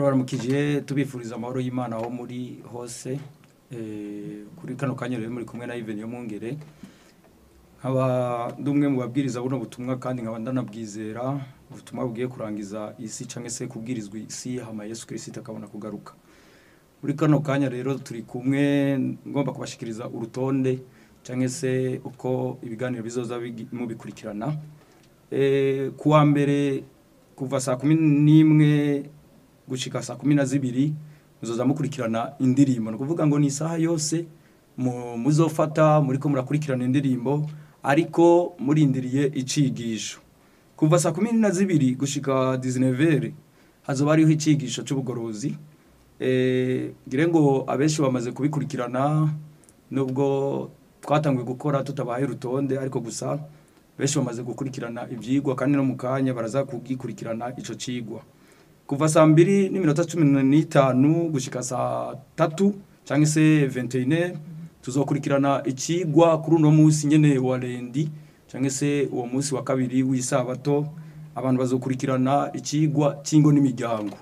turabaramukije tubifuriza amahoro y'imana aho muri hose Eh, kuri kano kanya rero muri kumwe na Iven yo mwongere nkaba ndi umwe mu babwiriza buno butumwa kandi nkaba ndanabwizera ubutumwa bugiye kurangiza isi cyangwa se kubwirizwa isi hama Yesu Kristo akabona kugaruka. Muri kano kanya rero turi kumwe ngomba kubashikiriza urutonde cyangwa se uko ibiganiro bizoza mubikurikirana. Eh, kuwa mbere kuva saa kumi n'imwe gushika saa kumi na zibiri muzoza mukurikirana indirimbo. Ni ukuvuga ngo ni isaha yose mu- muzofata muriko murakurikirana indirimbo ariko murindiriye icigisho kuva saa kumi na zibiri gushika dizinevere hazoba hariho icigisho c'ubugorozi eh, ngire ngo abenshi bamaze kubikurikirana nubwo twatanguye gukora tutabaye urutonde ariko gusa benshi bamaze gukurikirana ibyigwa kandi no mu kanya baraza kugikurikirana ico cigwa. Kuva saa mbiri n'iminota cumi n'itanu gushika saa tatu cyangwa se 21 tuzokurikirana ikigwa kuri uno munsi nyene wa rendi cyangwa se uwo munsi wa kabiri w'isabato. Abantu bazokurikirana ikigwa cy'ingo n'imiryango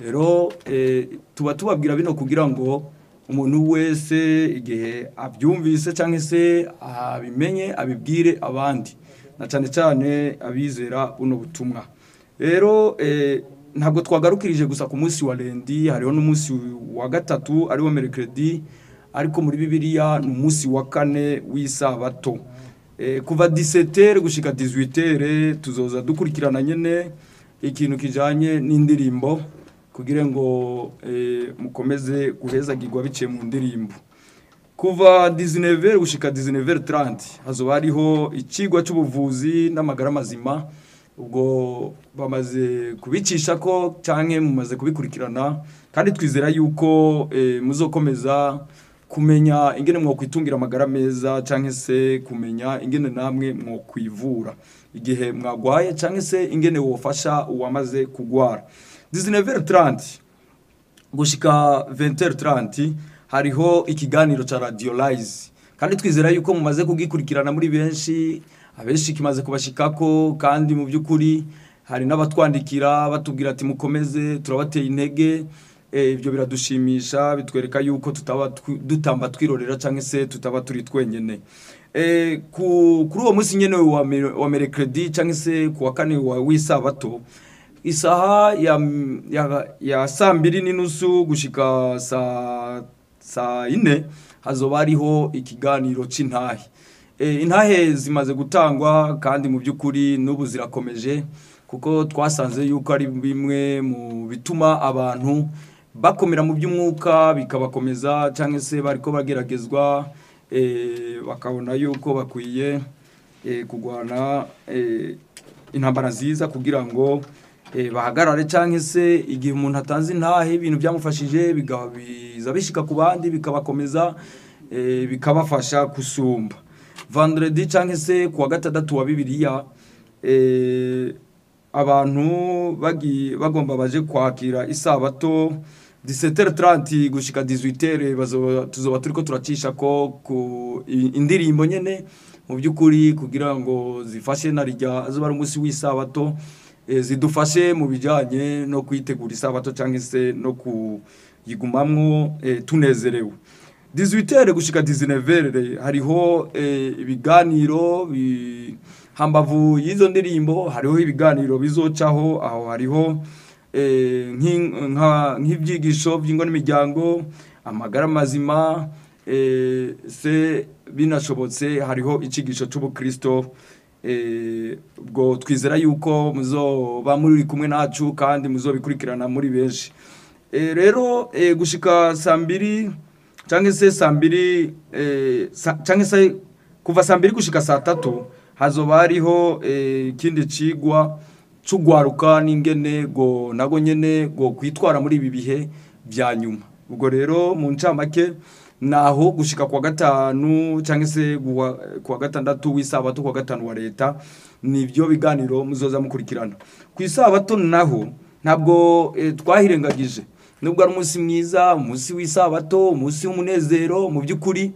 rero eh, tuba tubabwira bino kugira ngo umuntu wese igihe abyumvise cyangwa se abimenye abibwire abandi. Na cyane cyane abizera buno butumwa. Rero eh, ntabwo twagarukirije gusa ku munsi wa rendi hariho n'umunsi wa gatatu ari wo merekeredi ariko muri bibiliya ni umunsi wa kane w'isabato. Eh, kuva 17 gushika 18 tuzoza dukurikirana nyene ikintu kijanye n'indirimbo kugira ngo eh, mukomeze guhezagirwa biciye mu ndirimbo. Kuva 19 gushika 19:30 hazoba hariho ikigwa cy'ubuvuzi n'amagara mazima ubwo bamaze kubicisha ko canke mumaze kubikurikirana kandi twizera yuko eh, muzokomeza kumenya ingene mwokwitungira amagara meza canke se kumenya ingene namwe mwokwivura. Igihe mwagwaye canke se ingene wofasha uwamaze kugwara. 19:30 gushika 20h30 hariho ikiganiro ca Radio Lize kandi twizera yuko mumaze kugikurikirana muri benshi abenshi kimaze kubashikako kandi mu by'ukuri hari n'abatwandikira batubwira ati mukomeze turabateye intege. Eh, ibyo biradushimisha bitwereka yuko tutaba dutamba twirorera cyangwa se tutaba turi twenyene. Eh, ku, kuri uwo munsi nyene wa, mere- wa merekredi cyangwa se ku wa kane w'isabato isaha ya, saa mbiri n'inusu gushika saa ine hazoba hariho ikiganiro c'intahe. e, intahe zimaze gutangwa kandi mu by'ukuri n'ubu zirakomeje kuko twasanze yuko ari bimwe mu bituma abantu bakomera mu by'umwuka bikabakomeza cyangwa se bariko bageragezwa e, bakabona yuko bakwiye e, kurwana intambara nziza kugira ngo eh, bahagarare cyangwa se igihe umuntu atanze intahe ibintu byamufashije biza bishika ku bandi bikabakomeza eh, bikabafasha gusumba vendredi cyangwa se ku wa gatandatu wa bibiliya eh, abantu bagomba baje kwakira isabato 17h30 gushika 18h bazoba tuzoba turiko turacisha ko ku indirimbo nyene. Mu by'ukuri kugira ngo zifashe na rya azuba ari umunsi w'isabato eh, zidufashe mu bijyanye no kwitegura isabato cyangwa se no kuyigumamwo eh, tunezerewe. 18 gushika 19 hariho eh, ibiganiro bi- hambavu y'izo ndirimbo hariho ibiganiro bizocaho aho hariho eh, nk'ibyigisho by'ingo n'imiryango amagara mazima eh, se binashobotse hariho icigisho c'ubukristo eh, ubwo twizera yuko muzoba muri kumwe nacu kandi muzobikurikirana muri benshi. Rero gushika saa mbiri cyangwa se saa mbiri eh, cyangwa se kuva saa mbiri gushika saa tatu hazoba hariho eh, ikindi cigwa c'ugwaruka n'ingene go nago nyene go kwitwara muri ibi bihe bya nyuma. Ubwo rero mu ncamake naho gushika kwa gatanu cyangwa se kuwa gatandatu w'isabato kuwa gatanu wa leta ni byo biganiro muzoza mukurikirana. Ku isabato naho ntabwo eh, twahirengagije. Nubwo ari umunsi mwiza umunsi w'isabato umunsi w'umunezero mu by'ukuri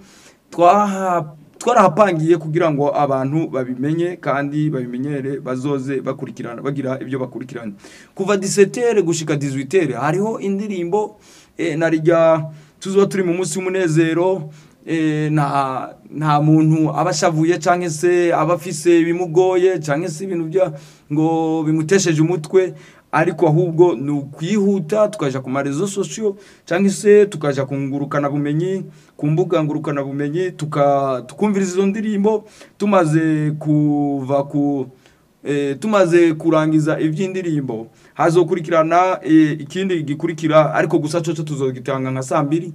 twarahapangiye kugira ngo abantu babimenye kandi babimenyere bazoze bakurikirana bagira ibyo bakurikirana. Kuva 17 gushika 18 hariho indirimbo eh, narijya tuzoba turi mu munsi w'umunezero eh, nta muntu aba ashavuye cyangwa se aba afise ibimugoye cyangwa se ibintu bya ngo bimutesheje umutwe. Ariko ahubwo ni ukwihuta tukaja ku marezo sosiyo cyangwa se tukaja ku ngurukana bumenyi ku mbuga ngurukana bumenyi tuka tukumviriza izo ndirimbo tumaze kuva ku eh, tumaze kurangiza iby'indirimbo. Hazokurikirana eh, ikindi gikurikira ariko gusa cyo tuzogitanga nka saa mbiri.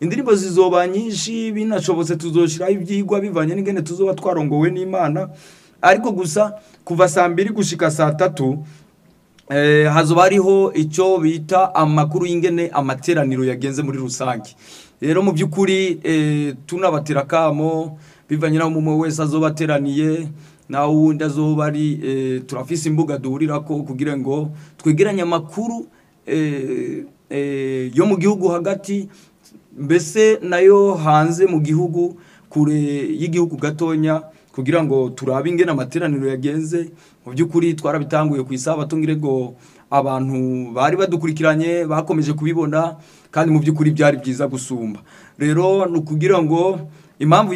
Indirimbo zizoba nyinshi binashobotse tuzoshiraho ibyigwa bivanye n'ingene tuzoba twarongowe n'imana. Ariko gusa kuva saa mbiri gushika saa tatu eh, hazoba hariho icyo bita amakuru y'ingene amateraniro yagenze muri rusange. Rero mu by'ukuri eh, tunabatera akamo bivanye n'aho umwe wese azoba ateraniye naho uwundi azoba ari eh, turafise imbuga duhurirako kugira ngo twegeranye amakuru yo mu gihugu hagati mbese na yo hanze mu gihugu kure y'igihugu gatonya kugira ngo turabe ingene amateraniro yagenze. Mu by'ukuri twarabitanguye ku isabato ngo abantu bari badukurikiranye bakomeje kubibona kandi mu by'ukuri byari byiza gusumba. Rero ni ukugira ngo impamvu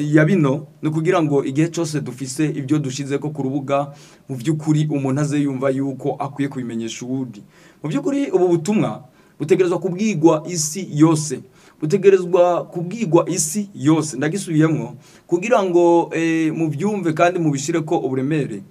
ya bino ni ukugira ngo igihe cyose dufise ibyo dushize ko ku rubuga mu by'ukuri umuntu aze yumva yuko akwiye kubimenyesha uwundi. Mu by'ukuri ubu butumwa butegerezwa kubwigwa isi yose. Butegerezwa kubwigwa isi yose. Ndagisubiyemo kugira ngo eh, mubyumve kandi mubishyire ko uburemere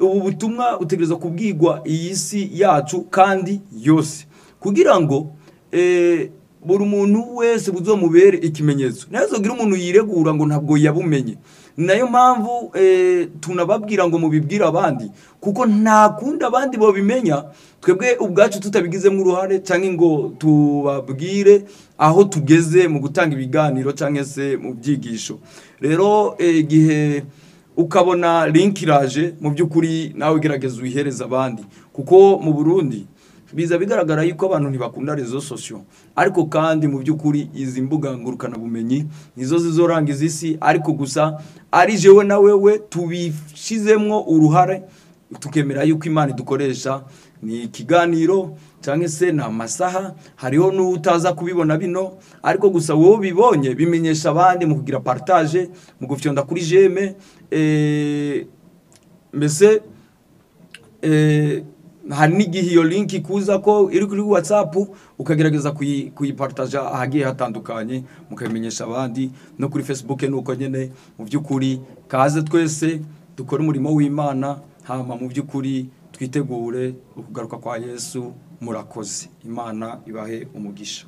ubu butumwa butegerezwa kubwigwa iyi si yacu kandi yose. Kugira ngo eh, buri muntu wese buzomubere ikimenyetso. Ntihazogire umuntu yiregura ngo ntabwo yabumenye. Nayo mpamvu eh, tunababwira ngo mubibwire abandi. Kuko nta kundi abandi babimenya twebwe ubwacu tutabigizemo uruhare cyangwa ngo tubabwire aho tugeze mu gutanga ibiganiro cyangwa se mu byigisho. Rero eh, igihe ukabona link iraje mu by'ukuri nawe gerageza uyihereza abandi. Kuko mu burundi biza bigaragara yuko abantu ntibakunda rezo sosiyo ariko kandi mu by'ukuri izi mbuga ngurukanabumenyi nizo zizorangiza isi ariko gusa ari jewe na wewe tubishizemwo uruhare tukemera yuko imana idukoresha. Ni ikiganiro cyangwa se ni amasaha hariho n'utaza kubibona bino ariko gusa wowe ubibonye bimenyesha abandi mu kugira partage mu gufyonda kuri jeme eh, mbese eh, hari n'igihe iyo link ikuza ko iri kuri whatsapp ukagerageza kuyi- kuyipartaja ahagiye hatandukanye mukabimenyesha abandi no kuri facebook nuko nyene mu by'ukuri kaze twese dukore umurimo w'imana hama mu by'ukuri twitegure ukugaruka kwa yesu. Murakoze. Imana ibahe umugisha.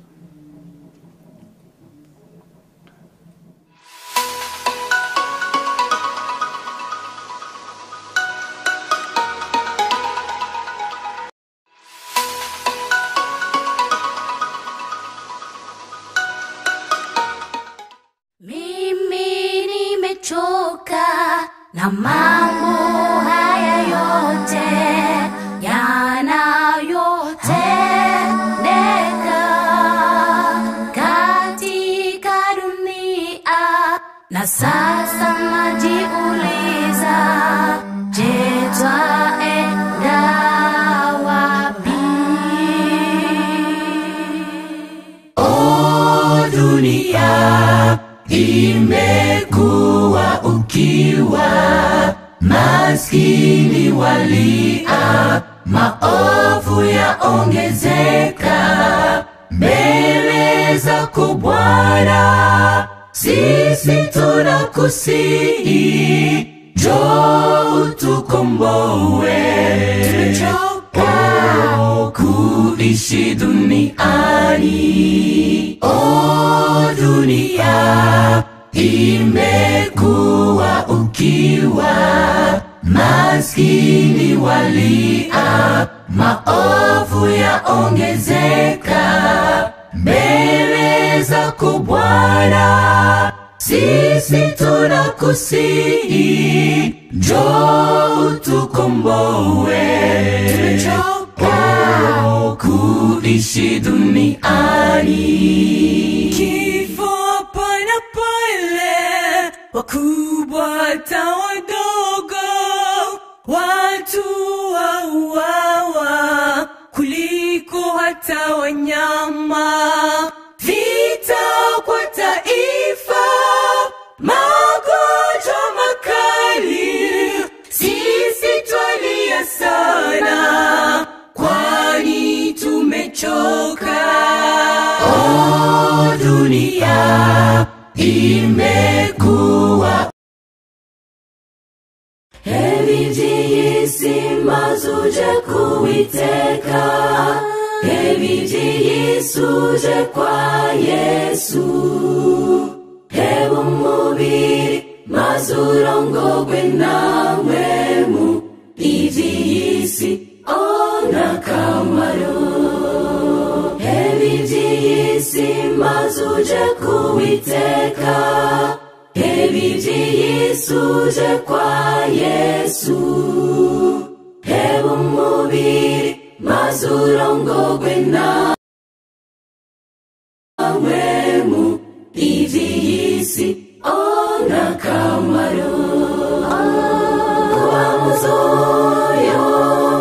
Sisi tunakusihi, yisuje kuwiteka ebibyi yisuje kwa yesu heba umubiri maze urongogwe namwemu iby'iyisi ona kamaro. Heba iby'iyisi maze uje kuwiteka heba iby'iyisuje kwa yesu maze urongogwe nawe mu iby'iyisi ona akamaro kuba muzoyo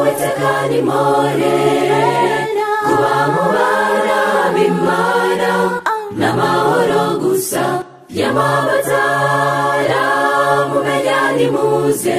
witeka ni more. Kuba mu bana b'imana n'amahoro gusa y'amabatara mumenya nimuze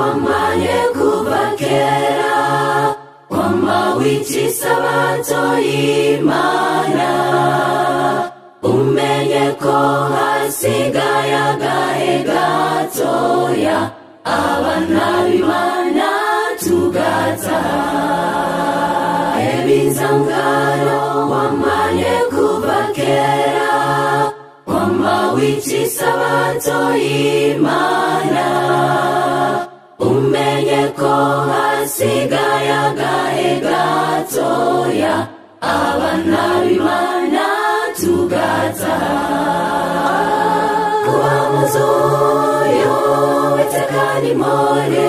wamanye kuva kera wama w'ikisabato y'imana umenye ko hasigaye agahe gatoya abana b'imana tugataha ebinzangano wamanye kuva kera wama w'ikisabato y'imana umenye ko hasigaye agahe gatoya abana b'imana tugataha kuba muzuyo witeka ni more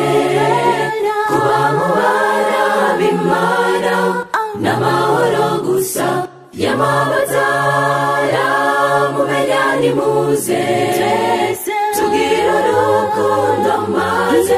kuba mu bana b'imana n'amahoro gusa y'amabatara mumenya nimuze. Tugira urukundo maze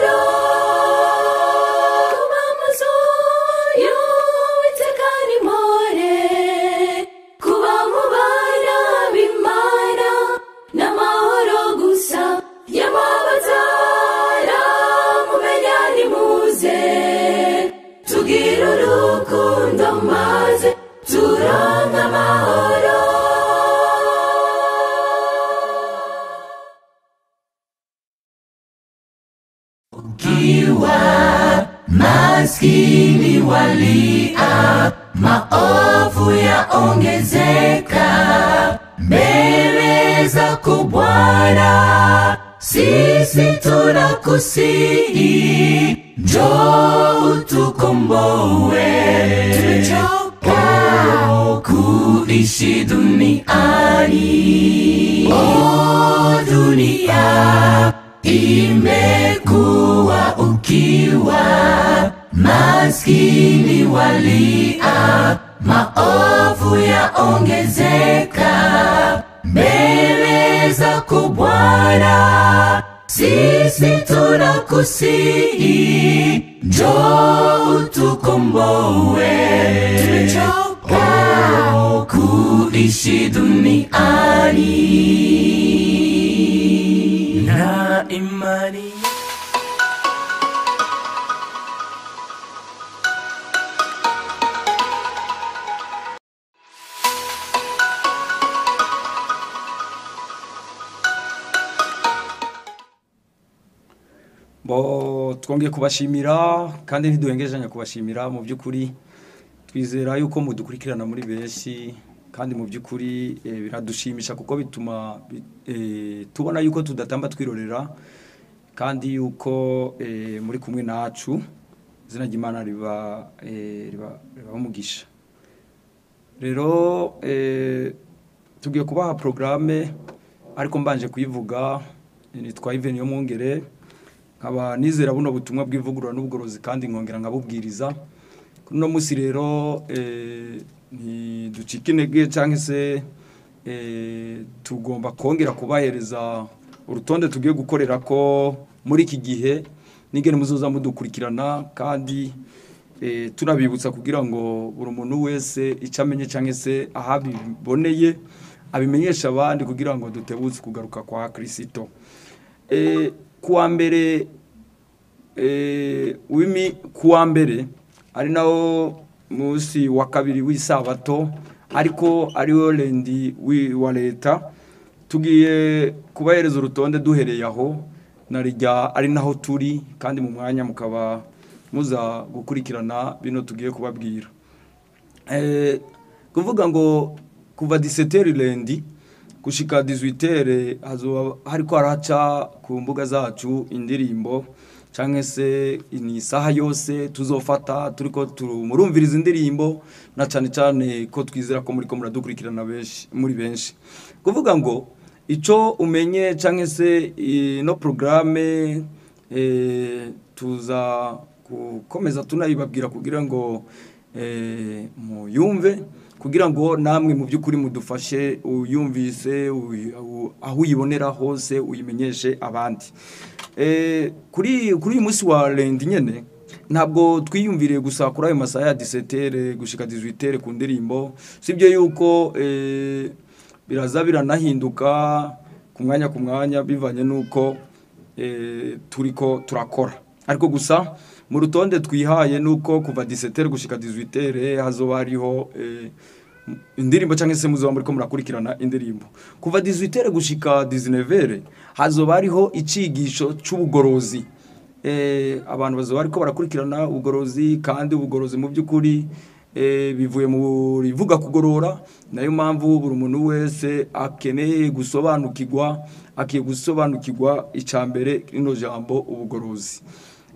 maskini walia, maovu yaongezeka. Mbele zako Bwana, sisi tunakusihi, njoo utukomboe, tumechoka. Kuishi duniani. Oh, dunia imekuwa ukiwa, maskini walia, maovu yaongezeka mbele zako Bwana, sisi tunakusihi, njoo utukomboe, tumechoka. Kuishi duniani na imani twongeye kubashimira kandi ntiduhengejanya kubashimira. Mu by'ukuri twizera yuko mudukurikirana muri benshi kandi mu by'ukuri eh, biradushimisha kuko bituma bi- eh, tubona yuko tudatamba twirorera kandi yuko eh, muri kumwe nacu izina ry'imana riba umugisha. Rero tugiye kubaha porogaramu ariko mbanje kuyivuga nitwa Iven yo mwongere nkaba nizera buno butumwa bw'ivugurura n'ubugorozi kandi nkongera nkabubwiriza. Kuri uno munsi rero ntiducike intege cyangwa se eh, tugomba kongera kubahereza urutonde tugiye gukorera ko muri iki gihe nigene muzoza mudukurikirana kandi eh, tunabibutsa kugira ngo buri muntu wese icyo amenye cyangwa se aho abiboneye abimenyesha abandi kugira ngo dutebutse kugaruka kwa kirisito Eh, kuwa mbere kuwa mbere ari nawo munsi wa kabiri w'isabato ariko ari wo rendi wi- wa leta. Tugiye kubahereza urutonde duhereye aho narijya ari naho turi kandi mu mwanya mukaba muza gukurikirana bino tugiye kubabwira. Eh, kuvuga ngo kuva 17 rendi gushika 18 hazoba hariko haraca ku mbuga zacu indirimbo. Canke se ni isaha yose tuzofata turiko murumviriza indirimbo na cane cane ko twizera ko muriko muradukurikirana benshi muri benshi. Kuvuga ngo ico umenye canke se no programme eh, tuza gukomeza tunayibabwira kugira ngo eh, muyumve kugira ngo namwe mu by'ukuri mudufashe uyumvise aho uyibonera hose uyimenyeshe abandi. Kuri kuri uyu munsi wa rendi nyene ntabwo twiyumviriye gusa kuri ayo masaha ya 17 gushika 18 ku ndirimbo. Sibyo yuko eh, biraza biranahinduka ku mwanya ku mwanya bivanye n'uko eh, turiko turakora. Ariko gusa mu rutonde twihaye nuko kuva 17 gushika 18 hazoba hariho eh, indirimbo cyangwa se muzoba muriko murakurikirana indirimbo. Kuva 18 gushika 19 hazoba hariho icigisho c'ubugorozi eh, abantu bazoba bariko barakurikirana ubugorozi kandi ubugorozi mu by'ukuri eh, bivuye mu rivuga kugorora. Nayo mpamvu buri muntu wese akeneye gusobanukirwa akiye gusobanukirwa icambere rino jambo ubugorozi.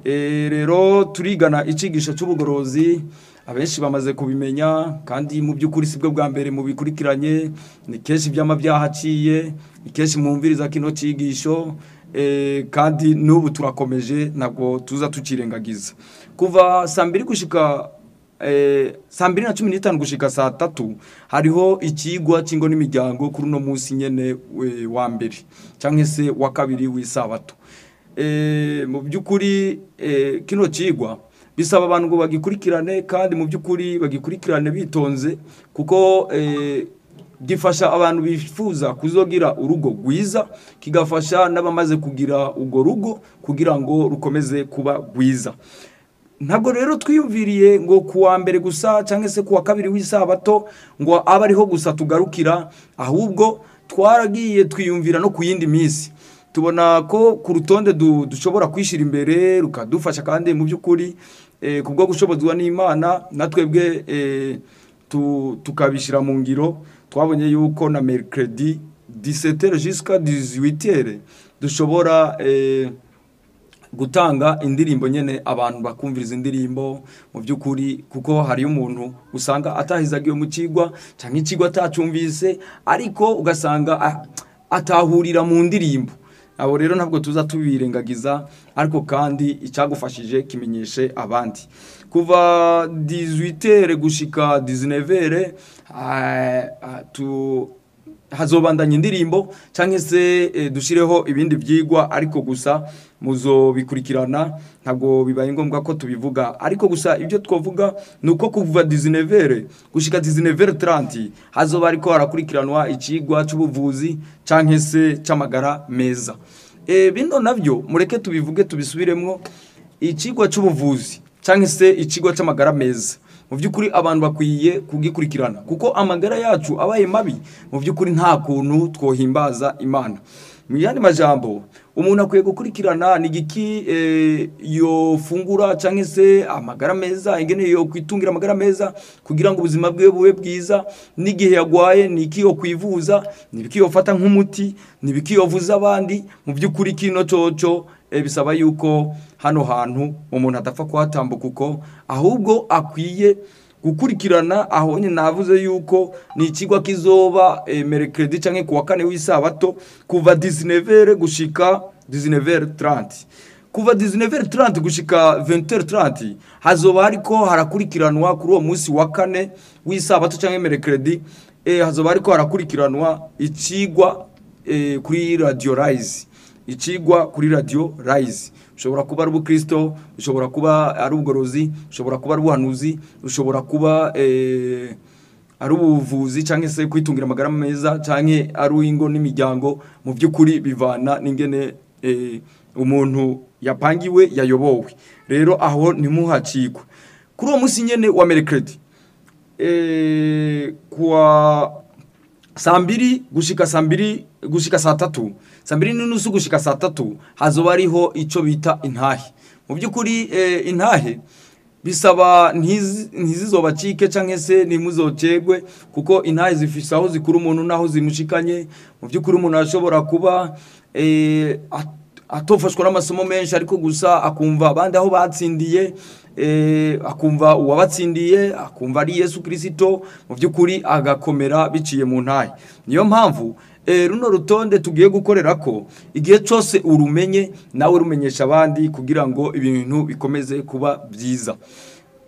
Eh, rero turigana icigisho cy'ubugorozi abenshi bamaze kubimenya kandi mu by'ukuri sibwo bwa mbere mu bikurikiranye ni kenshi ibyama byahaciye ni kenshi mwumviriza kino cigisho eh, kandi n'ubu turakomeje ntabwo tuza tukirengagiza. Kuva saa mbiri gushika eh, saa mbiri na cumi n'itanu gushika saa tatu hariho ikigwa cy'ingo n'imiryango kuri uno munsi nyene we- wa mbere cyangwa se wa kabiri w'isabato eh, mu by'ukuri eh, kino cigwa bisaba abantu ngo bagikurikirane kandi mu by'ukuri bagikurikirane bitonze kuko eh, gifasha abantu bifuza kuzogira urugo rwiza kigafasha n'abamaze kugira urwo rugo kugira ngo rukomeze kuba rwiza. Ntabwo rero twiyumviriye ngo kuwa mbere gusa cyangwa se kuwa kabiri w'isabato ngo abe ariho gusa tugarukira ahubwo twaragiye twiyumvira no ku yindi minsi. Tubona ko ku rutonde du- dushobora kwishyira imbere rukadufasha kandi mu by'ukuri eh, ku bwo gushobozwa n'imana natwebwe eh, tu- tukabishyira mu ngiro. Twabonye yuko na mercredi 17 jusqu'à 18 dushobora eh, gutanga indirimbo nyene abantu bakumviriza indirimbo mu by'ukuri kuko hariyo umuntu usanga atahizagiwe mu kigwa cyangwa ikigwa atacumvise ariko ugasanga ah, atahurira mu ndirimbo. Abo rero ntabwo tuza tubirengagiza ariko kandi icyagufashije kimenyeshe abandi. Kuva 18 gushika 19 ah, ah, hazobandanya indirimbo cyangwa se eh, dushireho ibindi byigwa ariko gusa muzobikurikirana ntabwo bibaye ngombwa ko tubivuga. Ariko gusa ibyo twavuga ni uko kuva 19 gushika 19:30 hazoba ariko harakurikiranwa ikigwa cy'ubuvuzi cyangwa se cy'amagara meza. E, bino na byo mureke tubivuge tubisubiremwo ikigwa cy'ubuvuzi cyangwa se ikigwa cy'amagara meza. Mu by'ukuri abantu bakwiye kugikurikirana kuko amagara yacu abaye mabi mu by'ukuri nta kuntu twohimbaza imana. Mu yandi majambo umuntu akwiye gukurikirana ni igiki eh, yofungura cyangwa se amagara meza ingene yo kwitungira amagara meza kugira ngo ubuzima bwe bube bwiza n'igihe yagwaye ni iki yo kwivuza ni ibiki yofata nk'umuti ni ibiki yovuza abandi mu by'ukuri kino coco eh, bisaba yuko hano hantu umuntu adapfa kuhatambuka uko ahubwo akwiye gukurikirana aho nyine navuze yuko ni ikigo kizoba eh, merekredi cyangwa ku wa kane w'isabato kuva 19 gushika 19:30 kuva 19:30 gushika 20:30 hazoba hariko harakurikiranwa kuri uwo munsi wa kane w'isabato cyangwa merekredi eh, hazoba hariko harakurikiranwa ikigwa eh, kuri radio rise. Ikigwa kuri radio rise. Ushobora kuba ari ubukristo ushobora kuba ari ubugorozi ushobora kuba ari ubuhanuzi ushobora kuba eh, ari ubuvuzi cyangwa se kwitungira amagara meza cyangwa ari uw'ingo n'imiryango mu by'ukuri bivana n'ingene eh, umuntu yapangiwe yayobowe. Rero aho ntimuhacikwe. Kuri uwo munsi nyine wa merekredi eh, kuwa saa mbiri gushika saa mbiri gushika saa tatu saa mbiri n'inusu gushika saa tatu hazoba hariho icyo bita intahe mu by'ukuri eh, intahe bisaba ntizi- ntizizobacike cyangwa se ntimuzocegwe kuko intahe zifise aho zikura umuntu n'aho zimushikanye. Mu by'ukuri umuntu ashobora kuba at- atofashwa n'amasomo menshi ariko gusa akumva abandi aho batsindiye eh, akumva uwabatsindiye akumva ari yesu kirisito mu by'ukuri agakomera biciye mu ntahe. Niyo mpamvu runo rutonde tugiye gukorera ko igihe cyose urumenye nawe rumenyesha abandi kugira ngo ibintu bikomeze kuba byiza.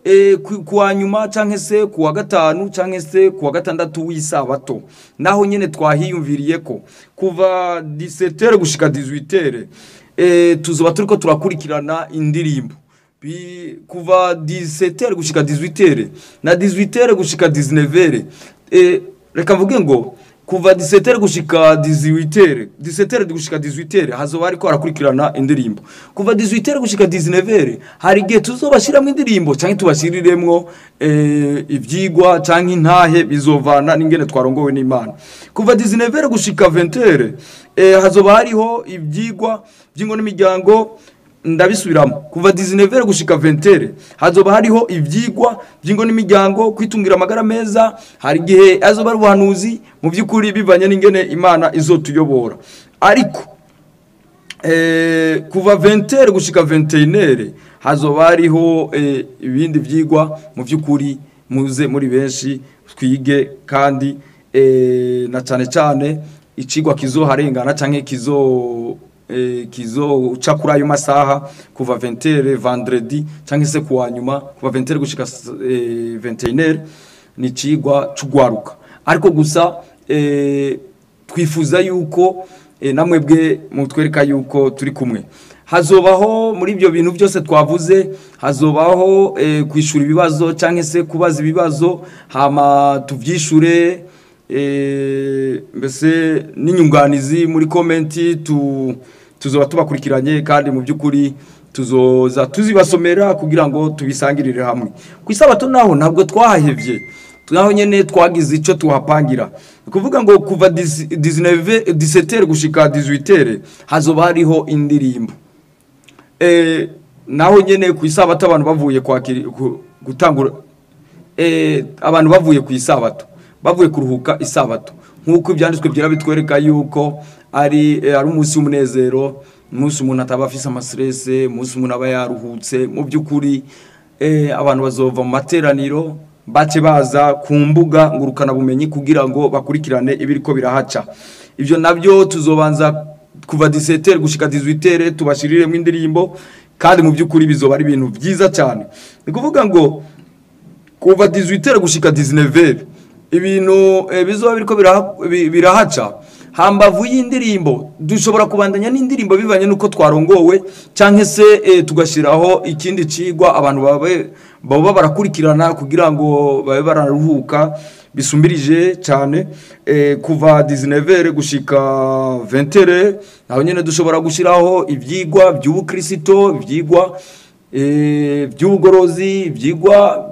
Eh, ku wa nyuma cyangwa se ku wa gatanu cyangwa se ku wa gatandatu w'isabato naho nyine twahiyumviriye ko kuva 17 gushika 18 eh, tuzoba turiko turakurikirana indirimbo. Kuva 17 gushika 18 na 18 gushika 19 eh, reka mvuge ngo kuva 17 gushika 18 17 gushika 18 hazoba hariko harakurikirana indirimbo. Kuva 18 gushika 19 hari igihe tuzobashiramo indirimbo cyangwa tubashiriremwo eh, ivyigwa cyangwa intahe bizovana n'ingene twarongowe n'Imana. Kuva 19 gushika 20 eh, hazoba hariho ivyigwa by'ingo n'imiryango ndabisubiramo kuva 19 gushika 20 hazoba hariho ivyigwa by'ingo n'imiryango kwitungira amagara meza hari igihe azoba ari ubuhanuzi mu by'ukuri bivanye n'ingene imana izotuyobora. Ariko eh, kuva 20 gushika 21 hazoba hariho eh, ibindi vyigwa mu by'ukuri muze muri benshi twige kandi eh, na cyane cyane icigwa kizoharengana canke kizo kizoca kuri ayo masaha kuva 20 vendredi cyangwa se kuwa nyuma kuva 20 gushika eh, 21 ni cigwa cugwaruka ariko gusa eh, twifuza yuko eh, namwe bwe mutwereka yuko turi kumwe. Hazobaho muri ibyo bintu byose twavuze hazobaho eh, kwishura ibibazo cyangwa se kubaza ibibazo hama tuvyishure eh, mbese n'inyunganizi muri komenti tu tuzoba tubakurikiranye kandi mu by'ukuri tuzoza tuzibasomera kugira ngo tubisangirire hamwe. Ku isabato naho ntabwo twahahevye naho nyene twagize ico tuhapangira. Ni ukuvuga ngo kuva 19 17 gushika 18 hazoba hariho indirimbo. Eh naho nyene ku isabato abantu bavuye kwakira gutangura eh abantu bavuye ku isabato. Bavuye kuruhuka isabato. Nk'uko ibyanditswe byera bitwereka yuko ari eh, umunsi w'umunezero umunsi umuntu ataba afise amastresse umunsi umuntu aba yaruhutse. Mu by'ukuri eh, abantu bazova mu materaniro bace baza ku mbuga ngurukana bumenyi kugira ngo bakurikirane ibiriko birahaca. Ibyo na byo tuzobanza kuva 17 gushika 18 tubashiriremo indirimbo kandi mu by'ukuri bizoba ari ibintu byiza cyane ni kuvuga ngo kuva 18 gushika 19 ibintu eh, bizoba biriko biraha- bi- birahaca. Hambavu y'indirimbo dushobora kubandanya n'indirimbo bivanye nuko twarongowe canke se eh, tugashiraho ikindi cigwa abantu baba barakurikirana kugira ngo babe bararuhuka bisumbirije cyane eh, kuva 19 gushika 20 naho nyene dushobora gushiraho ivyigwa by'ubukristo ivyigwa eh, by'ubugorozi ibyigwa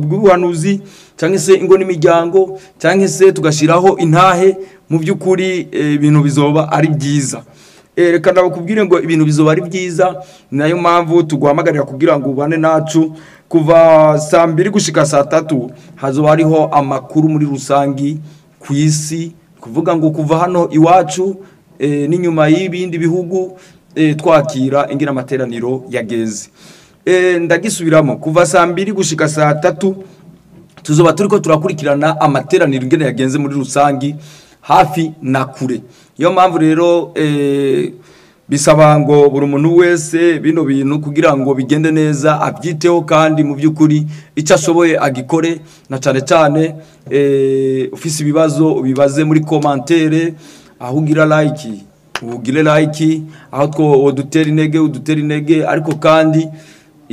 bw'ubuhanuzi cyangwa se ingo n'imiryango cyangwa se tugashyiraho intahe mu by'ukuri eh, ibintu bizoba ari byiza. Eh, reka ndabakubwire ngo ibintu bizoba ari byiza na yo mpamvu tuguhamagarira kugira ngo ubane nacu. Kuva saa mbiri gushika saa tatu hazoba hariho amakuru muri rusangi ku isi. Kuvuga ngo kuva hano iwacu eh, n'inyuma y'ibindi bihugu twakira ingina amateraniro yagenze eh, ndagisubiramo. Kuva saa mbiri gushika saa tatu tuzoba turiko turakurikirana amateraniro ingene yagenze muri rusangi hafi na kure. Niyo mpamvu rero eh, bisaba ngo buri muntu wese bino bintu kugira ngo bigende neza abyiteho kandi mu by'ukuri icyo ashoboye agikore na cyane cyane eh, ufise ibibazo ubibaze muri komantere aho ugira like ugire like aho two udutera intege udutera intege. Ariko kandi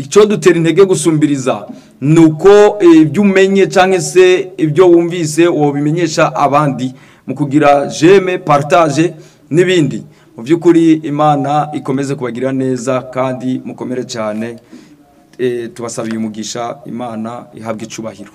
icyo dutera intege gusumbiriza ni uko eh, ibyo umenye cyangwa se ibyo wumvise wobimenyesha abandi. Mu kugira jeme partage n'ibindi. Mu by'ukuri imana ikomeze kubagirira neza kandi mukomere cyane. Eh, tubasabiye umugisha imana ihabwa icubahiro.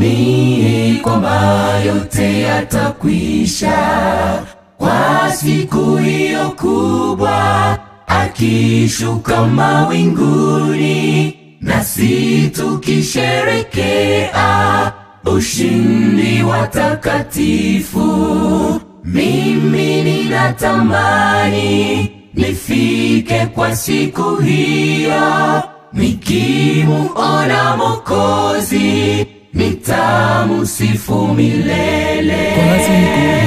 Imani ni kwamba yote yatakwisha kwa siku hiyo kubwa, akishuka mawinguni, nasi tukisherekea ushindi wa takatifu. Mimi ninatamani nifike kwa siku hiyo, nikimuona Mokozi nitamusifu milele.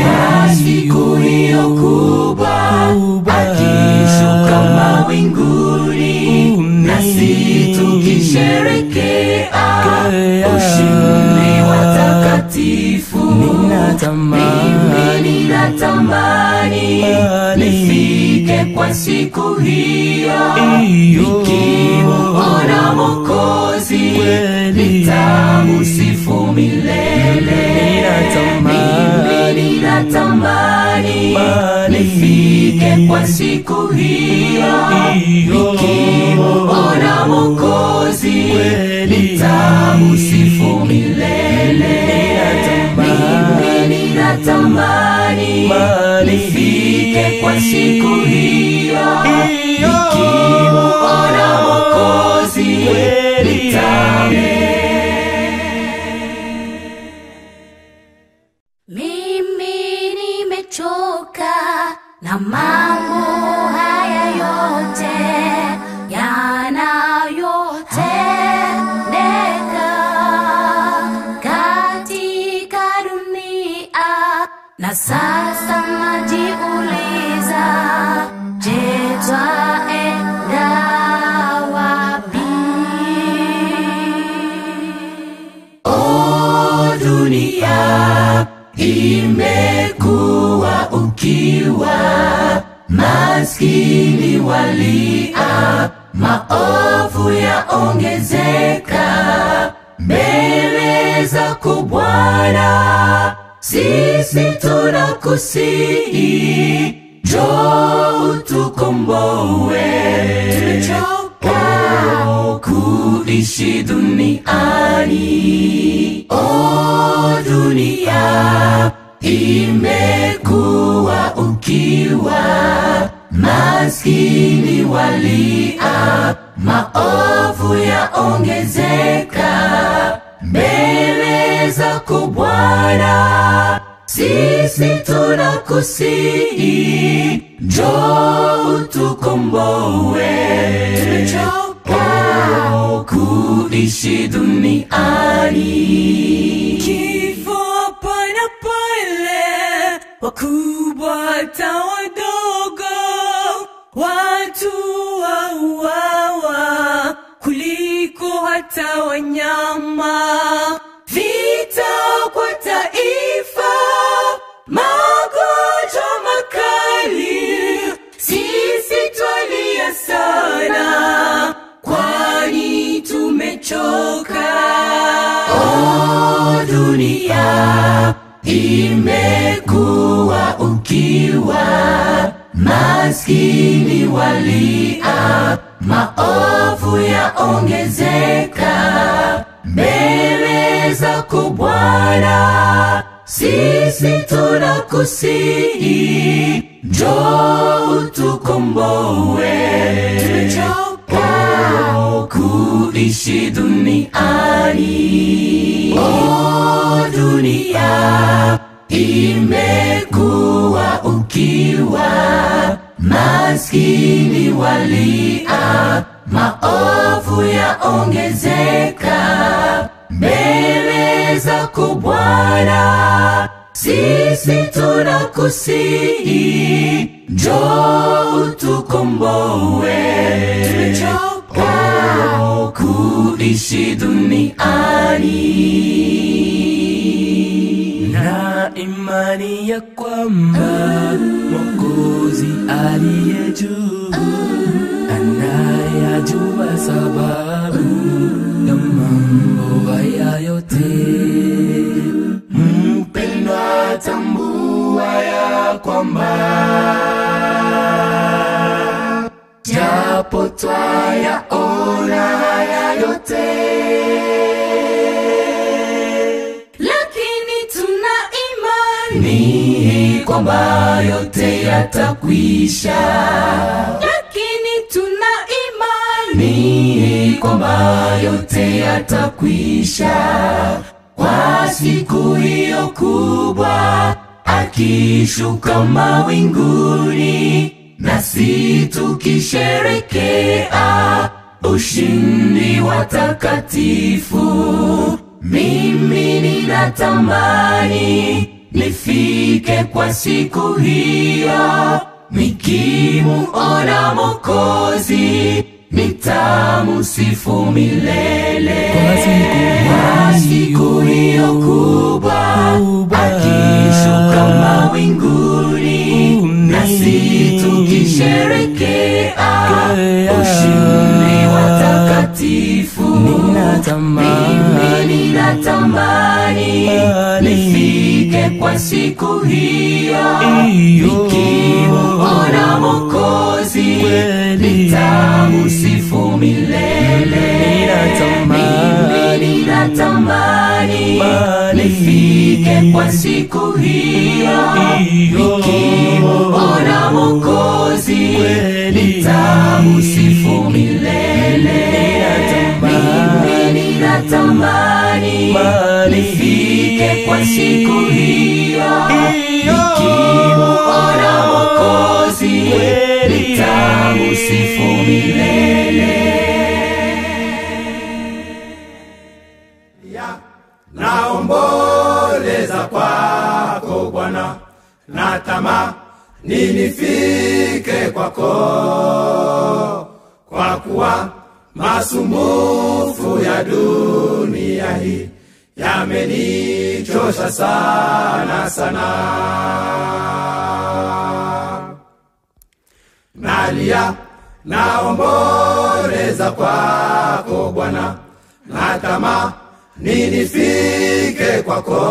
Kwa siku hiyo kubwa, akishuka mawinguni, nasi tukisherekea ushindi wa takatifu. Mimi ninatamani. Nifike kwa siku hiyo, nikimuona Mokozi nitamsifu milele. Mimi ninatamani. Nifike kwa siku hiyo, nikimuona Mokozi nitamsifu milele. Mimi ninatamani nifike kwa siku hiyo, nikimuona Mokozi nitame. Mimi nimechoka na mambo sasa najiuliza, je, twaenda wapi? O dunia imekuwa ukiwa, maskini walia, maovu yaongezeka mbele zako Bwana, sisi tunakusihi, njoo utukomboe, tumechoka kuishi duniani. O dunia imekuwa ukiwa, maskini walia, maovu yaongezeka. Mbele zako Bwana, sisi tunakusihi, njoo utukomboe, tumechoka. Kuishi duniani. Kifo hapa na pale, wakubwa hata wadogo, watu wauawa. Kuliko hata wanyama. Kwa taifa, magonjwa makali, sisi twalia sana, kwani tumechoka. Oh, dunia imekuwa ukiwa, maskini walia, maovu yaongezeka mbele zako Bwana, sisi tunakusihi, njoo utukomboe, tumechoka. Kuishi duniani. Oh, dunia imekuwa ukiwa, maskini walia, maovu yaongezeka mbele zako Bwana, sisi tunakusihi, njoo utukomboe, tumechoka. Kuishi duniani. na imani ya kwamba Mwokozi aliye juu anayajua sababu ya mambo haya yote. Mpendwa, tambua ya kwamba japo twayaona haya yote Lakini tuna imani, ni kwamba yote yatakwisha, imani, ni kwamba yote yatakwisha kwa siku hiyo kubwa, akishuka mawinguni, nasi tukisherekea ushindi wa takatifu. Mimi ninatamani nifike kwa siku hiyo, nikimuona Mokozi nitamusifu milele. Kwa siku kwa siku hiyo kubwa, akishuka mawinguni, nasi tukisherekea ushindi wa takatifu. Mimi ninatamani nifike kwa siku hiyo, nikimuona Mokozi nitamusifu milele. Mimi ninatamani nifike kwa siku hiyo, nikimuona Mokozi nitamusifu milele. Mimi ninatamani nifike kwa siku hiyo, nikimuona Mokozi nitamusifu milele. naomboleza kwako Bwana, natama ninifike kwako, kwa kuwa masumbufu ya dunia hii yamenichosha sana sana. Nalia, naomboleza kwako Bwana, natama ninifike kwako,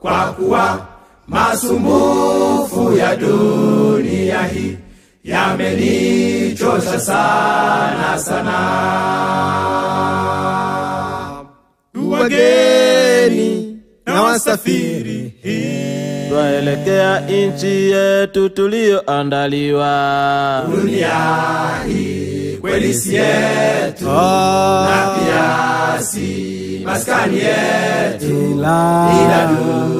kwa kuwa masumbufu ya dunia hii yamenichosha sana sana. Wageni na wasafiri. Twaelekea nchi yetu tuliyoandaliwa Dunia hii kweli si yetu. Na pia si maskani yetu. Ila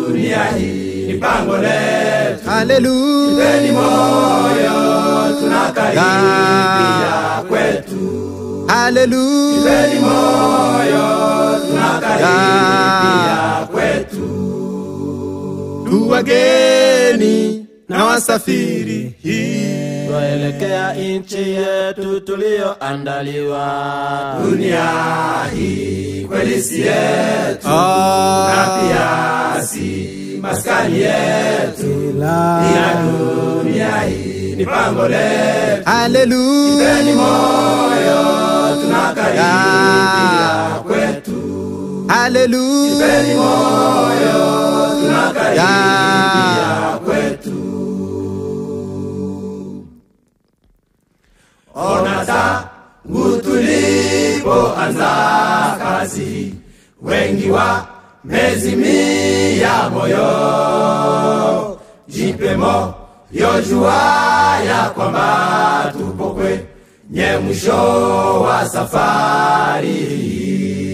dunia hii ni pango letu. Haleluya. ipeni moyo tunakaribia kwetu. Haleluya. ipeni moyo tunakaribia kwetu. Tu wageni na wasafiri twaelekea nchi yetu tuliyoandaliwa dunia hii kweli si yetu. Ah, na pia si maskani yetu. Ila dunia hii ni pango letu. Haleluya. Moyo tunakaribia kwetu Haleluya. Peni moyo tunakaribia kwetu kazi wengi wa mezimia moyo jipe moyo jua ya kwamba tupo kwenye mwisho wa safari hii.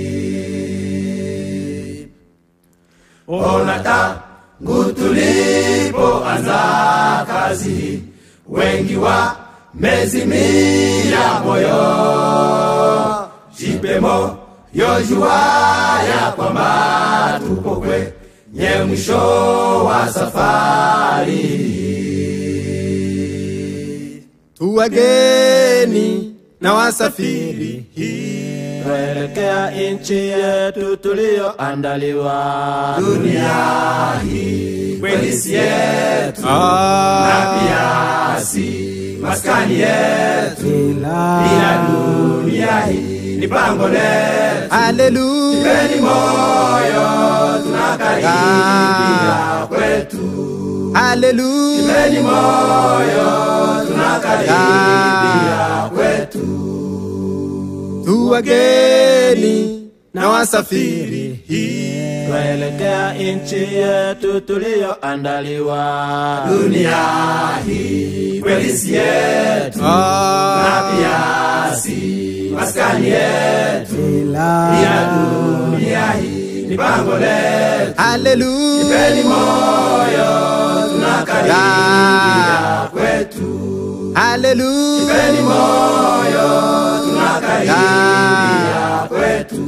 Ona tangu tulipoanza kazi. Wengi wa mezimia moyo. Jipe moyo ya kwamba tupo nye mwisho wa safari. Tuwageni Tu na wasafiri twaelekea nchi yetu tuliyoandaliwa dunia hii kweli si yetu na Ah, pia si maskani yetu ila dunia hii ni pango letu. Haleluya. moyo tunakaribia kwetu. Haleluya. moyo tunakaribia kwetu Wageni na wasafiri. Twaelekea nchi yetu tuliyoandaliwa. Dunia hii kweli si yetu. Na Ah, pia si maskani yetu. Ila dunia hii ni pango letu. Haleluya. ipeni moyo tunakaribia kwetu Haleluya. peni moyo tunakaribia kwetu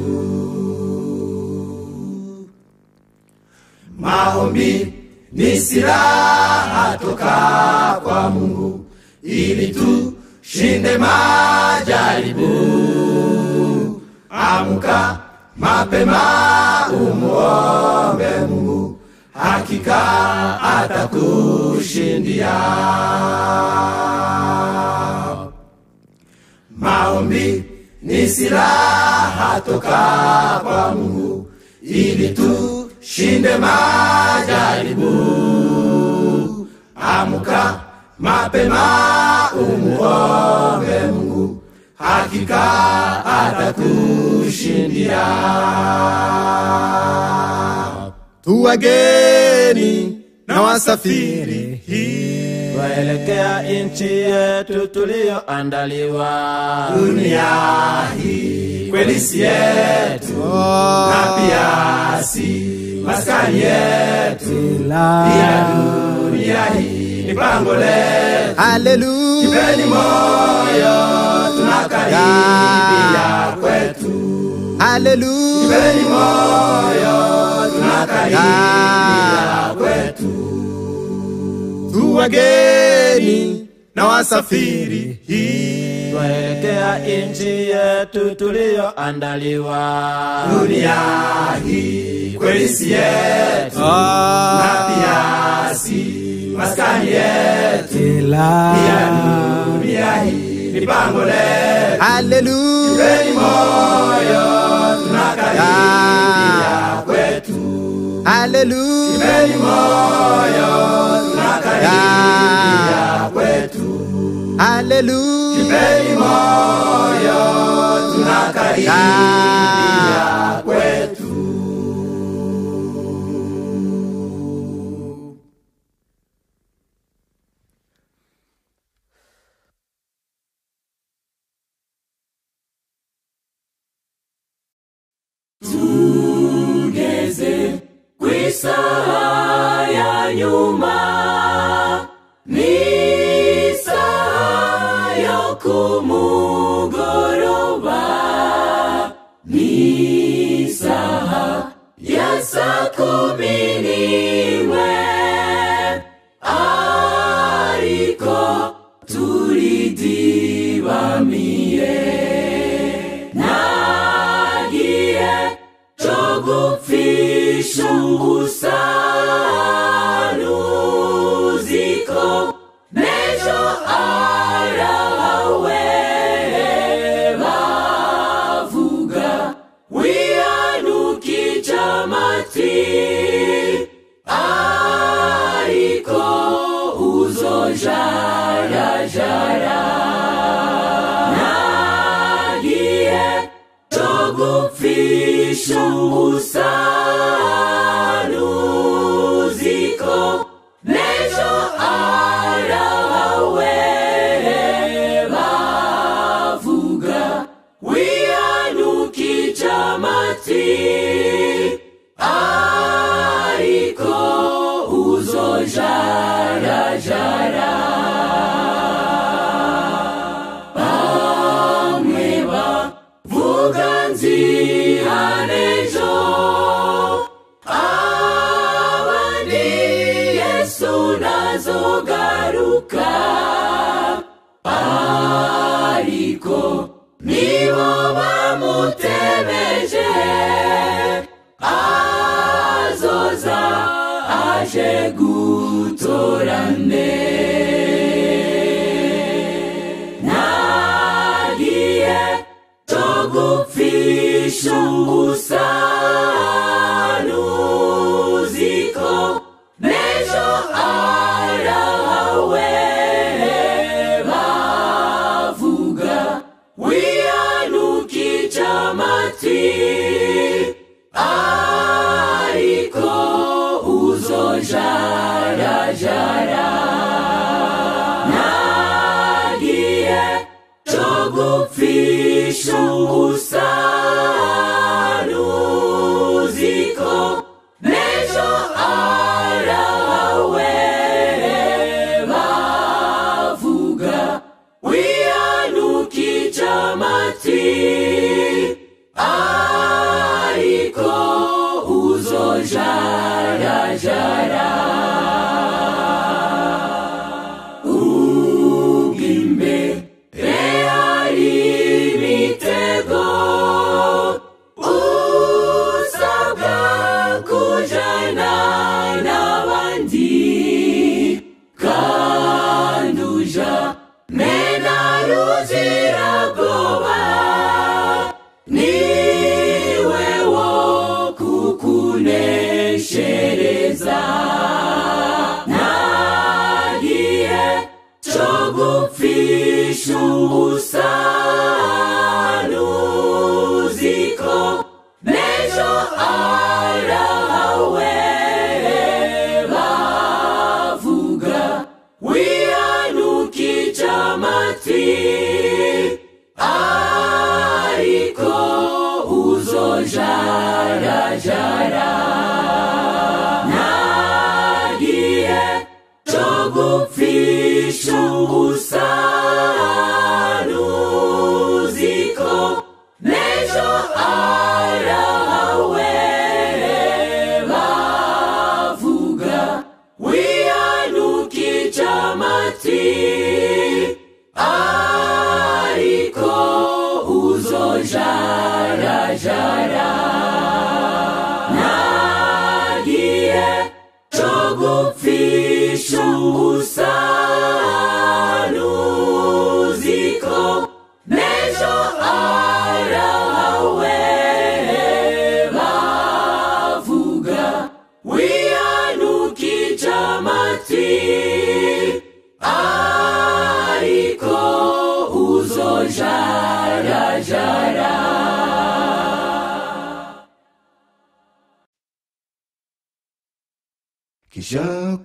maombi ni silaha toka kwa mungu ili tushinde majaribu amka mapema umuombe mungu hakika atakushindia maombi ni silaha toka kwa mungu ili tushinde majaribu. Amka mapema umuombe mungu hakika atakushindia Tu wageni na wasafiri twaelekea nchi yetu tuliyoandaliwa dunia hii kweli si yetu na pia si maskani yetu. Ila dunia hii ni pango letu. Haleluya. peni moyo tunakaribia kwetu. Haleluya. peni moyo tunakaribia kwetu. Tu wageni na wasafiri twaelekea nchi yetu tuliyoandaliwa dunia hii kweli si yetu. Na Ah, pia si maskani yetu. Ila dunia hii ni pango letu. Haleluya. peni moyo tunakaribia kwetu. Haleluya. peni moyo Haleluya kwetu. Kwetu. Tugeze kwisaha ya nyuma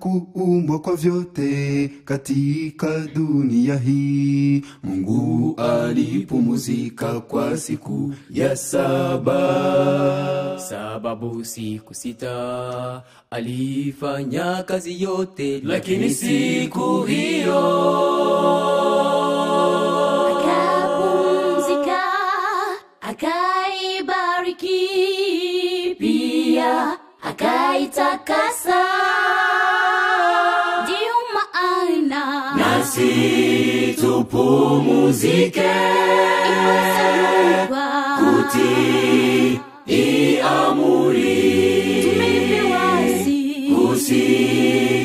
kuumbwa kwa vyote katika dunia hii. Mungu alipumuzika kwa siku ya saba, sababu siku sita alifanya kazi yote, lakini siku hiyo akaibariki pia akaitakasa. tupumuzike. Kuti iamuri kusi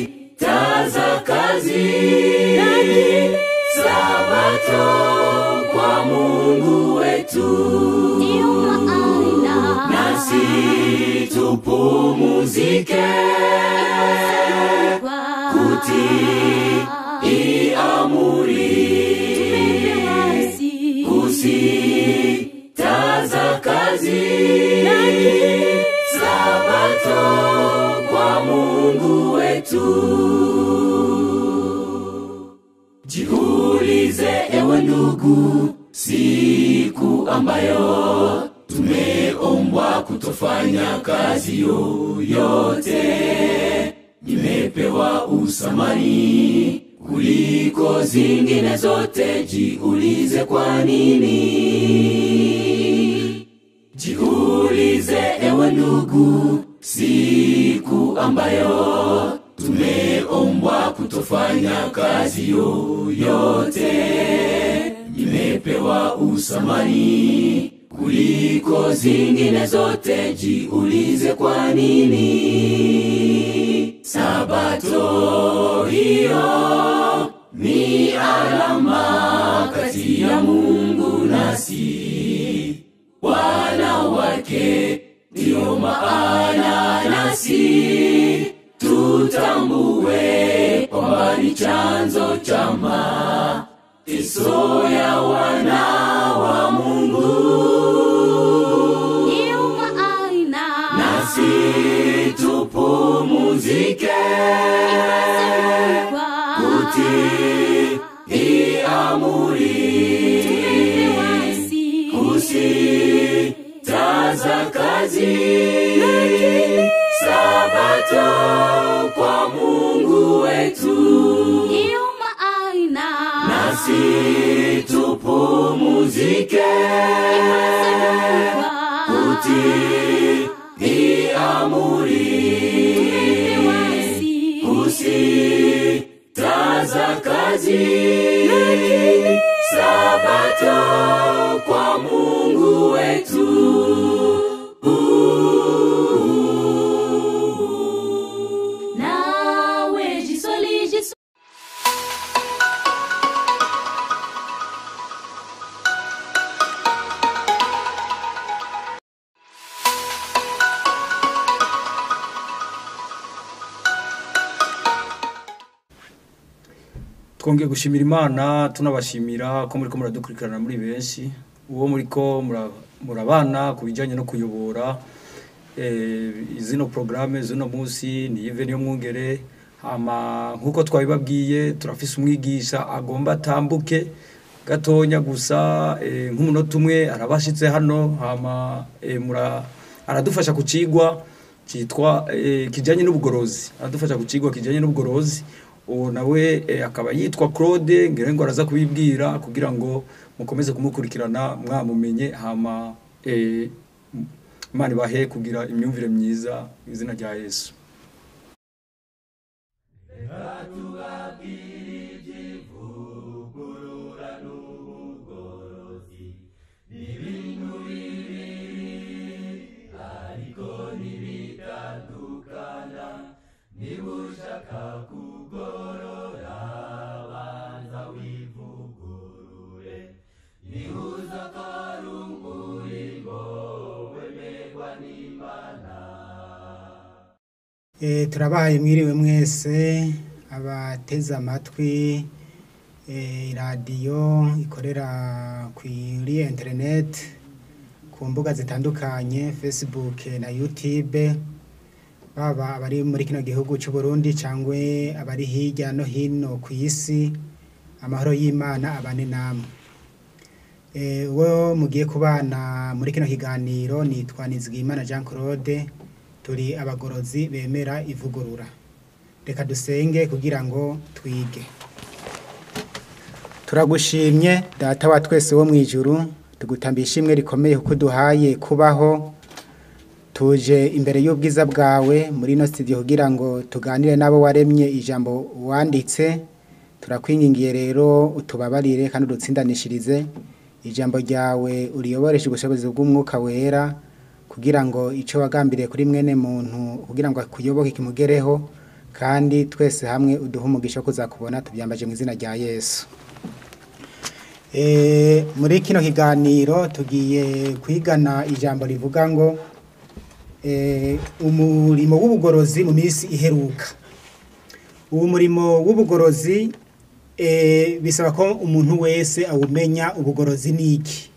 kusitaza kazi. Sabato kwa mungu wetu. Nasi tupumuzike. Kuti kutii amuri tumepewa si kusitaza kazi sabato kwa mungu wetu. Jiulize ewe ndugu siku ambayo tumeombwa kutofanya kazi yoyote nimepewa usamani kuliko zingine zote jiulize kwa nini? Jiulize ewe ndugu siku ambayo tumeombwa kutofanya kazi yoyote. Nimepewa usamani. Kuliko zingine zote jiulize kwa nini sabato hiyo ni alama kati ya mungu nasi. Wana wake ndiyo maana nasi. Tutambue kwamba ni chanzo cha mateso ya wana wa mungu kuti hii amuri, kusitaza kazi sabato kwa Mungu wetu, nasi tupumuzike. Kutii kusitaza kazi sabato kwa mungu wetu twongeye gushimira imana tunabashimira ko muri ko muradukurikirana muri benshi. Uwo muri ko mura- murabana ku bijyanye no kuyobora eh, zino porogaramu z'uno munsi ni niyo mwungere nk'uko twabibabwiye turafise umwigisha agomba atambuke. Gatonya gusa eh, nk'umunota umwe arabashitse hano eh, aradufasha ku eh, kijyanye n'ubugorozi. Aradufasha ku cigwa kijyanye n'ubugorozi. Uwo nawe eh, akaba yitwa Claude ngo araza kubibwira kugira ngo mukomeze kumukurikirana mwamumenye hama eh, Imana ibahe kugira imyumvire myiza izina rya Yesu. Eh, turabahaye mwiriwe mwese abateze amatwi eh, radiyo ikorera kuri interineti ku mbuga zitandukanye facebook na youtube baba abari muri kino gihugu cy'u Burundi cyangwa abari hirya no hino ku isi amahoro y'imana abane namwe. Eh, uwo mugiye kubana muri kino kiganiro nitwa Nizigimana Jean Claude turi abagorozi bemera ivugurura. Reka dusenge kugira ngo twige. Turagushimye data wa twese wo mu ijuru tugutambira ishimwe rikomeye kuko duhaye kubaho. Tuje imbere y'ubwiza bwawe muri ino studio kugira ngo tuganire n'abo waremye ijambo wanditse. Turakwingingiye rero utubabarire kandi udutsindanishirize ijambo ryawe uriyoboreshe ubushobozi bw'umwuka wera. Kugira ngo icyo wagambiriye kuri mwene muntu kugira ngo akuyoboke kimugereho kandi twese hamwe uduhe umugisha wo kuzakubona tubyambaje mu izina rya yesu. Eh, muri kino kiganiro tugiye kwigana ijambo rivuga ngo eh, umurimo w'ubugorozi mu minsi iheruka. Uwo murimo w'ubugorozi eh, bisaba ko umuntu wese awumenya ubugorozi ni iki?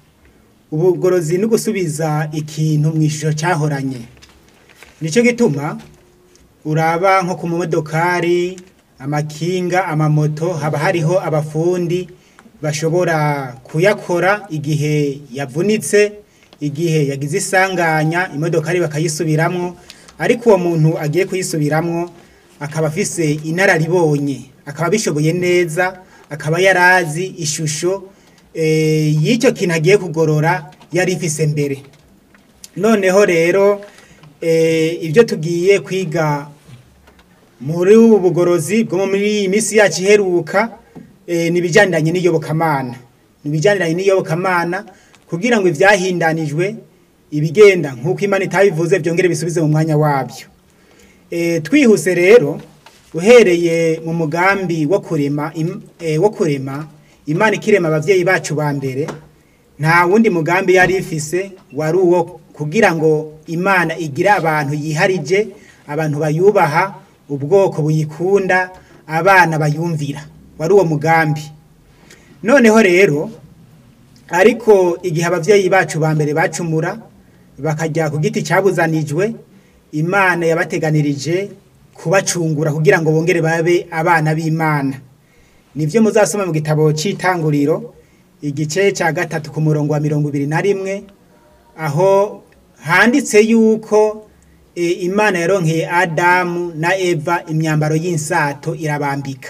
Ubugorozi ni gusubiza ikintu mu ishusho cyahoranye. Nicyo gituma uraba nko ku mamodokari amakinga amamoto haba hariho abafundi bashobora kuyakora igihe yavunitse igihe yagize isanganya imodokari bakayisubiramwo ariko uwo muntu agiye kuyisubiramwo akaba afise inararibonye akaba abishoboye neza akaba yarazi ishusho y'icyo kintu agiye kugorora yari ifise mbere. Noneho rero eh, ibyo tugiye kwiga muri ubu bugorozi bwo muri iyi minsi yacu iheruka eh, ni ibijyaniranye n'iyobokamana. Ni ibijyaniranye n'iyobokamana kugira ngo ibyahindanijwe ibigenda nk'uko imana itabivuze byongere bisubize mu mwanya wabyo. Eh, twihuse rero uhereye mu mugambi wo kurema imana ikirema ababyeyi bacu ba mbere nta wundi mugambi yari ifise wari uwo kugira ngo imana igire abantu yiharije abantu bayubaha ubwoko buyikunda abana bayumvira. Wari uwo mugambi. Noneho rero ariko igihe ababyeyi bacu ba mbere bacumura bakajya ku giti cyabuzanijwe imana yabateganirije kubacungura kugira ngo bongere babe abana b'imana. Ni byo muzasoma mu gitabo cy'itanguriro igice cya gatatu ku murongo wa mirongo ibiri na rimwe aho handitse yuko e, imana yaronkeye adamu na eva imyambaro y'insato irabambika.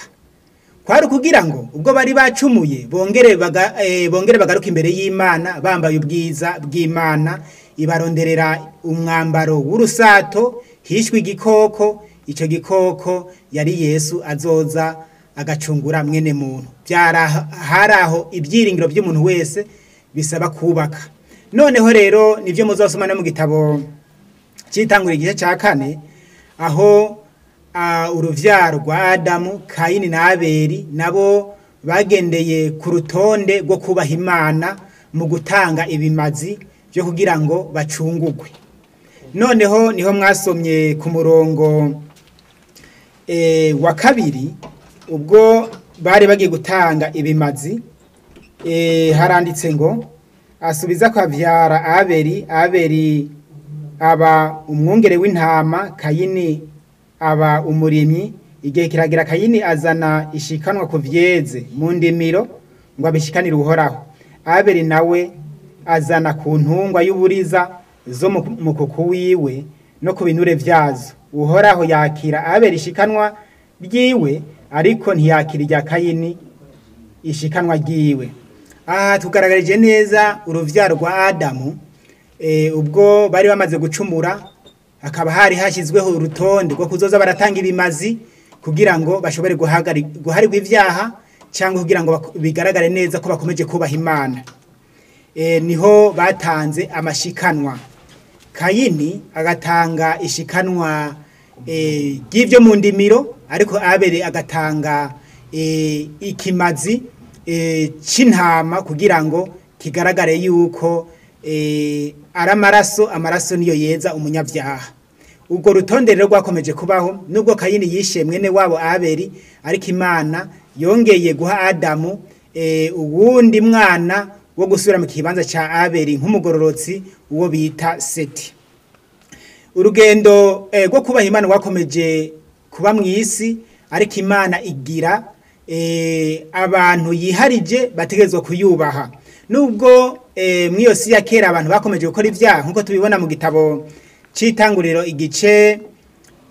Kwari ukugira ngo ubwo bari bacumuye bongere e, bongere bagaruka imbere y'imana bambaye ubwiza bw'imana ibaronderera umwambaro w'urusato hishwe igikoko icyo gikoko yari yesu azoza agacungura mwene muntu. Hari aho ibyiringiro by'umuntu wese bisaba kubaka. Noneho rero ni byo muzasoma no mu gitabo cyitangura igice cya kane aho ah, uruvyaro rwa adamu kayini na abeli nabo bagendeye ku rutonde rwo kubaha imana mu gutanga ibimazi byo kugira ngo bacungugwe noneho ni ho mwasomye ku murongo eh, wa kabiri ubwo bari bagiye gutanga ibimazi eh, haranditse ngo asubiza akavyara abeli abeli aba umwungere w'intama kayini aba umurimyi igihe kiragira kayini azana ishikanwa ku vyeze mu ndimiro ngo abishikanire uhoraho. Abeli nawe azana ku ntungwa y'uburiza zo mu mukuku wiwe no ku binure vyazo. Uhoraho yakira abeli ishikanwa ryiwe ariko ntiyakira irya kayini ishikanwa ryiwe. Aha tugaragarije neza uruvyaro rwa adamu eh, ubwo bari bamaze gucumura hakaba hari hashyizweho urutonde rwo kuzoza baratanga ibimazi kugira ngo bashobore guharirwa ivyaha cyangwa kugira ngo bigaragare neza ko bakomeje kubaha imana. E, ni ho batanze amashikanwa. Kayini agatanga ishikanwa e, ry'ivyo mu ndimiro ariko abere agatanga e, ikimazi e, c'intama kugira ngo kigaragare yuko e, ari amaraso amaraso niyo yeza umunyabyaha. Ubwo rutonde rero rwakomeje kubaho nubwo kayini yishe mwene wabo aberi ariko imana yongeye guha adamu uwundi mwana wo gusubira mu kibanza cya aberi nk'umugororotsi uwo bita seti. Urugendo rwo kubaha imana rwakomeje kuba mu isi ariko imana igira eh, abantu yiharije bategerezwa kuyubaha. Nubwo eh, mu iyo si ya kera abantu bakomeje gukora ibyaha nk'uko tubibona mu gitabo cy'itanguriro igice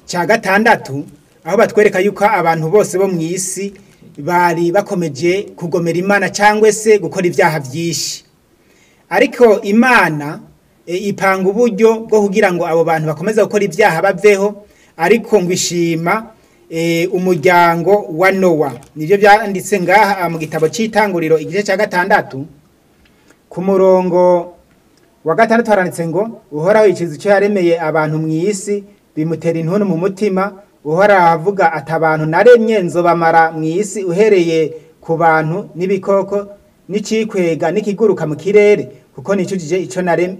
cya gatandatu aho batwereka yuko abantu bose bo mu isi bari bakomeje kugomera imana cyangwa se gukora ibyaha byinshi. Ariko imana e, ipanga uburyo bwo kugira ngo abo bantu bakomeze gukora ibyaha baveho ariko ngo ishima e, umuryango wa nowa. Nibyo byanditse ngaha mu gitabo cy'itanguriro igice cya gatandatu. Ku murongo wa gatandatu haranditse ngo uhoraho ikizu icyo yaremeye abantu mu isi bimutera intuntu mu mutima. Uhoraho avuga ati abantu naremye nzobamara mu isi uhereye ku bantu n'ibikoko n'icikwega n'ikiguruka mu kirere kuko nicujije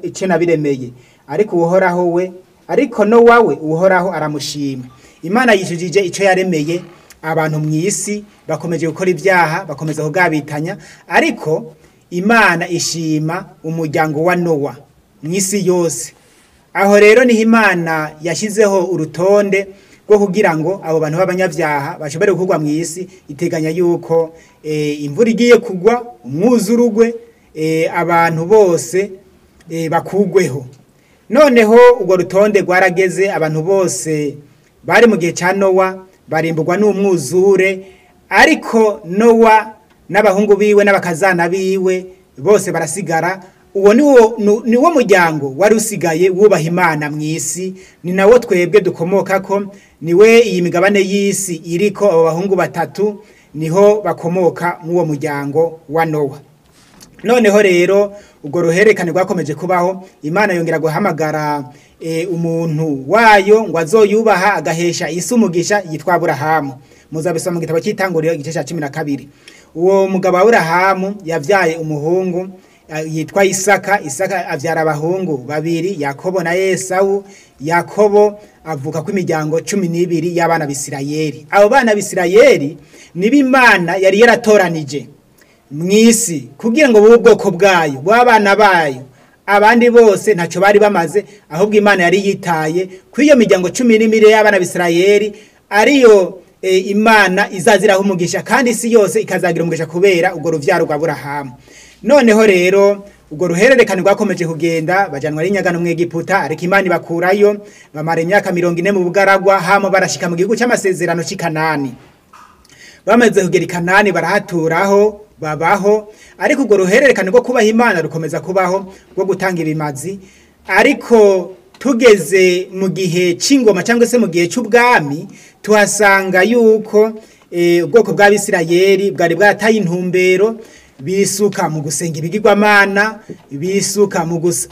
icyo nabiremeye. Ariko uhoraho we ariko no wawe uhoraho aramushima. Imana yishujije icyo yaremeye abantu mu isi bakomeje gukora ibyaha bakomeza kugabitanya ariko imana ishima umuryango wa nowa mu isi yose. Aho rero ni ho imana yashyizeho urutonde rwo kugira ngo abo bantu b'abanyabyaha bashobore kugwa mu isi iteganya yuko eh, imvura igiye kugwa umwuzurugwe eh, abantu bose eh, bakugweho. Noneho urwo rutonde rwarageze abantu bose bari mu gihe cya nowa barimburwa n'umwuzure ariko nowa n'abahungu biwe n'abakazana biwe bose barasigara. Uwo ni wo muryango wari usigaye wubaha imana mu isi. Ni nawo twebwe dukomoka ko ni we iyi migabane y'isi iriko abo bahungu batatu ni ho bakomoka mw'uwo muryango wa nowa. Noneho rero ubwo ruhererekane rwakomeje kubaho imana yongera guhamagara e, umuntu wayo ngo azoyubaha agahesha isi umugisha yitwa aburahamu. Muzabisoma mu gitabo cy'itanguriro igice cya cumi na kabiri. Uwo mugabo wa aburahamu yabyaye umuhungu yitwa isaka. Isaka abyara abahungu babiri yakobo na esawu. Yakobo avuka ko imiryango cumi n'ibiri y'abana bisirayeli. Abo bana bisirayeli nibo imana yari yaratoranije. Mu isi kugira ngo bube ubwoko bwayo bube abana bayo. Abandi bose ntacyo bari bamaze ahubwo imana yari yitaye. Kuri iyo miryango cumi n'imire y'abana bisirayeli ariyo e, imana izaziraho umugisha kandi isi yose ikazagira umugisha kubera ubwo ruvyaro rwa burahamu noneho rero ubwo ruhererekane rwakomeje kugenda bajanwa n'inyagano mu egiputa ariko imana ibakurayo bamara imyaka mirongo ine mu bugaragwa hama barashika mu gihugu cy'amasezerano cy'i kanani. Bamaze kugera i kanani barahaturaho babaho. Ariko urwo ruhererekane rwo kubaha imana rukomeza kubaho rwo gutanga ibimazi ariko tugeze mu gihe cy'ingoma cyangwa se mu gihe cy'ubwami tuhasanga yuko eh, ubwoko bw'abisirayeli bwari bwarataye intumbero. Bisuka mu gusenga ibigirwamana bisuka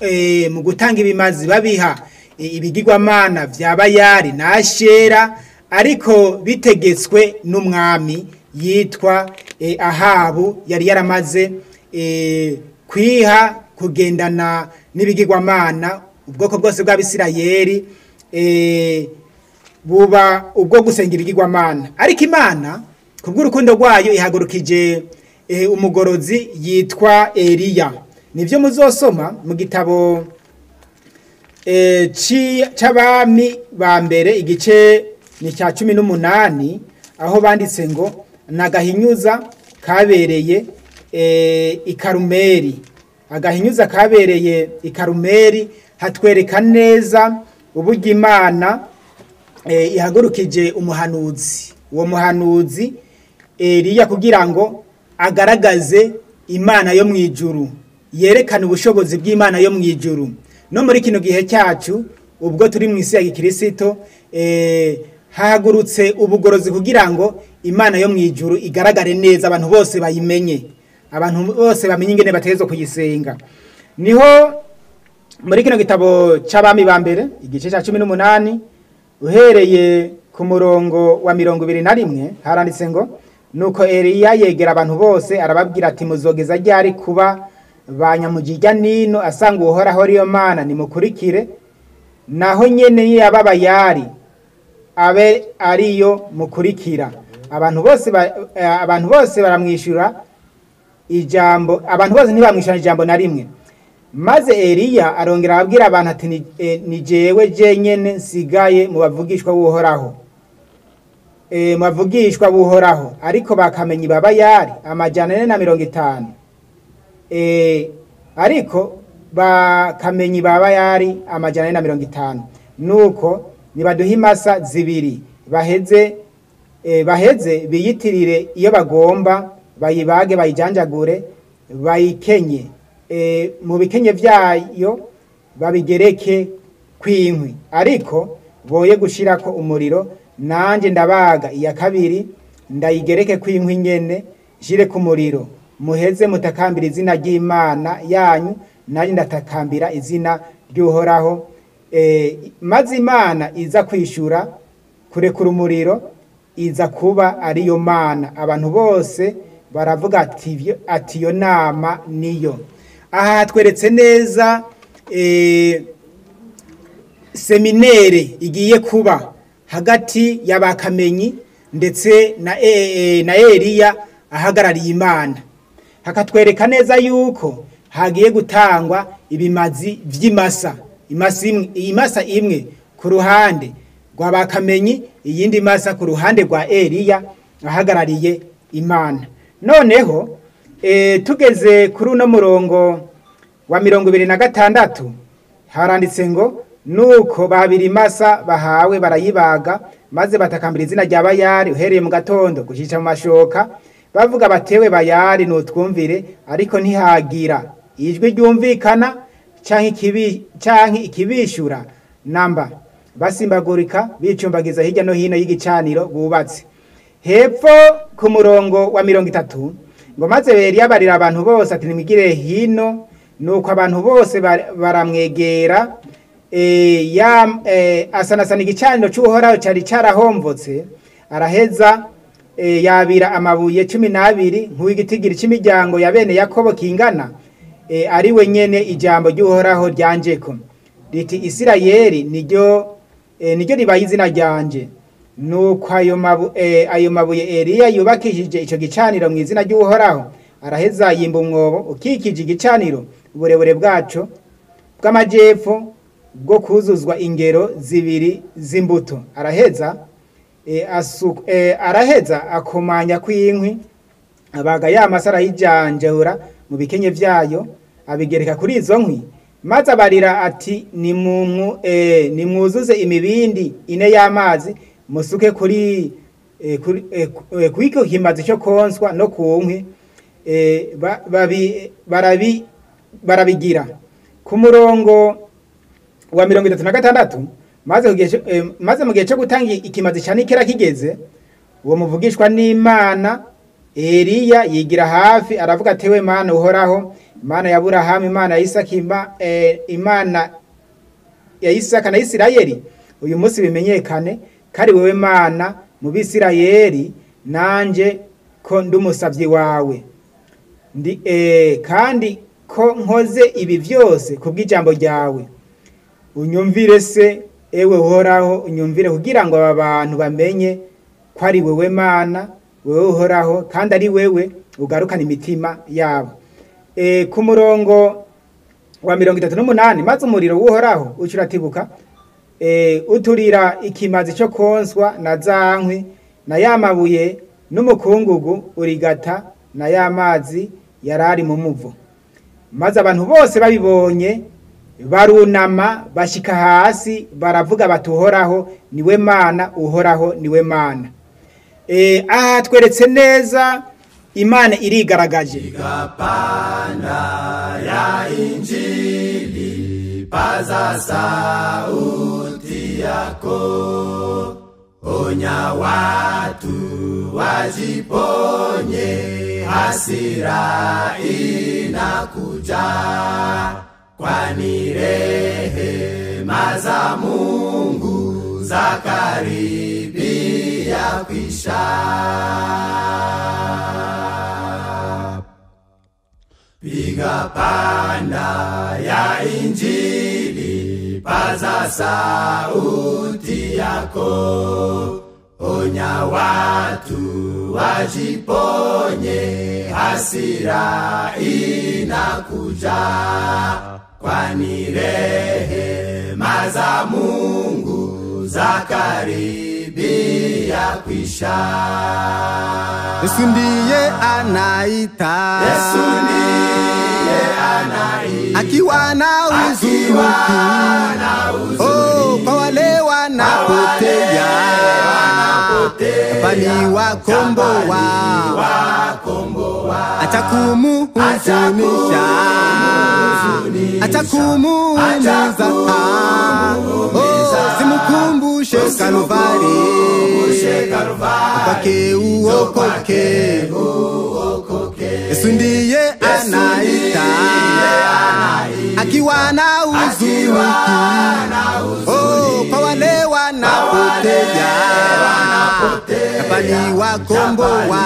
eh, mu gutanga ibimazi babiha eh, ibigirwamana vya bayari na ashera. Ariko bitegetswe n'umwami yitwa ahabu yari yaramaze eh, kwiha kugendana n'ibigirwamana ubwoko bwose bw'abisirayeli eh, buba ubwo gusenga ibigirwamana. Ariko imana kubw'urukundo rwayo ihagurukije eh, umugorozi yitwa eliya. Nibyo muzosoma mu gitabo eh, c'abami ba mbere igice ni cya cumi n'umunani aho banditse ngo nagahinyuza kabereye eh, i karumeri. Agahinyuza kabereye i karumeri hatwereka neza uburyo imana eh, ihagurukije umuhanuzi. Uwo muhanuzi eliya kugira ngo agaragaze imana yo mu ijuru. Yerekane ubushobozi bw'imana yo mu ijuru. No muri kino gihe cyacu ubwo turi mu isi ya gikirisito eh, hahagurutse ubugorozi kugira ngo imana yo mu ijuru igaragare neza abantu bose bayimenye. Abantu bose bamenye ingene bategerezwa kuyisenga. Niho muri kino gitabo c'abami ba mbere igice cya cumi n'umunani uhereye ku murongo wa mirongo ibiri na rimwe haranditse ngo nuko eliya yegera abantu bose arababwira ati muzogeza ryari kuba ba nyamugirya nino asanga uhoraho ariyo mana? Nimukurikire. Naho nyene niyaba bayari abe ariyo mukurikira. Abantu bose eh, abantu bose baramwishyura ijambo abantu bose ntibamwishyura ijambo na rimwe. Maze eliya arongera ababwira abantu ati "Ni- eh, jewe jenyene nsigaye mu bavugishwa b'uhoraho. Eh, mu bavugishwa b'uhoraho. Ariko bakamenyi baba yari amajana ane na mirongo itanu. Ariko bakamenyi baba yari amajana ane na mirongo itanu. Nuko nibaduha imasa zibiri baheze baheze biyitirire iyo bagomba bayibage bayijanjagure bayikenye. Eh, mu bikenye byayo babigereke kw'inkwi. Ariko boye gushirako umuriro nanje ndabaga iya kabiri ndayigereke kw'inkwi nyene shire ku muriro. Muheze mutakambira izina ry'imana yanyu nanjye ndatakambira izina ry'uhoraho. E, maze imana iza kwishura kurekura umuriro iza kuba ariyo mana. Abantu bose baravuga ati "Ivyo- ati iyo nama niyo. Aha hatweretse neza eh, seminere igiye kuba hagati y'abakamenyi ndetse na, e, e, na Eliya ahagarariye Imana. Hakatwereka neza yuko hagiye gutangwa ibimazi vy'imasa. Imasa imwe imasa imwe ku ruhande. Rwa bakamenyi iyindi masa ku ruhande rwa Eliya ahagarariye Imana. Noneho e, tugeze kuri uno murongo wa mirongo ibiri na gatandatu haranditse ngo nuko babiri masa bahawe barayibaga maze batakambira izina rya bayari uhereye mu gatondo gushisha mu mashoka bavuga batewe bayari nutwumvire ariko ntihagira ijwi ryumvikana canke ikibi canke ikibishura. Namba basimbagurika bicumbagiza hirya no hino y'igicaniro bubatse. Hepfo ku murongo wa mirongo itatu ngo maze Eliya barira abantu bose ati nimwigire hino. Nuko abantu bose bar- baramwegera e, ya e, asanasana igicaniro c'uhoraho cari carahomvotse araheza e, yabira amabuye cumi n'abiri nk'uw'igitigiri c'imiryango ya bene yakobo kingana ari we nyene ijambo ry'uhoraho ryanjeko riti isirayeli niryo niryo ribaye izina ryanje. Nuko ayo e, ayo mabuye eliya yubakishije ico gicaniro mu izina ry'uhoraho. Araheza yimba umwobo ukikije igicaniro uburebure bwaco bw'amajepfo bwo kuzuzwa ingero zibiri z'imbuto. Araheza e, asu, e, araheza akomanya kw'inkwi abaga ya masara yijanjura mu bikenye vyayo abigereka kuri izo nkwi. Maze abarira ati nimwuzuze imibindi ine y'amazi musuke kuri e, kuri e, ku- e, kwiko kimazi cyo konswa no ku nkwi. Barabigira. Ku murongo wa mirongo itatu na gatandatu maze eh, mu gihe cyo gutanga ikimazi cya nikera kigeze uwo muvugishwa n'imana eliya yigira hafi aravuga ati we mana uhoraho imana ya burahamu imana ya isaka ima- eh, imana ya isaka na isirayeli. Uyu munsi bimenyekane ko ari wowe mana mu bisirayeli nanje ko ndi umusabyi wawe. Ndi kandi ko nkoze ibi byose kubw'ijambo ryawe. Unyumvire se ewe uhoraho unyumvire kugira ngo aba bantu bamenye ko ari wewe mana wewe uhoraho kandi ari wewe ugarukana imitima yabo. e, ku murongo wa mirongo itatu n'umunani maze umuriro w'uhoraho uca uratibuka e, uturira ikimazi cyo konswa na za nkwi na ya mabuye n'umukungugu urigata na ya mazi yari ari mu muvo. Maze abantu bose babibonye barunama bashika hasi baravuga bati uhoraho ni we mana uhoraho ni we mana. E, aha tweretse neza imana irigaragaje. Ya injili paza sauti yako. Onya watu wajiponye hasira inakuja. Kwani rehema za mungu za karibia kwisha piga panda ya injili paza sauti yako. Onya watu wajiponye hasira inakuja. Kwani rehema za mungu za karibia kwisha Yesu ndiye anaita. Yesu ndiye anaita. Akiwa na huzuni akiwa na huzuni oh, kwa wale wanapotea, waliwakomboa, atakumuhuzunisha, atakumuumiza. Oh, simukumbushe Kalvari, upake uokoke. Yesu ndiye anaita akiwa na huzuni wanapotea bali wakomboa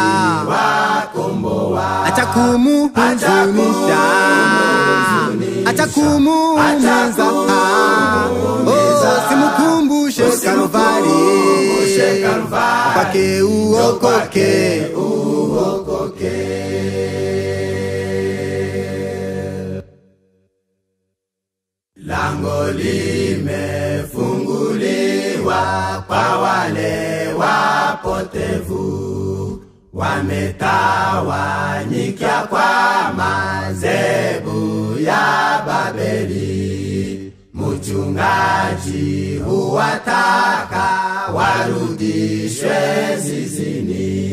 acha kumuhuzunisha acha kumumeza oh, simkumbushe Kalvari kwake uokoke. Lango kwa wale wapotevu wametawanyika kwa mazebu ya Babeli. Mchungaji huwataka warudishwe zizini.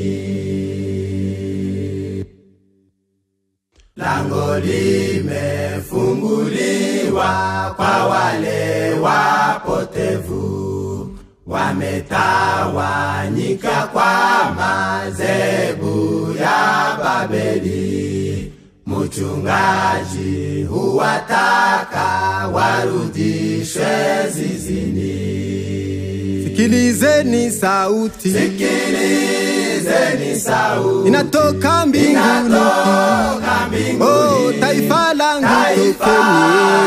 Lango limefunguliwa kwa wale wapotevu, wametawanyika kwa mazebu ya Babeli. Mchungaji huwataka warudishwe zizini. Sikilizeni sauti. Sikilizeni sauti. Inatoka mbinguni. Inatoka mbinguni. oh, taifa langu Taifa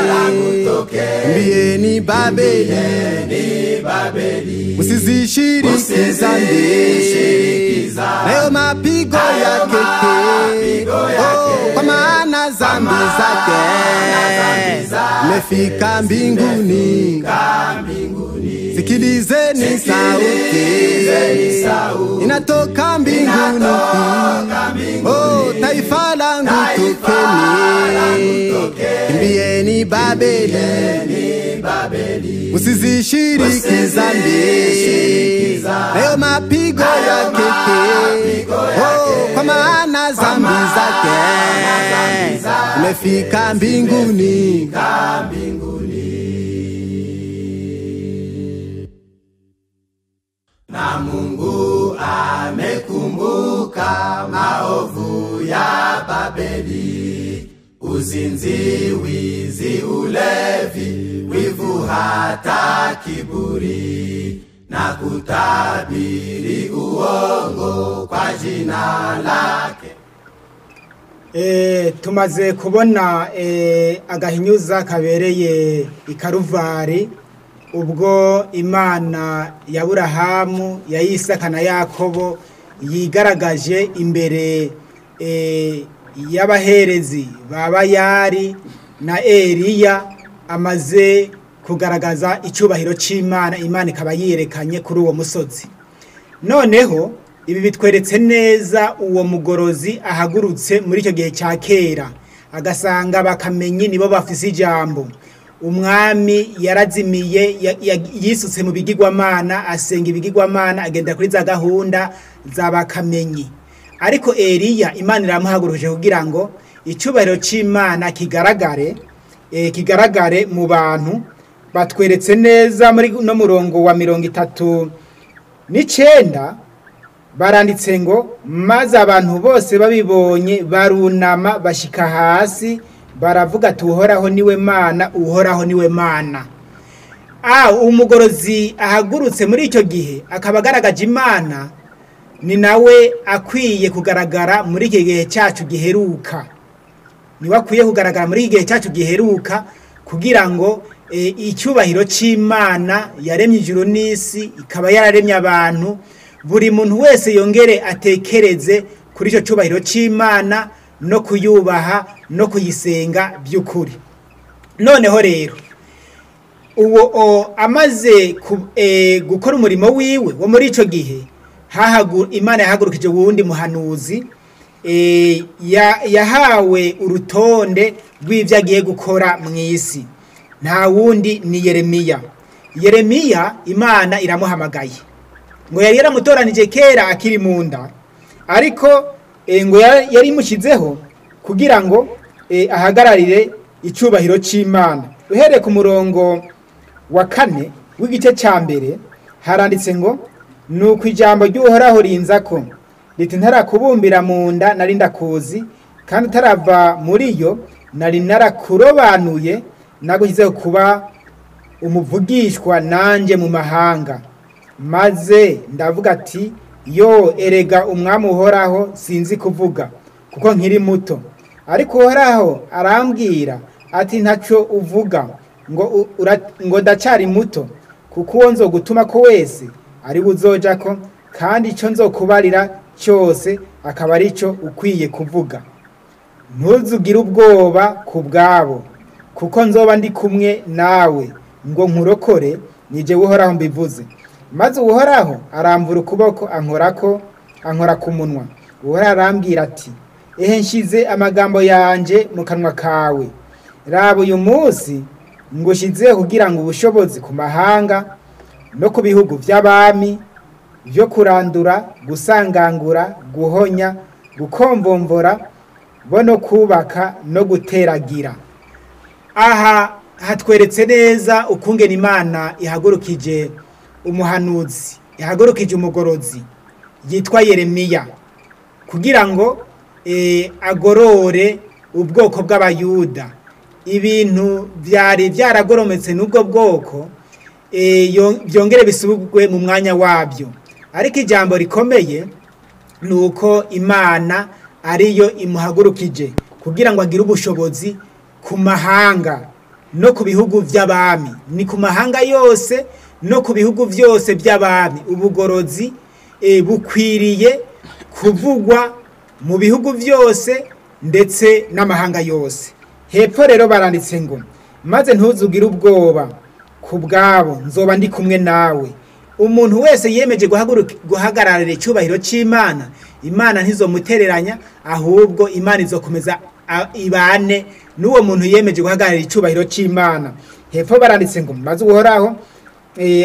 langu tokeni. Mbieni Babeli. Mbieni Babeli. msizishiriki dhambi. nayo mapigo ya yake oh, kwa maana zambi zake. dhambi zake. Mefika mbinguni. Mbinguni sikilizeni sauti. inatoka mbinguni, oh taifa langu tukeni kimbieni Babeli, msizishiriki zambi. nayo mapigo yake, oh kwa maana zambi zake. imefika mbinguni. Mungu amekumbuka maovu ya Babeli, uzinzi, wizi, ulevi, wivu, hata kiburi, na kutabiri uongo kwa jina lake. Eh, tumaze kubona eh, agahinyuza kabereye ikaruvari ubwo imana ya burahamu ya isaka na yakobo yigaragaje imbere eh, y'abaherezi ba bayari na eliya amaze kugaragaza icyubahiro cy'imana. Imana ikaba yiyerekanye kuri uwo musozi. Noneho ibi bitweretse neza uwo mugorozi ahagurutse muri icyo gihe cya kera. Agasanga bakamenyi nibo bafise ijambo. Umwami yarazimiye ya- ya- yisutse mu bigirwamana asenga ibigirwamana agenda kuri za gahunda za bakamenyi. Ariko eliya imana iramuhagurukije kugira ngo icyubahiro cy'imana kigaragare eh, kigaragare mu bantu batweretse neza muri no murongo wa mirongo itatu n'icyenda baranditse ngo maze abantu bose babibonye barunama bashyika hasi baravuga ati uhoraho ni we mana uhoraho ni we mana. Umugorozi ahagurutse muri icyo gihe akaba agaragaje imana ni nawe akwiye kugaragara muri iki gihe cyacu giheruka. Niwe akwiye kugaragara muri iki gihe cyacu giheruka kugira ngo e, icyubahiro cy'imana yaremye ijuru n'isi ikaba yararemye abantu buri muntu wese yongere atekereze kuri icyo cyubahiro cy'imana no kuyubaha no kuyisenga by'ukuri. Noneho rero uwo amaze eh, gukora umurimo wiwe wo muri icyo gihe imana yahagurukije wundi muhanuzi ya- yahawe urutonde rw'ibyo agiye gukora mu isi. Nta wundi ni yeremiya. Yeremiya imana iramuhamagaye. Ngo yari yaramutoranije kera akiri mu nda ariko ngo yari yari imushyizeho kugira ngo eh, ahagararire icyubahiro cy'imana. Uhereye ku murongo wa kane w'igice cya mbere haranditse ngo ni uko ijambo ry'uhoraho rinza ko riti ntarakubumbira mu nda nari ndakuzi kandi utarava muri yo nari narakurobanuye nagushyizeho kuba umuvugishwa nanjye mu mahanga maze ndavuga ati yo erega umwami uhoraho sinzi kuvuga kuko nkiri muto. Ariko uhoraho arambwira ati ntacyo uvuga ngo ngo ndacyari muto kuko uwo nzogutuma ko wese ari buzoja ko kandi icyo nzokubarira cyose akaba ari cyo ukwiye kuvuga. Ntuzugire ubwoba ku bwabo kuko nzoba ndi kumwe nawe ngo nkurokore nije uhoraho mbivuze. Maze uhoraho arambura ukuboko ankora ku munwa uhoraho arambwira ati ehe nshyize amagambo yanjye mu kanwa kawe. Raba uyu munsi ngushyizeho kugira ngo ubushobozi ku mahanga no ku bihugu by'abami byo kurandura gusangangura guhonya gukomvomvora bo no kubaka no guteragira. Aha hatweretse neza ukungena imana ihagurukije umuhanuzi ihagurukije umugorozi yitwa yeremiya kugira ngo eh, agorore ubwoko bw'abayuda. Ibintu byari byaragorometse n'ubwo bwoko eh, yo- byongere bisubirwe mu mwanya wabyo. Ariko ijambo rikomeye ni uko imana ariyo imuhagurukije kugira ngo agire ubushobozi ku mahanga no ku bihugu by'abami. Ni ku mahanga yose no ku bihugu byose by'abami. Ubugorozi eh, bukwiriye kuvugwa mu bihugu byose ndetse n'amahanga yose. Hepfo rero baranditse ngo maze ntuzugire ubwoba ku bwabo nzoba ndi kumwe nawe. Umuntu wese guhaguruka- guhagararira icyubahiro cy'imana imana ntizomutereranya ahubwo imana izokomeza ibane n'uwo muntu yiyemeje guhagararira icyubahiro cy'imana. Hepfo baranditse ngo maze uhoraho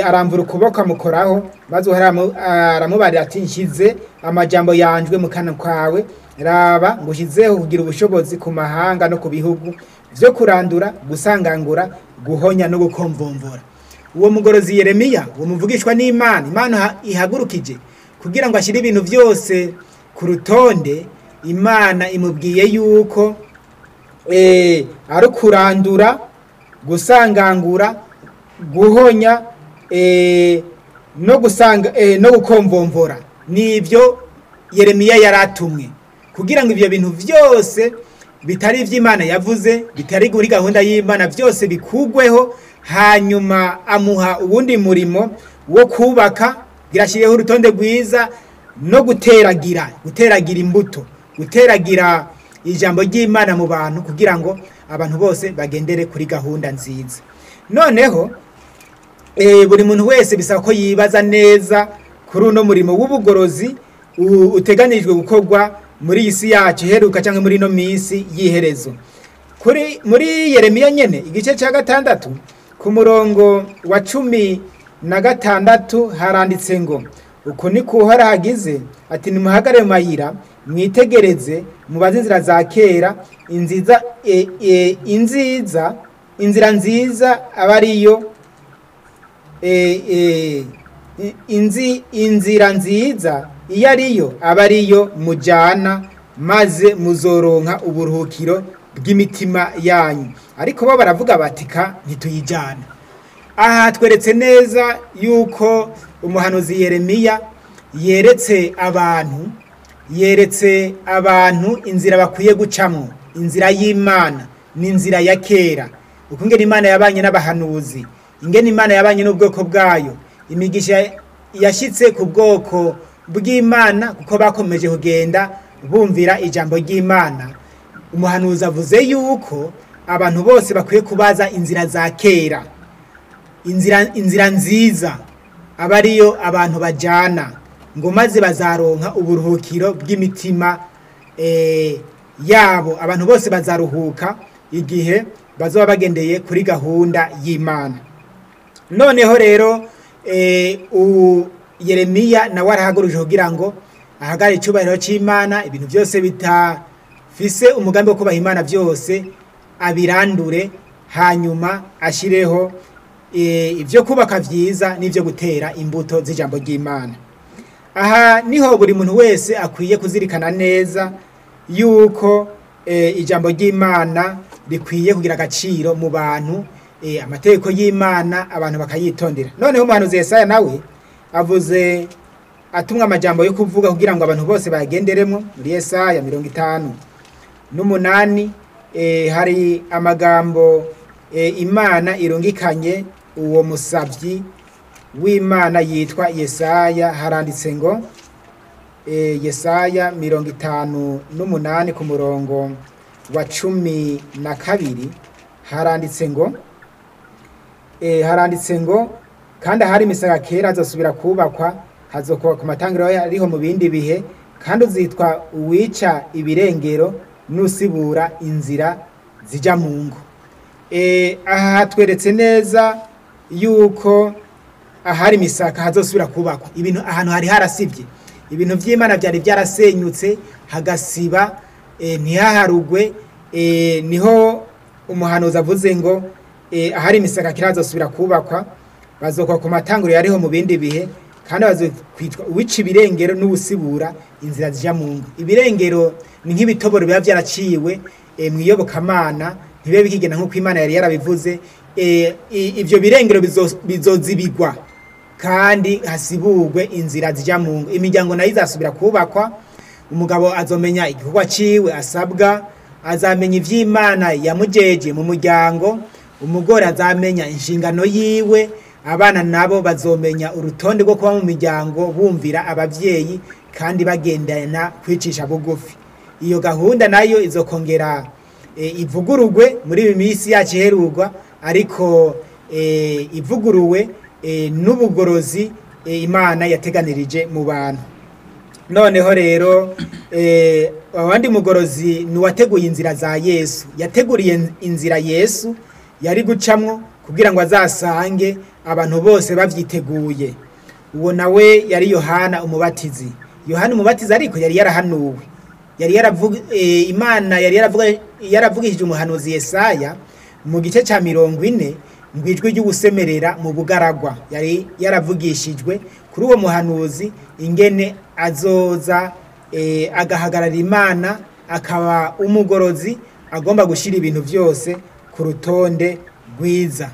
arambura ukuboko amukoraho maze amu- aramubarira ati nshyize amajambo yanjwe mu kanwa kawe. Raba ngushyizeho kugira ubushobozi ku mahanga no ku bihugu byo kurandura gusangangura guhonya no gukomvomvora. Uwo mugorozi yeremiya uwo muvugishwa n'imana. Imana iha- ihagurukije kugira ngo ashyire ibintu byose ku rutonde. Imana imubwiye yuko eh, ari kurandura gusangangura guhonya eh, no gusanga eh, no gukomvomvora. Nibyo yeremiya yari atumwe. Kugira ngo ibyo bintu byose bitari iby'imana yavuze bitari kuri gahunda y'imana byose bikugweho hanyuma amuha uwundi murimo wo kubaka birashyiriyeho urutonde rwiza no guteragira guteragira imbuto guteragira ijambo ry'imana mu bantu kugira ngo abantu bose bagendere kuri gahunda nziza. Noneho eh, buri muntu wese bisaba ko yibaza neza kuri uno murimo w'ubugorozi uteganijwe gukorwa muri iyi si yacu iheruka cyangwa muri ino minsi y'iherezo. Muri yeremiya nyene igice cya gatandatu ku murongo wa cumi na gatandatu haranditse ngo uku ni kuhora hagize ati nimuhagare mu mayira mwitegereze mubaze inzira za kera inziza e, e, inziza inzira nziza aba ariyo inzira nziza iyo ariyo aba mujyana maze muzoronka uburuhukiro bw'imitima yanyu. Ariko bo baravuga bati ka ntituyijyana aha tweretse neza yuko umuhanuzi yeremiya yeretse abantu yeretse abantu inzira bakwiye gucamo inzira y'imana ni inzira ya kera. Uko ingene imana yabanye n'abahanuzi. Ingene imana yabanye n'ubwoko bwayo. Imigisha yashyitse ku bwoko bw'imana kuko bakomeje kugenda bumvira ijambo ry'imana. Umuhanuzi avuze yuko abantu bose bakwiye kubaza inzira za kera. Inzira nziza. Aba ariyo abantu bajyana ngo maze bazaronka uburuhukiro bw'imitima eh, yabo. Abantu bose bazaruhuka igihe bazaba bagendeye kuri gahunda y'imana. Noneho rero eh, yeremiya nawe arahaguruje kugira ngo ahagare icyubahiro cy'imana ibintu byose bitafise umugambi wo kubaha imana byose abirandure hanyuma ashyireho eh, ibyo kubaka byiza n'ibyo gutera imbuto z'ijambo ry'imana. Aha ni ho buri muntu wese akwiye kuzirikana neza yuko eh, ijambo ry'imana rikwiye kugira agaciro mu bantu amategeko y'imana abantu bakayitondera. Noneho umuhanuzi yesaya nawe avuze atumwa amajambo yo kuvuga kugira ngo abantu bose bayagenderemo muri yesaya mirongo itanu n'umunani. Eh, hari amagambo eh, imana irungikanye uwo musabyi w'imana yitwa yesaya haranditse ngo eh, yesaya mirongo itanu n'umunani ku murongo wa cumi na kabiri haranditse ngo eh, haranditse ngo kandi ahari imisaga kera hazosubira kubakwa hazokubakwa ku matangiro ariho mu bindi bihe kandi uzitwa uwica ibirengero n'usibura inzira zijya mu ngo. Eh, aha hatweretse neza yuko ahari imisaka hazosubira kubakwa. Ibintu ahantu hari harasibye. Ibintu by'imana byari byarasenyutse hagasiba eh, ntihaharugwe. Eh, ni ho umuhanuzi avuze ngo eh, ahari imisaka kera hazosubira kubakwa bazokwa ku matanguro yariho mu bindi bihe kandi bazokwitwa uwica ibirengero n'ubusibura inzira zijya mu ngo. Ibirengero ni nk'ibitoboro biba byaraciwe eh, mu iyobokamana ntibibe bikigena nk'uko imana yari yarabivuze eh, ibyo birengero bizo- bizozibigwa. Kandi hasiburwe inzira zijya mu ngo. Imiryango na yo izasubira kubakwa umugabo azomenya igikorwa ciwe asabwa azamenya ivy'imana yamujeje mu muryango umugore azamenya inshingano yiwe abana nabo bazomenya urutonde rwo kuba mu miryango bumvira abavyeyi kandi bagendana kwicisha bugufi. Iyo gahunda na yo izokongera e, ivugurugwe muri iyi minsi yacu iherurwa ariko e, ivuguruwe e, n'ubugorozi imana yateganirije mu bantu. Noneho rero abandi mugorozi ni uwateguye inzira za yesu. Yateguriye inzira yesu yari gucamwo kugira ngo azasange abantu bose bavyiteguye uwo nawe yari yohana umubatizi. Yohana umubatizi ariko yari yarahanuwe. Yari eh, imana yari yaravugishije umuhanuzi yesaya mu gice cya mirongo ine ngo ijwi ry'ugusemerera mu bugaragwa. Yari yaravugishijwe kuri uwo muhanuzi ingene azoza eh, agahagarara imana akaba umugorozi agomba gushyira ibintu byose ku rutonde rwiza.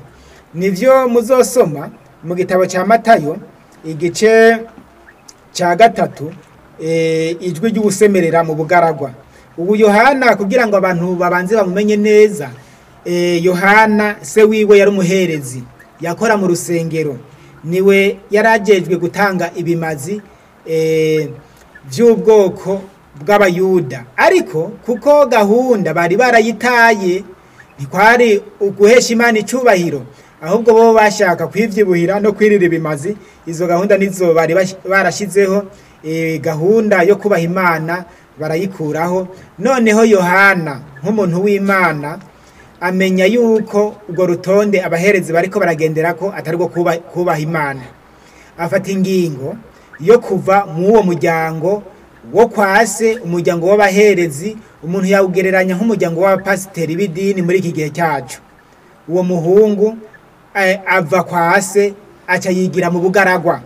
Nivyo muzosoma mu gitabo cya matayo igice cya gatatu eh, ijwi ry'ugusemerera mu bugaragwa. Ubu yohana kugira ngo abantu babanze bamumenye neza eh, yohana se wiwe yari umuherezi yakora mu rusengero. Niwe yari ajejwe gutanga ibimazi eh, by'ubwoko bw'abayuda. Ariko kuko gahunda bari barayitaye ntikwari uguhesha imana icubahiro ahubwo bo bashaka kwivyibuhira no kwirira ibimazi. Izo gahunda nizo bari barashizeho eh, gahunda yo kubaha imana barayikuraho. Noneho yohana nk'umuntu w'imana amenya yuko urwo rutonde abaherezi bariko baragenderako atari rwo kuba- kubaha imana. Afata ingingo yo kuva mu uwo muryango wo kwa se umuryango w'abaherezi umuntu yawugereranya nk'umuryango w'abapasiteri b'idini muri iki gihe cyacu. Uwo muhungu eh, ava kwa se aca yigira mu bugaragwa.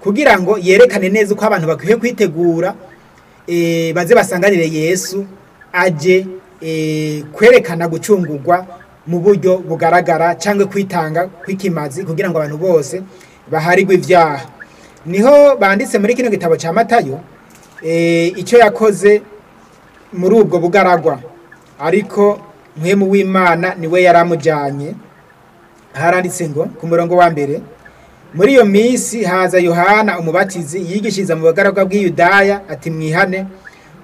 Kugira ngo yerekane neza uko abantu bakwiye kwitegura eh, baze basanganire yesu aje eh, kwerekana gucungurwa mu buryo bugaragara cyangwa kwitanga kw'ikimazi kugira ngo abantu bose baharigwe ibyaha. Niho banditse muri kino gitabo cya matayo icyo yakoze muri ubwo bugaragwa. Ariko mwemu w'imana ni we yari amujyanye haranditse ngo ku murongo wa mbere muri iyo minsi haza yohana umubatizi yigishiriza mu bugaragwa bw'iyudaya ati mwihane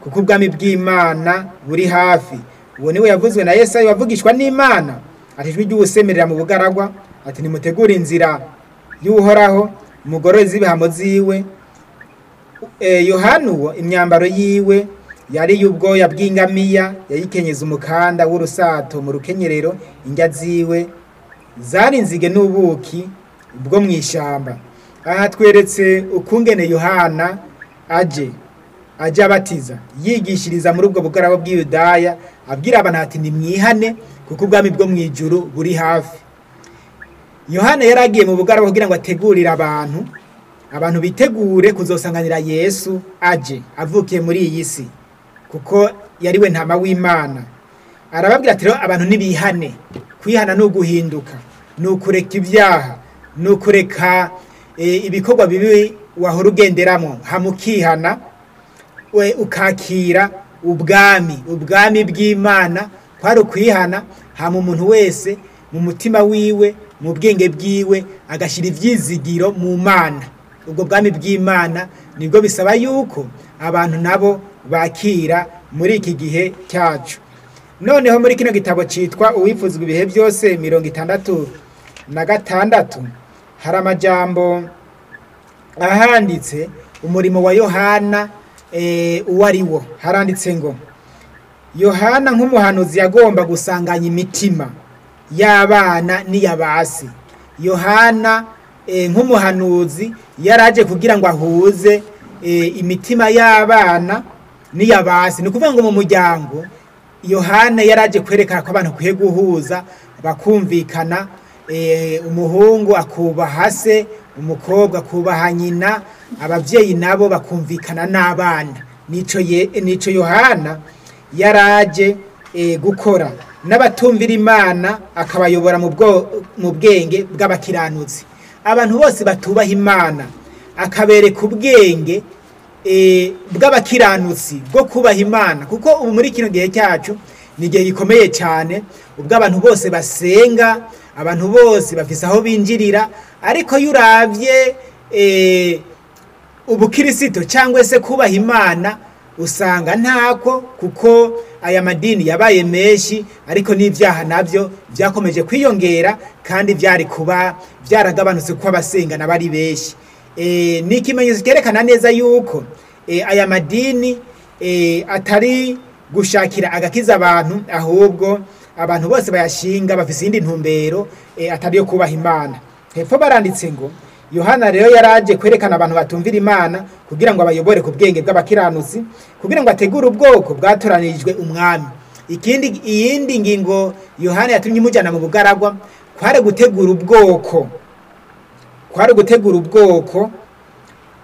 kuko ubwami bw'imana buri hafi uwo ni we yavuzwe na yesayi wavugishwa n'imana. Ati ijwi ry'uwusemerera mu bugaragwa ati nimutegure inzira y'uhoraho umugorozi w'ibihamo ziwe Eh, yohana uwo imyambaro yiwe yari y'ubwoya bw'ingamiya yayikenyeza umukanda w'urusato mu rukenyerero indya ziwe zari inzige n'ubuki bwo mu ishyamba aha tweretse ukungene yohana aje aje abatiza. Yigishiriza muri ubwo bugarabo bw'iyudaya abwira abantu ati nimwihane kuko ubwami bwo mu ijuru buri hafi. Yohana yari agiye mu bugarabo kugira ngo ategurire abantu abantu bitegure kuzosanganira yesu aje avukiye muri iyi si kuko yari we ntama w'imana. Arababwira ati rero abantu ntibihane. Kwihana ni uguhinduka ni ukureka ibyaha ni ukureka eh, ibikorwa bibi wahora ugenderamo. Hama ukihana we ukakira ubwami ubwami bw'imana. Kwari ukwihana hama umuntu wese mu mutima wiwe mu bwenge bwiwe agashyira ibyizigiro mu mana. Ubwo bwami bw'imana ni bwo bisaba yuko abantu nabo bakira muri iki gihe cyacu. Noneho muri kino gitabo cyitwa uwifuzwa ibihe byose mirongo itandatu na gatandatu hari amajambo ahanditse umurimo wa yohana eh, uwo ari wo. Haranditse ngo yohana nk'umuhanuzi yagomba gusanganya imitima y'abana n'iy'abasi. Yohana eh, nk'umuhanuzi yaraje kugira ngo ahuze eh, imitima y'abana n'iy'abasi. Ni ukuvuga ngo mu muryango yohana yaraje kwerekana ko abantu bakwiye guhuza bakumvikana eh, umuhungu akubaha se umukobwa akubaha nyina ababyeyi nabo bakumvikana n'abana. Nico yohana yaraje eh, gukora. N'abatumvira imana akabayobora mu bwenge bw'abakiranutsi. Abantu bose batubaha imana. Akabereka ubwenge eh, bw'abakiranutsi bwo kubaha imana. Kuko ubu muri kino gihe cyacu ni igihe gikomeye cyane ubwo abantu bose basenga abantu bose bafise aho binjirira. Ariko iyo urabye eh, ubukirisito cyangwa se kubaha imana usanga ntako kuko aya madini yabaye menshi ariko n'ibyaha na byo byakomeje kwiyongera kandi byari kuba byaragabanutse kuko abasenga nabo ari benshi. Eh, ni ikimenyetso cyerekana neza yuko eh, aya madini eh, atari gushakira agakiza abantu ahubwo abantu bose bayashinga bafite iyindi ntumbero atari yo kubaha imana. Hepfo baranditse ngo yohana rero yaraje kwerekana abantu batumvira imana kugira ngo abayobore ku bwenge bw'abakiranutsi kugira ngo ategure ubwoko bwatoranijwe umwami. Ikindi iyindi ngingo yohana yatumye imujyana mu bugaragwa kwari gutegura ubwoko kwari gutegura ubwoko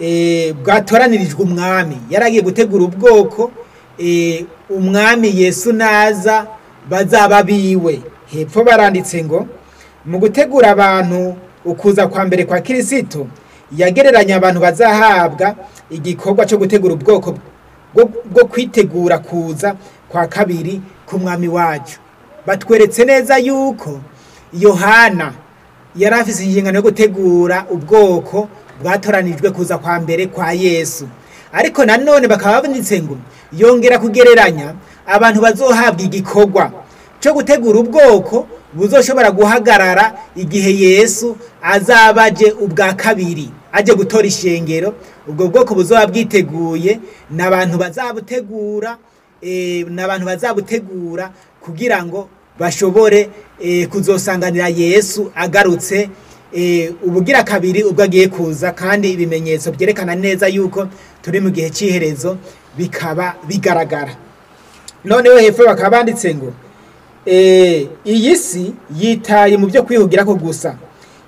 eh, bwatoranirijwe umwami. Yari agiye gutegura ubwoko eh, umwami yesu naza bazaba biwe hepfo baranditse ngo mu gutegura abantu ukuza kwa mbere kwa kirisito yagereranya abantu bazahabwa igikorwa cyo gutegura ubwoko bwo- kwitegura kuza kwa kabiri k'umwami wacu. Batweretse neza yuko yohana yari afite inshingano yo gutegura ubwoko bwatoranijwe kuza kwa mbere kwa yesu. Ariko nanone bakaba banditse ngo yongera kugereranya abantu bazohabwa igikorwa cyo gutegura ubwoko buzoshobora guhagarara igihe yesu azaba aje ubwa kabiri aje gutora ishengero. Ubwo bwoko buzoba bwiteguye ni abantu bazabutegura eh, ni abantu bazabutegura kugira ngo bashobore eh, kuzosanganira yesu agarutse eh, ubugira kabiri ubwo agiye kuza. Kandi ibimenyetso byerekana neza yuko turi mu gihe cy'iherezo bikaba bigaragara. Noneho hepfo bakaba banditse ngo iyi si yitaye mu byo kwihugira ko gusa.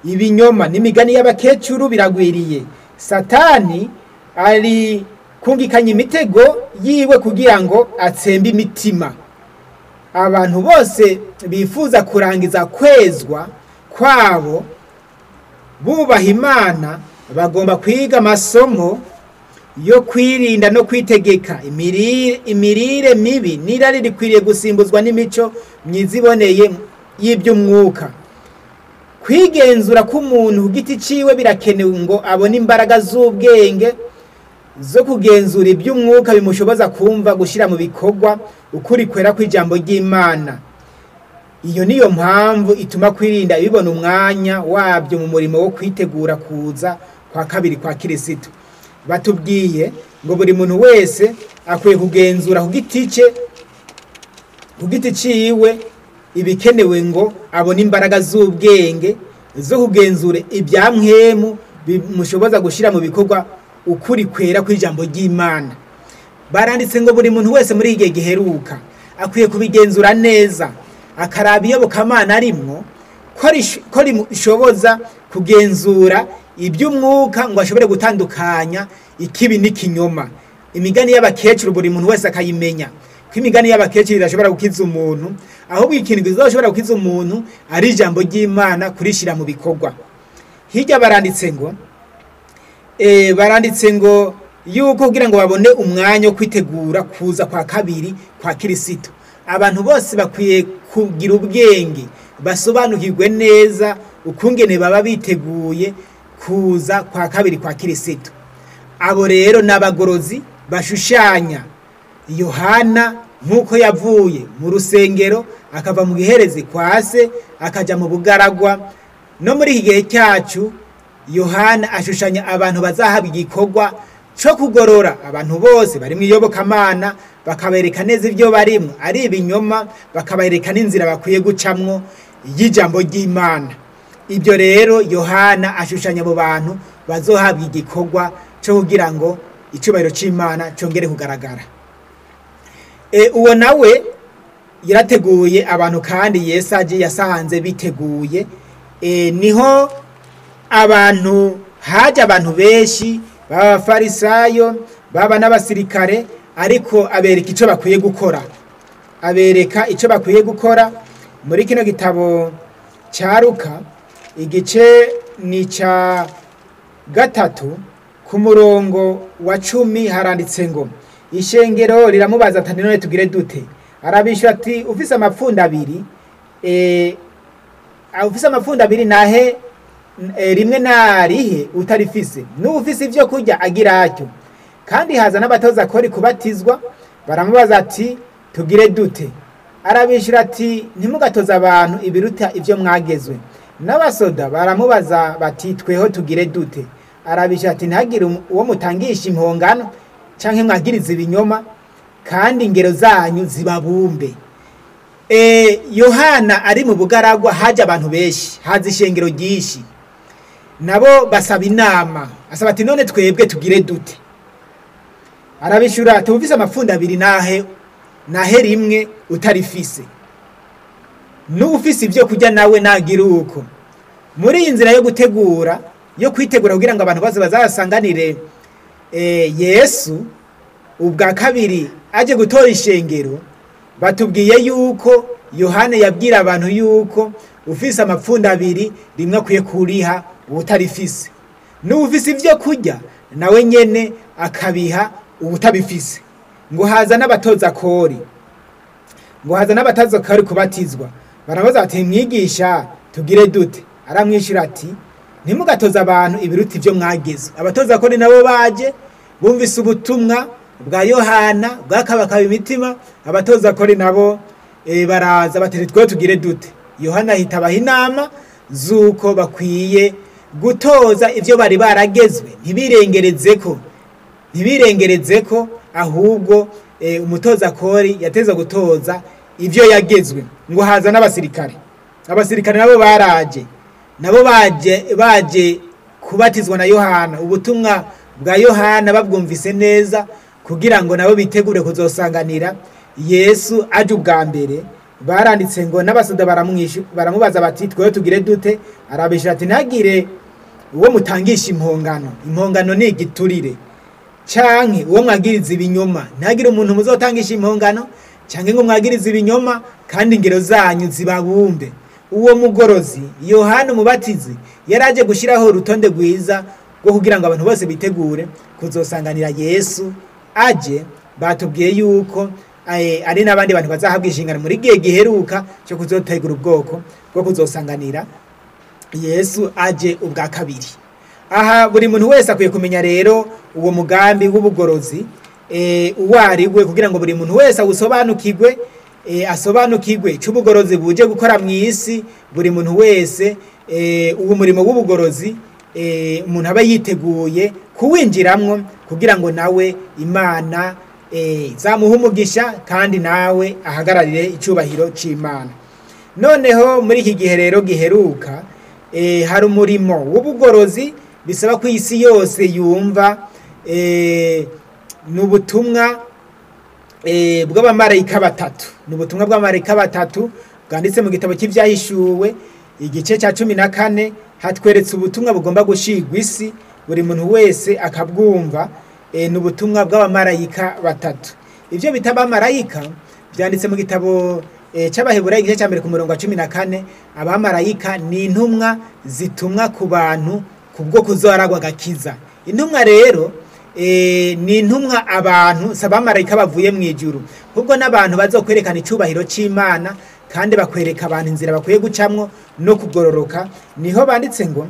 Ibinyoma n'imigani y'abakecuru biragwiriye. Satani ari kungikanya imitego yiwe kugira ngo atsembe imitima. Abantu bose bifuza kurangiza kwezwa kwabo bubaha imana bagomba kwiga amasomo yo kwirinda no kwitegeka. Imirire, mibi n'irari rikwiriye gusimbuzwa n'imico myiza iboneye y'iby'umwuka. Kwigenzura k'umuntu ku giti ciwe birakenewe ngo abone imbaraga z'ubwenge zo kugenzura iby'umwuka bimushoboza kumva gushyira mu bikorwa ukuri kwera kw'ijambo ry'imana. Iyo niyo mpamvu ituma kwirinda bibona umwanya wabyo mu murimo wo kwitegura kuza kwa kabiri kwa kirisito batubwiye ngo buri muntu wese akwiye kugenzura ku giti cye ku giti ciwe ibikenewe ngo abone imbaraga z'ubwenge zo kugenzura ibya mwemu bimushoboza gushyira mu bikorwa ukuri kwera kw'ijambo ry'imana. Baranditse ngo buri muntu wese muri igihe giheruka akwiye kubigenzura neza akaraba iyobokamana arimwo ko rish- ko rishoboza kugenzura iby'umwuka ngo ashobore gutandukanya ikibi n'ikinyoma. Imigani y'abakecuru buri muntu wese akayimenya. Ko imigani y'abakecuru idashobora gukiza umuntu ahubwo ikintu kizoshobora gukiza umuntu ari ijambo ry'imana kurishyira mu bikorwa. Hirya baranditse ngo eh, baranditse ngo yuko kugira ngo babone umwanya wo kwitegura kuza kwa kabiri kwa kirisito abantu bose bakwiye kugira ubwenge basobanukirwe neza ukungene baba biteguye kuza kwa kabiri kwa kirisito abo rero ni abagorozi bashushanya. Yohana nk'uko yavuye mu rusengero akava mu giherezi kwa se akajya mu bugaragwa. No muri iki gihe cyacu yohana ashushanya abantu bazahabwa igikorwa cyo kugorora abantu bose. Bari mu iyobokamana bakabereka neza ibyo barimo ari ibinyoma bakabereka n'inzira bakwiye gucamwo. Y'ijambo ry'imana. Ibyo rero yohana ashushanya abo bantu bazohabwa igikorwa cyo kugira ngo icyubahiro cy'imana cyongere kugaragara. E, uwo nawe yarateguye abantu kandi yesu aje yasanze biteguye. E, ni ho abantu haje abantu benshi baba abafarisayo baba n'abasirikare ariko abereka icyo bakwiye gukora. Abereka icyo bakwiye gukora muri kino gitabo cya ruka igice ni icya gatatu ku murongo wa cumi haranditse ngo ishengero riramubaza ati none tugire dute? Arabishyura ati ufise amapfundo abiri ah, ufise amapfundo abiri nahe eh, rimwe narihe utarifise. N'ufise ibyo kurya agira atyo. Kandi haza n'abatoza kori kubatizwa baramubaza ati tugire dute? Arabishyura ati ntimugatoze abantu ibiruta ibyo mwagezwe. N'abasoda baramubaza bati tweho tugire dute? Arabishyura ati ntihagire uwo mutangisha impongano cyangwa mwagiriza ibinyoma kandi ingero zanyu zibabumbe. E, yohana ari mu bugaragwa haje abantu benshi haza ishengero ryinshi. Nabo basaba inama asaba ati none twebwe tugire dute? Arabishyura ati ufise amapfundo abiri nahe? Nahe rimwe utarifise. N'ufise ibyo kurya nawe nagira uko. Muri iyi nzira yo gutegura yo kwitegura kugira ngo abantu bose bazasanganire eh, yesu ubwa kabiri aje gutora ishengero batubwiye yuko yohana yabwira abantu yuko ufise amapfundo abiri rimwe akwiye kuriha ubutarifise. N'ufise ibyo kurya nawe nyene akabiha ubutabifise ngo haza n'abatoza kori. Ngo haza n'abatoza kori kubatizwa. Barabaza bati mwigisha tugire dute? Aramwishyura ati ntimugatoze abantu ibiruta ibyo mwageze. Abatoza kori nabo baje bumvise ubutumwa bwa yohana bwakabakaba imitima abatoza kori nabo eh, baraza bateri twe tugire dute? Yohana ahita abaha inama z'uko bakwiye gutoza ibyo bari baragezwe. Ntibirengereze ko ntibirengereze ko ahubwo eh, umutoza kori yateza gutoza ibyo yagezwe. Ngo haza n'abasirikare. Abasirikare nabo baraje. Nabo baje kubatizwa na yohana. Ubutumwa bwa yohana babwumvise neza kugira ngo nabo bitegure kuzosanganira yesu aje ubwa mbere. Baranditse ngo n'abasoda baramubaza bati twewe tugire dute? Arabishira ati ntagire uwo mutangisha impongano. Impongano ni igiturire. Canke uwo mwagiriza ibinyoma. Ntagire umuntu muzotangisha impongano canke ngo mwagiriza ibinyoma kandi ingero zanyu zibabumbe. Uwo mugorozi yohana umubatizi yari aje gushyiraho urutonde rwiza rwo kugira ngo abantu bose bitegure kuzosanganira yesu aje. Batubwiye yuko eh, ari n'abandi bantu bazahabwa inshingano muri gihe giheruka cyo kuzotegura ubwoko bwo kuzosanganira yesu aje ubwa kabiri. Aha buri muntu wese akwiye kumenya rero uwo mugambi w'ubugorozi eh, uwo ari we kugira ngo buri muntu wese awusobanukirwe eh, asobanukirwe cy'ubugorozi buje gukora mu isi buri muntu wese eh, uwo murimo w'ubugorozi umuntu aba yiteguye kuwinjiramwo kugira ngo nawe imana zamuha umugisha kandi nawe ahagararire icyubahiro cy'imana noneho muri iki gihe rero giheruka hari umurimo w'ubugorozi bisaba ko isi yose yumva eh, ni ubutumwa eh, bw'abamarayika batatu. Ni ubutumwa bw'abamarayika batatu bwanditse mu gitabo cy'ibyahishuwe igice cya cumi na kane hatweretse ubutumwa bugomba gushigwa isi buri muntu wese akabwumva eh, ni ubutumwa bw'abamarayika batatu. Ibyo bita abamarayika byanditse mu gitabo cy'abaheburayo igice cya mbere ku murongo wa cumi na kane abamarayika ni intumwa zitumwa ku bantu kubwo kuzoharagwa agakiza. Intumwa rero eh, ni intumwa abantu si abamarayika bavuye mu ijuru. Ahubwo n'abantu bazokwerekana icyubahiro cy'imana kandi bakwereka abantu inzira bakwiye gucamwo no kugororoka ni ho banditse ngo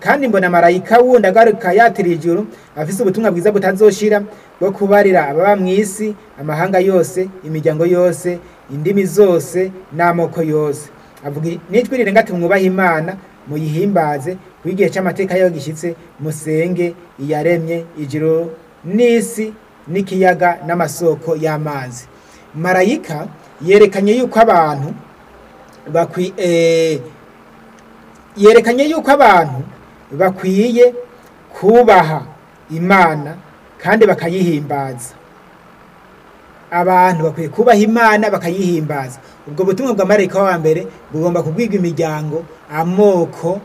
kandi mbona marayika wundi agaruka yatiriye ijuru afise ubutumwa bwiza butazoshira bwo kubarira ababa mu isi amahanga yose imiryango yose indimi zose n'amoko yose. Avuga n'ijwi rirenga ati imana muyihimbaze ku igihe cy'amateka yayo gishyitse musenge iyaremye ijuru n'isi n'ikiyaga n'amasoko y'amazi. Marayika yerekanye yuko abantu eh, yerekanye yuko abantu bakwiye kubaha imana kandi bakayihimbaza. Abantu bakwiye kubaha imana bakayihimbaza. Ubwo butumwa bwa marayika wa mbere bugomba kubwirwa imiryango amoko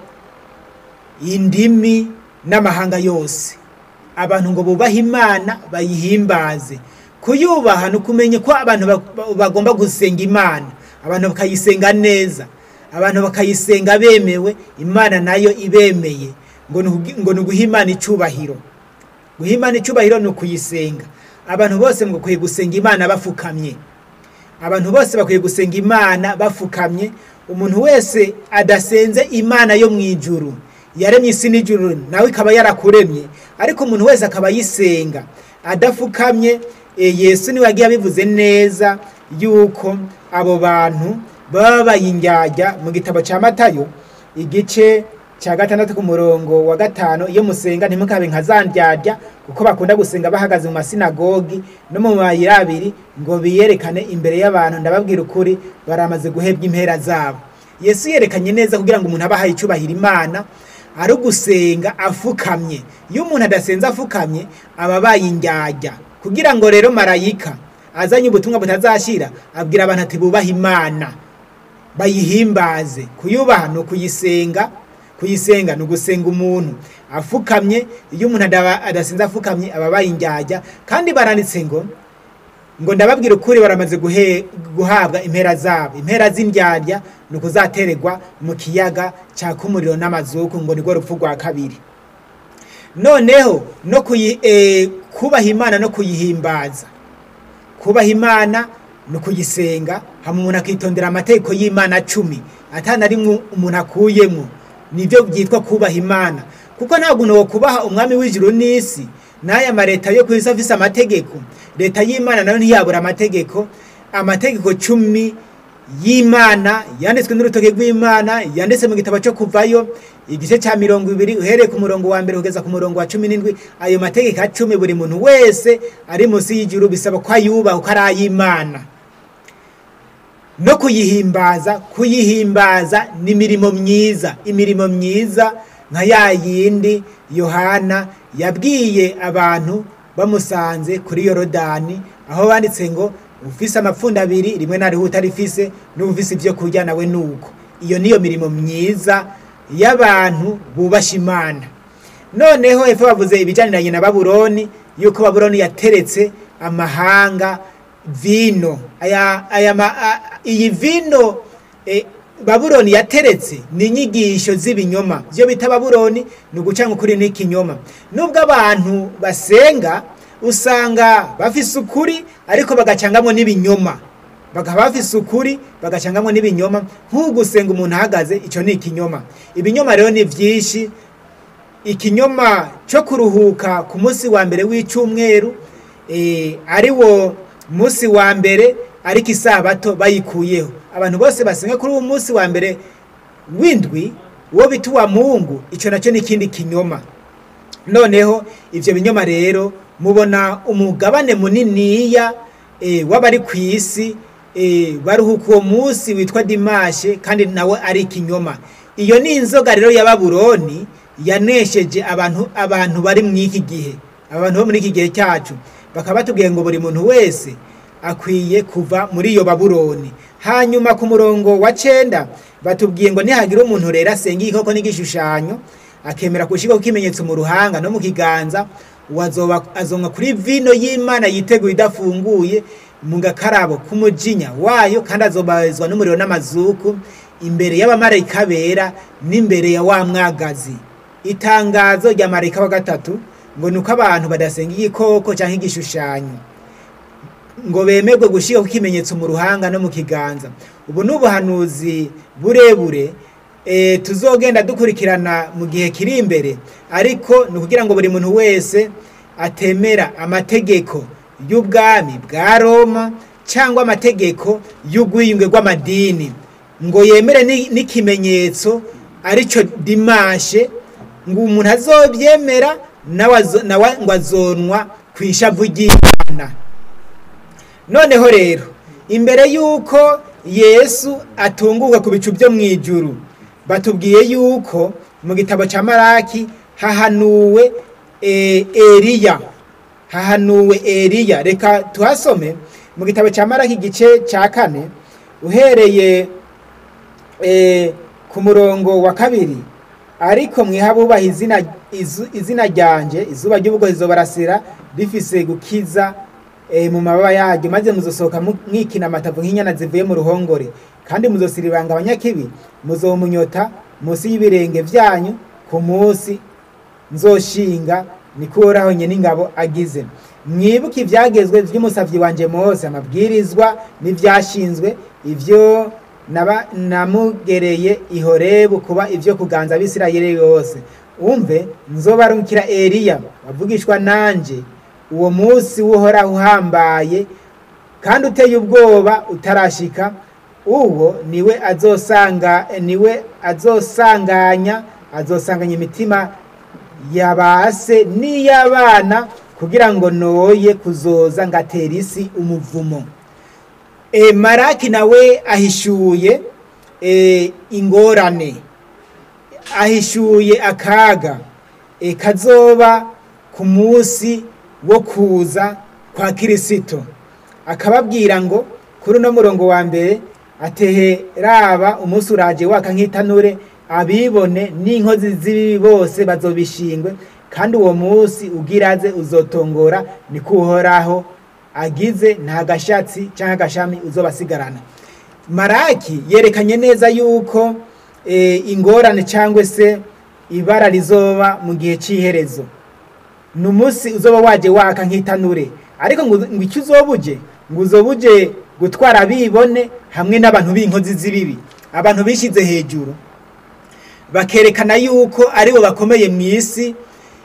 indimi n'amahanga yose. Abantu ngo bubahe imana bayihimbaze. Kuyubaha ni ukumenya ko abantu ba- bagomba gusenga imana. Abantu bakayisenga neza. Abantu bakayisenga bemewe imana na yo ibemeye. Ngo ni uguha imana icubahiro guha imana icubahiro ni ukuyisenga. Abantu bose ngo bakwiye gusenga imana bafukamye. Abantu bose bakwiye gusenga imana bafukamye. Umuntu wese adasenze imana yo mu ijuru. Yaremye isi n'ijuru nawe ikaba yarakuremye. Ariko umuntu wese akaba ayisenga. Adafukamye eh, yesu ni we yagiye abivuze neza yuko abo bantu baba bayindyarya mu gitabo cya matayo igice cya gatandatu ku murongo wa gatanu iyo musenga ntimukabe nka za ndyarya kuko bakunda gusenga bahagaze mu masinagogi no mu mayira abiri ngo biyerekane imbere y'abantu. Ndababwira ukuri baramaze guhebwa impera zabo. Yesu yerekanye neza kugira ngo umuntu abe ahaye icyubahiro imana ari ugusenga afukamye. Iyo umuntu adasenze afukamye aba abaye indyarya. Kugira ngo rero marayika azanye ubutumwa butazashira abwira abantu ati bubahe imana. Bayihimbaze. Kuyubaha ni ukuyisenga. Kuyisenga ni ugusenga umuntu. Afukamye iyo umuntu adasenze afukamye aba abaye indyarya. Kandi baranditse ngo ngo ndababwira ukuri baramaze guhabwa impera zabo. Impera z'indyarya ni ukuzatererwa mu kiyaga cyaka umuriro n'amazuku ngo nirwo rupfu rwa kabiri. Noneho no eh, kubaha imana no kuyihimbaza. Kubaha imana ni ukuyisenga hama umuntu akitondera amategeko y'imana cumi. Rimwe umuntu akuyemo. Nibyo byitwa kubaha imana. Kuko ntabwo uno kubaha umwami w'ijuru n'isi n'aya mareta yo ku isi afise amategeko. Leta y'imana na yo ntiyabura amategeko. Amategeko cumi y'imana yanditswe n'urutoke rw'imana yanditse mu gitabo cyo kuvayo igice cya mirongo ibiri uhereye ku murongo wa mbere kugeza ku murongo wa cumi n'indwi ayo mategeko cumi buri muntu wese ari munsi y'ijuru bisaba ko ayubaha uko ari ay'imana. No kuyihimbaza kuyihimbaza ni imirimo myiza. Imirimo myiza nka ya yindi yohana yabwiye abantu bamusanze kuri yorodani aho banditse ngo ufise amapfundo abiri rimwe nariho utarifise n'ufise ibyo kurya nawe nuko. Iyo niyo mirimo myiza y'abantu bubasha imana. Noneho hepfo bavuze ibijyaniranye na babuloni yuko babuloni yateretse amahanga vino. Iyi vino e, babuloni yateretse ni inyigisho z'ibinyoma. Byo bita babuloni ni ugucanga ukuri n'ikinyoma. Nubwo abantu basenga usanga bafise ukuri ariko bagacangamo n'ibinyoma. Bakaba bafise ukuri bagacangamo n'ibinyoma. Nk'ugusenga umuntu ahagaze icyo ni ikinyoma. Ibinyoma rero ni byinshi ikinyoma cyo kuruhuka ku munsi wa mbere w'icyumweru eh, ari wo munsi wa mbere ariko isabato bayikuyeho. Abantu bose basenga kuri uwo munsi wa mbere w'indwi uwo bita uwa mungu icyo na cyo ni ikindi kinyoma. Noneho ibyo binyoma rero mubona umugabane muniniya eh, w'abari ku isi eh, baruhuka uwo munsi witwa dimashe kandi nawe ari ikinyoma. Iyo ni inzoga rero ya babuloni yanesheje abantu abantu bari mu iki gihe. Abantu bo muri iki gihe cyacu. Bakaba batubwiye ngo buri muntu wese akwiye kuva muri iyo babuloni. Hanyuma ku murongo wa cenda batubwiye ngo nihagira umuntu rero asenga igikoko n'igishushanyo akemera gushyirwaho ikimenyetso mu ruhanga no mu kiganza azonka kuri vino y'imana yiteguye idafunguye mu gakarabo k'umujinya wayo kandi azobarizwa n'umuriro n'amazuku imbere y'abamarayika bera n'imbere ya wa mwagazi. Itangazo rya marayika wa gatatu ngo ni uko abantu badasenga igikoko cyangwa igishushanyo. Ngo bemerwe gushyiraho ikimenyetso mu ruhanga no mu kiganza. Ubu ni ubuhanuzi burebure eh, tuzogenda dukurikirana mu gihe kiri imbere. Ariko ni ukugira ngo buri muntu wese atemera amategeko y'ubwami bwa roma cyangwa amategeko y'ubwiyunge rw'amadini. Ngo yemere ni- n'ikimenyetso ari cyo dimashe ngo umuntu azobyemera ngo azonwa ku ishavu ry'imana. Noneho rero imbere y'uko yesu atunguka ku bicu byo mu ijuru batubwiye y'uko mu gitabo cya maraki hahanuwe eliya hahanuwe eliya. Reka tuhasome mu gitabo cya maraki igice cya kane uhereye eh, ku murongo wa kabiri. Ariko mwihabubaha izina izina ryanje izuba ry'ubugozi barasira rifise gukiza mu mababa yaryo maze muzosohoka mu- mwikina amatavu nk'inyana zivuye mu ruhongore. Kandi muzosiribanga abanyakibi muzomunyota munsi y'ibirenge byanyu ku munsi nzoshinga niko uhoraho nye n'ingabo agize. Mwibuke ibyagezwe by'umusavyi wanje mose amabwirizwa n'ivyashinzwe ivyo naba namugereye ihorebu kuba ivyo kuganza abisirayeli yose. Umve nzobarungikira eliya wavugishwa nanje uwo munsi w'uhoraho uhambaye kandi uteye ubwoba utarashika uwo ni we azosanga ni we azosanganya azosanganya imitima yabase n'iy'abana kugira ngo noye kuzoza ngatera isi umuvumo. E, maraki nawe ahishuye e, ingorane. Ahishuye akaga. E, kazoba ku munsi wo kuza kwa kirisito akababwira ngo kuri uno murongo wa mbere atehe raba umunsi uraje waka nk'itanure abibone n'inkozi z'ibibi bose bazobishingwe kandi uwo munsi ugiraze uzotongora niko uhoraho agize nta gashatsi cyangwa agashami uzobasigarana. Maraki yerekanye neza yuko eh, ingorane cyangwa se ibara rizoba mu gihe cy'iherezo ni umunsi uzoba waje waka nk'itanure. Ariko ngo icyo uzoba ngo uzoba gutwara abibone hamwe n'abantu b'inkozi z'ibibi. Abantu bishyize hejuru. Bakerekana yuko ari bo bakomeye mu isi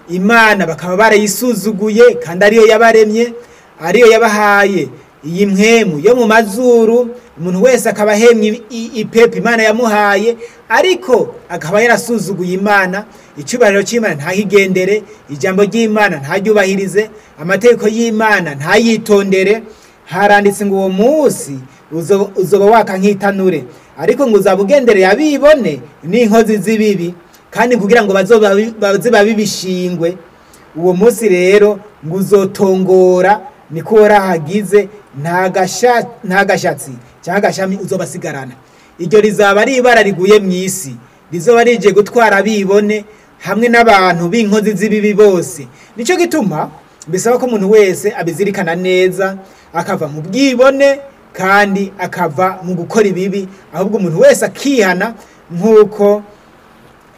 imana bakaba barayisuzuguye kandi ariyo yabaremye ariyo yabahaye. Iyi mpwemu yo mu mazuru umuntu wese akaba ahemye i- ipepa imana yamuhaye ariko akaba yarasuzuguye imana. Icyubahiro cy'imana ntahigendere ijambo ry'imana ntaryubahirize amategeko y'imana ntayitondere. Haranditse ngo uwo munsi uzo- uzoba waka nk'itanure. Ariko ngo uzaba ugendereye abibone n'inkozi z'ibibi kandi kugira ngo baze babibishingwe. Uwo munsi rero ngo uzotongora niko warahagize nta gasha- nta gashatsi cyangwa agashami uzobasigarana. Iryo rizaba ari ibara riguye mu isi. Rizoba rije gutwara abibone hamwe n'abantu b'inkozi z'ibibi bose. Nicyo gituma bisaba ko umuntu wese abizirikana neza akava mu bwibone kandi akava mu gukora ibibi ahubwo umuntu wese akihana nk'uko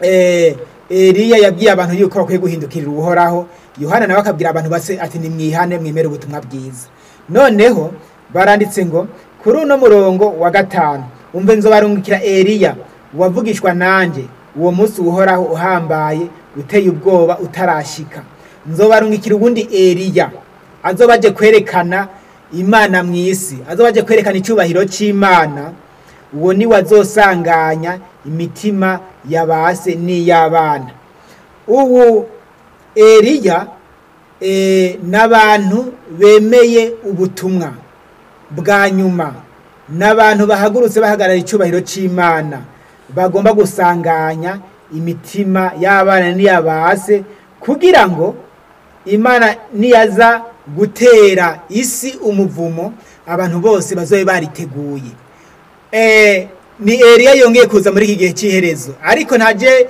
eh, Eliya yabwiye abantu yuko bakwiye guhindukirira uhoraho. Yohana nawe akabwira abantu base ati nimwihane mwemere ubutumwa bwiza. Noneho baranditse ngo kuri uno murongo wa gatanu umve nzobarungikira eliya wavugishwa nanjye uwo munsi uhoraho uhambaye uteye ubwoba utarashika. Nzobarungikira ubundi eliya azoba aje kwerekana imana mu isi azoba aje kwerekana icyubahiro cy'imana uwo ni wazosanganya imitima y'abase n'iy'abana. Ubu eliya eh, n'abantu bemeye ubutumwa bwa nyuma. N'abantu bahagurutse bahagarara icyubahiro cy'imana bagomba gusanganya imitima y'abana n'iyabase kugira ngo imana niyaza gutera isi umuvumo abantu bose bazobe bariteguye. Eh, ni Eliya yongeye kuza muri iki gihe cy'iherezo ariko ntaje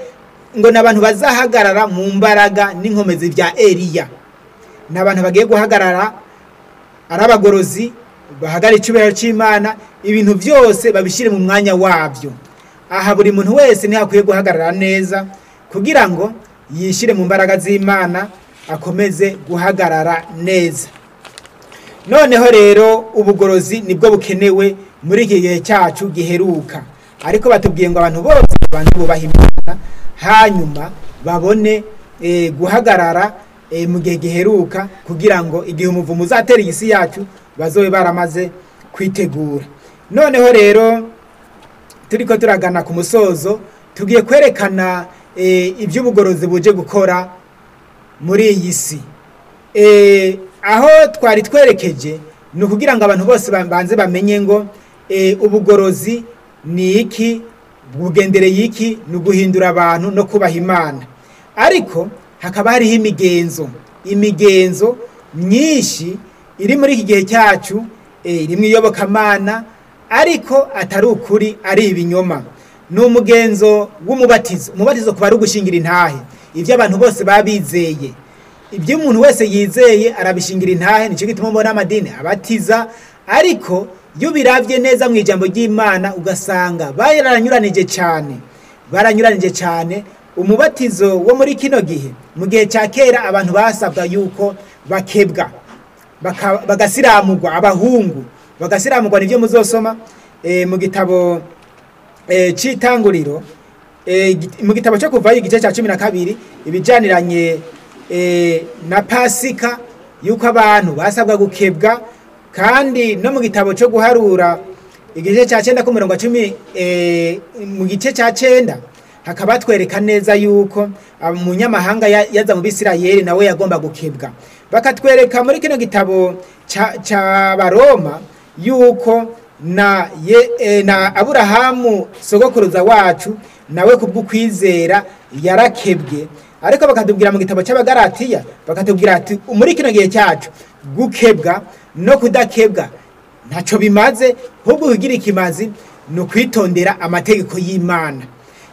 ngo ni abantu bazahagarara mu mbaraga n'inkomezi bya Eliya. Ni abantu bagiye guhagarara ari abagorozi bahagarara icyubahiro cy'imana ibintu byose babishyire mu mwanya wabyo. Aha buri muntu wese ni ho akwiye guhagarara neza kugira ngo yishyire mu mbaraga z'imana akomeze guhagarara neza. Noneho rero ubugorozi ni bwo bukenewe muri iki gihe cyacu giheruka. Ariko batubwiye ngo abantu bose babanze imana hanyuma babone eh, guhagarara mu gihe giheruka kugira ngo igihe umuvumo uzatera iyi si yacu bazobe baramaze kwitegura. Noneho rero turiko turagana ku musozo tugiye kwerekana eh, iby'ubugorozi buje gukora muri iyi si. Eh, aho twari twerekeje ni ukugira ngo abantu bose banze bamenye ngo eh, ubugorozi ni iki bugendereye iki ni uguhindura abantu no kubaha imana. Ariko hakaba hariho imigenzo. Imigenzo myinshi iri muri iki gihe cyacu eh, irimo iyobokamana ariko atari ukuri ari ibinyoma. Ni umugenzo w'umubatizo umubatizo kuba ari ugushingira intahe. Ibyo abantu bose baba bizeye ibyo umuntu wese yizeye arabishingira intahe ni cyo gituma mbona amadini abatiza ariko iyo ubirabye neza mu ijambo ry'imana ugasanga baranyuranije cyane baranyuranije cyane umubatizo wo muri kino gihe. Mu gihe cya kera abantu basabwa yuko bakebwa bagasiramurwa abahungu bagasiramurwa ni byo muzosoma eh, mu gitabo eh, cy'itanguriro eh, mu gitabo cyo kuvayo igice cya cumi na kabiri ibijaniranye eh, na pasika yuko abantu basabwa gukebwa kandi no mu gitabo cyo guharura igice cya cyenda ku murongo wa cumi mu gice cya cyenda hakaba hatwereka neza yuko umunyamahanga ya- yaza mu bisirayeli nawe yagomba gukebwa. Bakatwereka muri kino gitabo ca- ca baroma yuko na, ye, e, na aburahamu sogokuruza wacu nawe kubw'ukwizera yarakebwe. Ariko bakatubwira mu gitabo cy'abagaratiya bakatubwira ati muri kino gihe cyacu gukebwa no kudakebwa ntacyo bimaze ahubwo kugira ikimazi ni ukwitondera amategeko y'imana.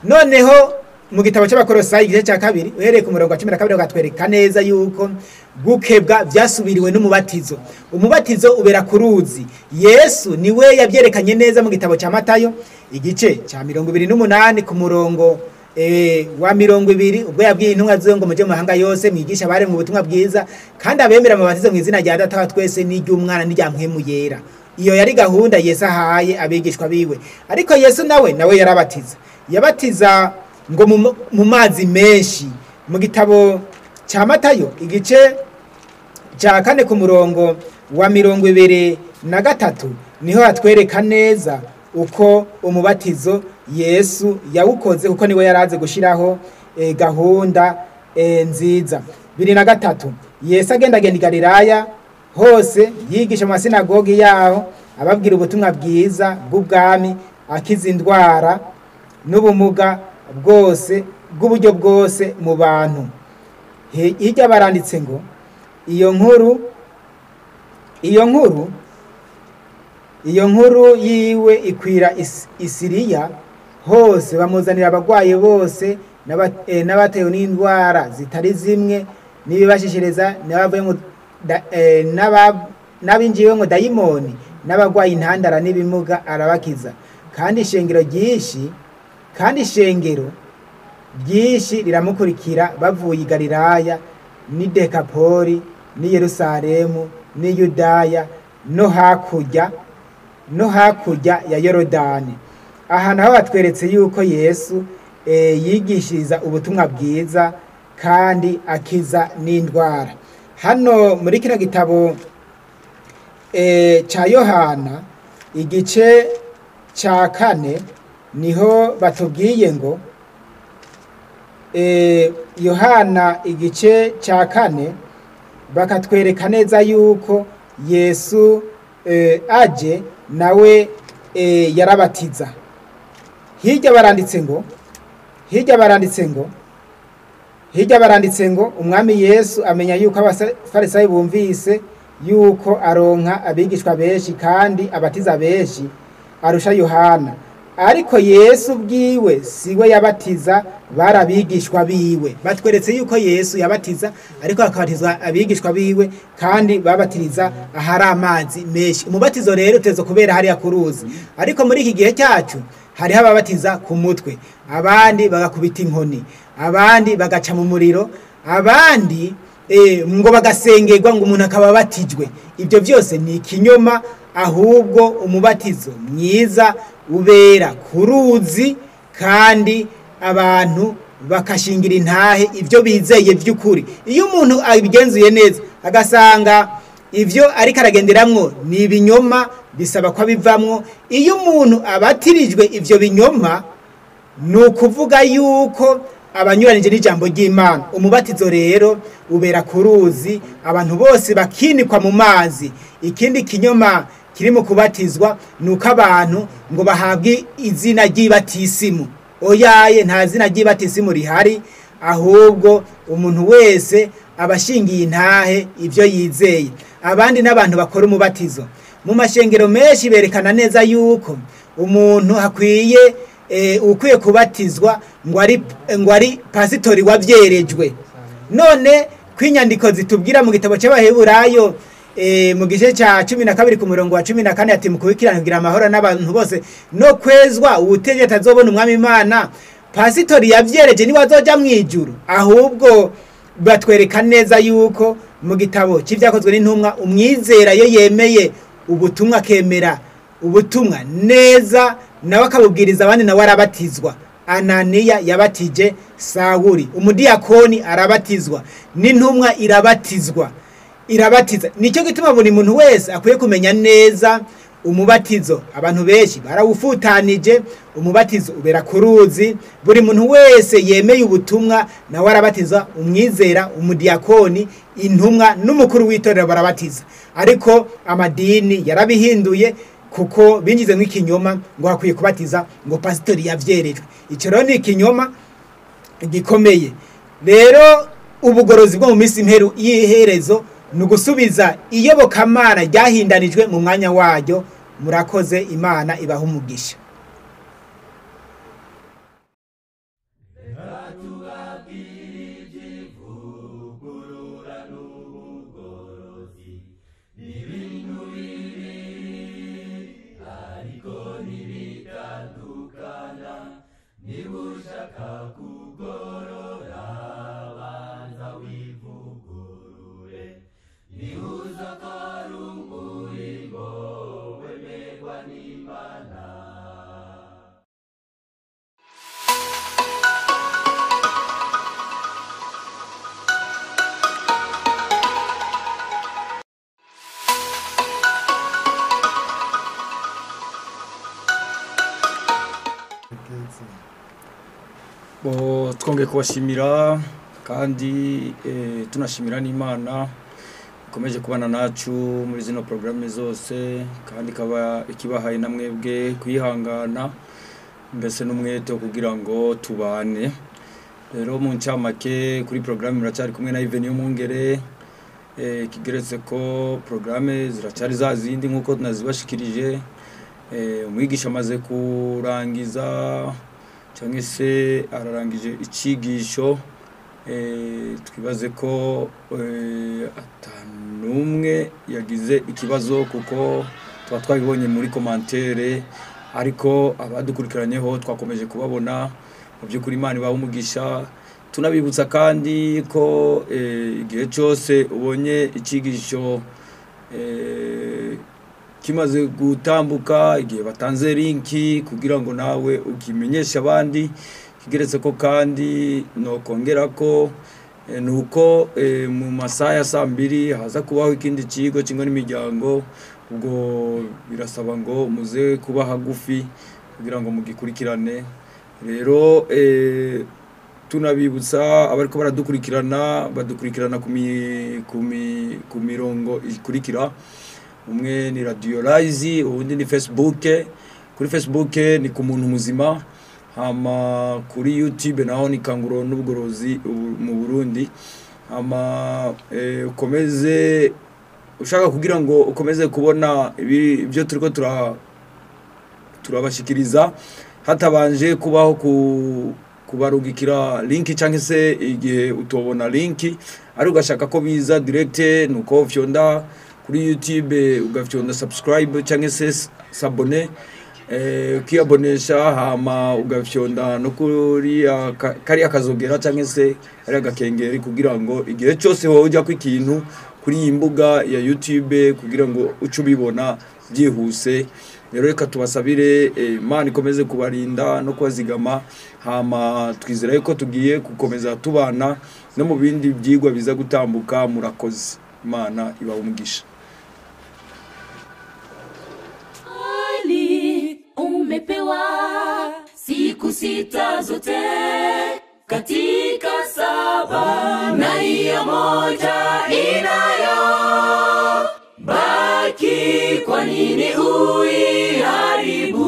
Noneho mu gitabo cy'abakorosayi igice cya kabiri uhereye ku murongo wa cumi na kabiri bakatwereka neza yuko gukebwa byasubiriwe n'umubatizo. Umubatizo ubera ku ruzi. Yesu ni we yabyerekanye neza mu gitabo cya matayo igice cya mirongo ibiri n'umunani ku murongo eh, wa mirongo ibiri ubwo yabwiye intumwa ziwe ngo mujye mu mahanga yose mwigisha abari mu butumwa bwiza kandi abemera mubatize mu izina rya data wa twese n'iry'umwana n'irya mpwemu yera. Iyo yari gahunda yesu ahaye abigishwa biwe. Ariko yesu nawe nawe yarabatiza. Yabatiza ngo mu- mazi menshi. Mu gitabo cya matayo igice cya kane ku murongo wa mirongo ibiri na gatatu ni ho hatwereka neza uko umubatizo yesu yawukoze kuko ni we yari azi gushyiraho eh, gahunda eh, nziza. Bibiri na gatatu yesu agendagenda i galilaya hose yigisha mu masinagogi yaho ababwira ubutumwa bwiza bw'ubwami akiza indwara n'ubumuga bwose bw'uburyo bwose mu bantu. Hirya baranditse ngo iyo nkuru iyo nkuru iyo nkuru yiwe ikwira Is- isiriya hose bamuzanira abarwayi bose eh, n'abatewe n'indwara zitari zimwe n'ibibashishiriza n'abavuye mu da- eh, n'aba- n'abinjiwe ngo dayimoni n'abarwaye intandara n'ibimuga arabakiza. Kandi ishengero ryinshi kandi ishengero ryinshi riramukurikira bavuye i galilaya n'i dekapoli n'i yerusalemu n'i yudaya no hakurya no hakurya ya yorodani. Aha naho batweretse yuko yesu eh, yigishiriza ubutumwa bwiza kandi akiza n'indwara. Hano muri kino gitabo eh, cya yohana igice cya kane ni ho batubwiye ngo eh, yohana igice cya kane bakatwereka neza yuko yesu eh, aje nawe eh, yarabatiza. Hirya baranditse ngo hirya baranditse ngo hirya baranditse ngo umwami yesu amenya yuko abafarisayo bumvise yuko aronka abigishwa benshi kandi abatiza benshi arusha yohana. Ariko yesu bwiwe siwe yabatiza bari abigishwa biwe. Batweretse yuko yesu yabatiza ariko akabatizwa abigishwa biwe kandi babatiriza ahari amazi menshi. Umubatizo rero uteze kubera hariya ku ruzi. Ariko muri iki gihe cyacu hariho ababatiza ku mutwe. Abandi bagakubita inkoni. Abandi bagaca mu muriro. Abandi eh, ngo bagasengerwa ngo umuntu akaba abatijwe. Ibyo byose ni ikinyoma ahubwo umubatizo mwiza ubera ku ruzi kandi abantu bakashingira intahe ibyo bizeye by'ukuri. Iyo umuntu abigenzuye neza agasanga ibyo ariko aragenderamwo ni ibinyoma bisaba ko abivamwo. Iyo umuntu abatirijwe ibyo binyoma ni ukuvuga yuko abanyuranije n'ijambo ry'imana. Umubatizo rero ubera ku ruzi abantu bose bakinikwa mu mazi. Ikindi kinyoma kiri mu kubatizwa ni uko abantu ngo bahabwe izina ry'ibatisimu. Oyaye nta zina ry'ibatisimu rihari ahubwo umuntu wese aba ashingiye intahe ibyo yizeye. Abandi n'abantu bakora umubatizo. Mu mashengero menshi berekana neza yuko umuntu hakwiye eh, ukwiye kubatizwa ngo ari pasitori wabyerejwe. None kwinyandiko zitubwira mu gitabo cy'abaheburayo mu gice cya cumi na kabiri ku murongo wa cumi na kane ati mukubikirana kugira amahoro n'abantu bose. No kwezwa uwutegeka azobona umwami imana. Pasitori yabyereje ni we azoja mu ijuru ahubwo batwereka neza yuko mu gitabo cy'ibyakozwe n'intumwa umwizera iyo yemeye ubutumwa akemera ubutumwa. Neza nawe akabubwiriza abandi nawe arabatizwa. Ananiya yabatije sawuri umudiyakoni arabatizwa. N'intumwa irabatizwa. Irabatiza. Nicyo gituma buri muntu wese akwiye kumenya neza umubatizo. Abantu benshi barawufutanije umubatizo ubera ku ruzi. Buri muntu wese yemeye ubutumwa nawe arabatiza umwizera umudiyakoni intumwa n'umukuru w'itorero barabatiza. Ariko amadini yarabihinduye kuko binjize nk'ikinyoma ngo hakwiye kubatiza ngo pasitori yabyerejwe icyo rero ni ikinyoma gikomeye. Rero ubugorozi bwo mu minsi y'iherezo ni ugusubiza iyobokamana ryahindanijwe mu mwanya waryo murakoze imana ibaha umugisha. Twongeye kubashimira kandi eh, tunashimira n'imana ikomeje kubana nacu muri zino porogaramu zose kandi ikaba ikibahaye na mwebwe kwihangana mbese n'umwete wo kugira ngo tubane. Rero mu ncamake kuri porogaramu muracyari kumwe na Iven Yomungere eh, kigeretse ko porogaramu ziracyari za zindi nk'uko tunazibashikirije eh, umwigisha amaze kurangiza cyangwa se ararangije icigisho eh, twibaze ko eh, atanumwe yagize ikibazo kuko tuba twabibonye muri komantere ariko abadukurikiranyeho twakomeje kubabona. Mu by'ukuri imana ibaha umugisha. Tunabibutsa kandi ko eh, igihe cyose ubonye icigisho eh, kimaze gutambuka igihe batanze linki kugira ngo nawe ukimenyeshe abandi kigeretse ko kandi nokongera ko eh, nuko eh, mu masaha ya saa mbiri haza kubaho ikindi kigo kimwe n'imiryango ubwo birasaba ngo muze kuba hagufi kugira ngo mugikurikirane. Rero eh, tunabibutsa abariko baradukurikirana badukurikirana ku mirongo ikurikira umwe ni radio rise ubundi ni facebook. Kuri facebook ni ku muntu muzima hama kuri youtube naho ni kanguro n'ubworozi mu burundi. Hama eh, ukomeze ushaka kugira ngo ukomeze kubona ibyo turiko tura turabashikiriza. Hatabanje kubaho ku kubarungikira linki cyangwa se igihe utobona linki ari ugashaka ko biza direct nuko fyonda kuri youtube ugafyonda subscribe cyangwa se sabone ukiyabonesha hama ugafyonda no kuri ya- ka- kariya kazogera cyangwa se kariya gakengeri kugira ngo igihe cyose wowe ujya ku ikintu kuri iyi mbuga ya youtube kugira ngo uce ubibona byihuse rero reka tubasabire imana ikomeze kubarinda no kubazigama hama twizera yuko tugiye gukomeza tubana no mu bindi byigwa biza gutambuka murakoze imana umugisha umepewa siku sita zote katika saba. Na hiyo moja inayo baki kwa nini uiharibu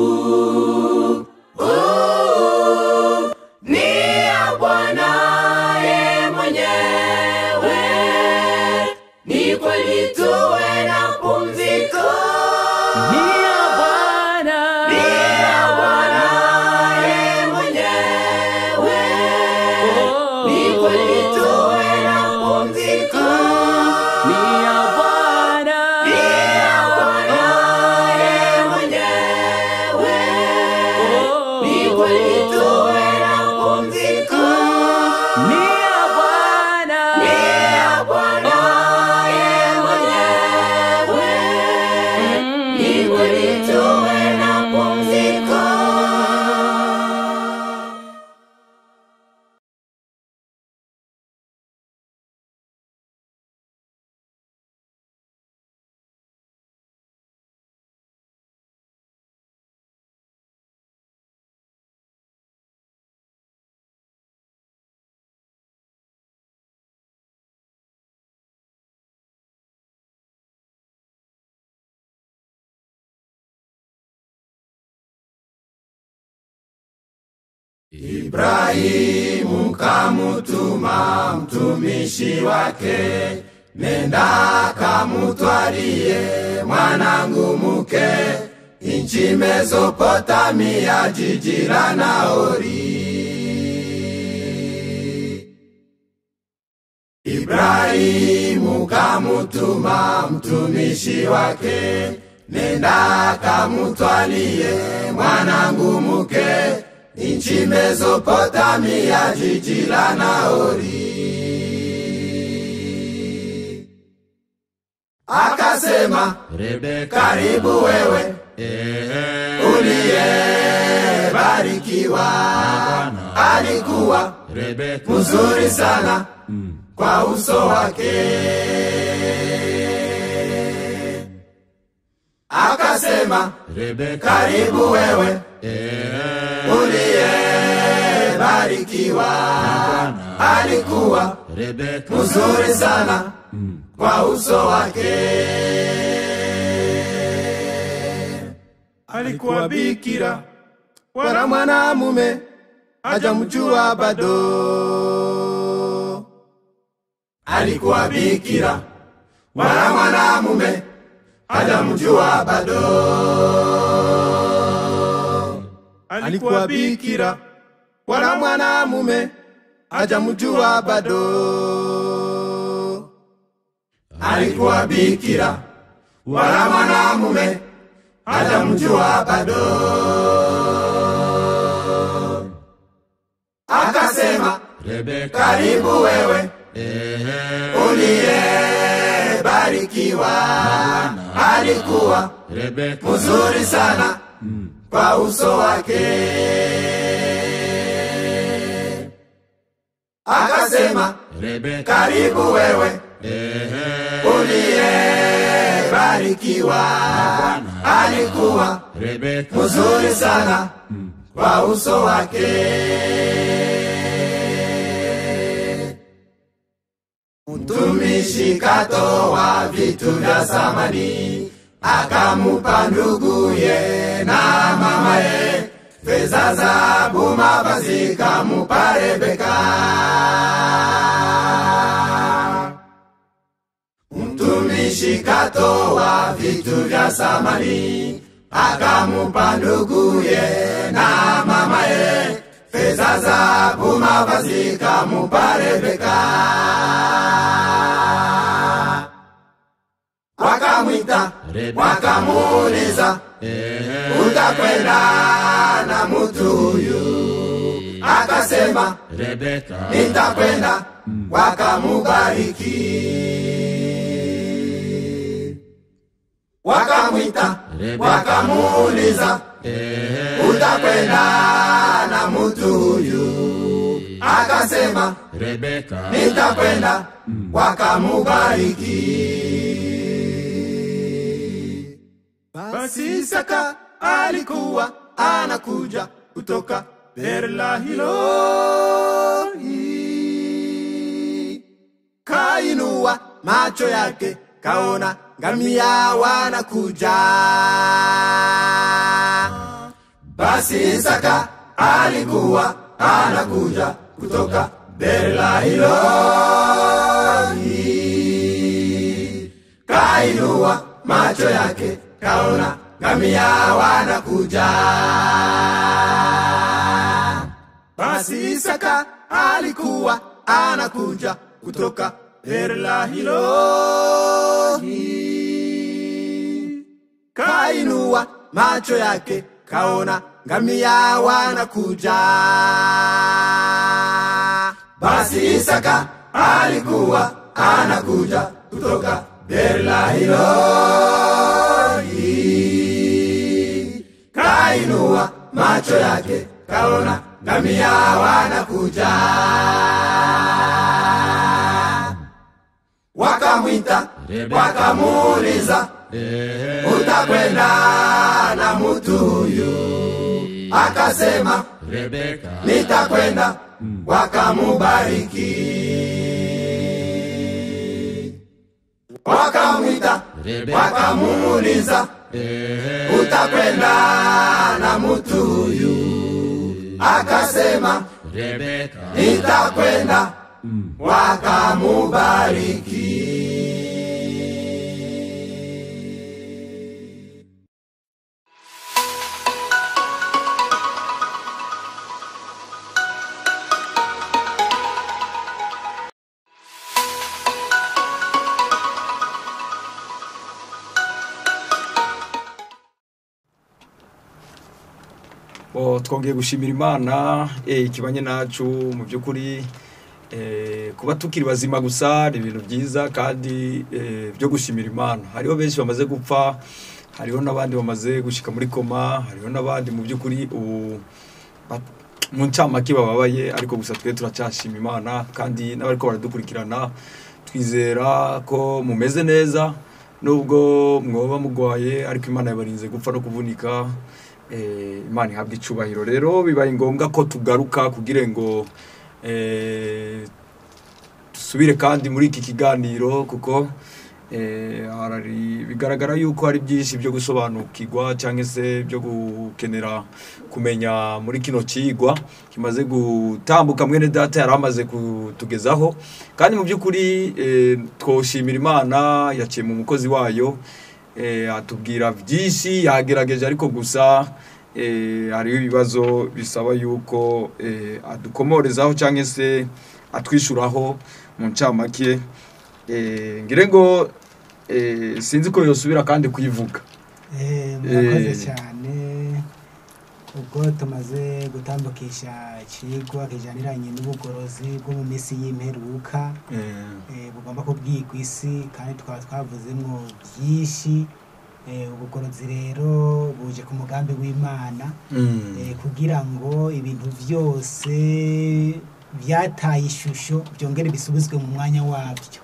Ibrahimu kamutuma mtumishi wake, nenda kamutwarie mwanangu muke, inchi Mesopotamia, jijira na ori. Ibrahimu kamutuma mtumishi wake, nenda kamutwalie mwanangu muke, inchi Mesopotamia, jiji la Naori. Akasema, Rebeka, karibu wewe uliyebarikiwa. Alikuwa mzuri sana kwa uso wake. Akasema, Rebeka, karibu wewe uliyebarikiwa. Alikuwa mzuri sana kwa uso wake. Alikuwa bikira wala mwanamume hajamjua bado. Alikuwa bikira wala mwanamume hajamjua bado. Alikuwa bikira wala mwanamume hajamjua bado. Alikuwa bikira wala mwanamume hajamjua bado. Akasema, Rebeka, karibu wewe uliyebarikiwa. Alikuwa mzuri sana kwa uso wake. Akasema, Rebeka, karibu wewe uliyebarikiwa. Alikuwa mzuri sana kwa uso wake. Mtumishi katoa vitu vya samani, akamupa nduguye na mamaye, fedha dhahabu mavazi kamupa rebeka mtumishi katoa vitu vya samani. Akamupa nduguye na mamaye fedha dhahabu mavazi kamupa rebeka wakamwita wakamuuliza utakwenda na mutu huyu? Akasema Rebeka, nitakwenda. Wakamubariki. Wakamwita wakamuuliza utakwenda na mutu huyu? Akasema Rebeka, nitakwenda. Wakamubariki basi Isaka alikuwa anakuja kutoka Berlahiloi, kainua macho yake kaona ngamia wanakuja. Basi Isaka alikuwa anakuja kutoka Berlahiloi, kainua macho yake kaona ngamia wanakuja. Basi Isaka alikuwa anakuja kutoka Berlahiloi, kainua macho yake kaona ngamia wanakuja. Basi Isaka alikuwa anakuja kutoka Berlahiloi, kainua macho yake kaona ngamia wanakuja. Wakamwita wakamuuliza, utakwenda na mutu huyu? Akasema, nitakwenda. Wakamubariki, wakamuuliza, utakwenda na mtu huyu? Akasema, nitakwenda. Wakamubariki. Twongeye gushimira imana eh, ikibanye nacu mu by'ukuri eh, kuba tukiri bazima gusa ni ibintu byiza kandi eh, byo gushimira imana. Hariho benshi bamaze gupfa hariho n'abandi bamaze gushika muri koma hariho n'abandi mu by'ukuri ubu mu ncamake bababaye ariko gusa twe turacyashima imana kandi n'abariko baradukurikirana twizera ko mumeze neza nubwo mwoba mugwaye ariko imana yabarinze gupfa no kuvunika. Imana ihabwa icubahiro rero bibaye ngombwa ko tugaruka kugira ngo eh, dusubire kandi muri iki kiganiro kuko eh, bigaragara yuko hari byinshi byo gusobanukirwa cyangwa se byo gukenera kumenya muri kino kigwa kimaze gutambuka. Mwene data yari amaze kutugezaho. Kandi mu by'ukuri eh, twoshimira imana yaciye mu mukozi wayo eh, atubwira byinshi yagerageje ariko gusa eh, hariho ibibazo bisaba yuko eh, adukomorezaho cyangwa se atwishyuraho mu ncamake. Eh, ngire ngo eh, sinzi ko yosubira kandi kuyivuga. Eh, murakoze Eh. cyane. Ubwo tumaze gutambukisha ikigwa kijaniranye n'ubugorozi bwo mu minsi y'imperuka eh, eh, bugomba kubwigwa isi kandi tukaba twavuzemo byinshi. Eh, ubugorozi rero buje ku mugambi w'imana mm, kugira ngo ibintu byose byataye ishusho byongere bisubizwe mu mwanya wabyo.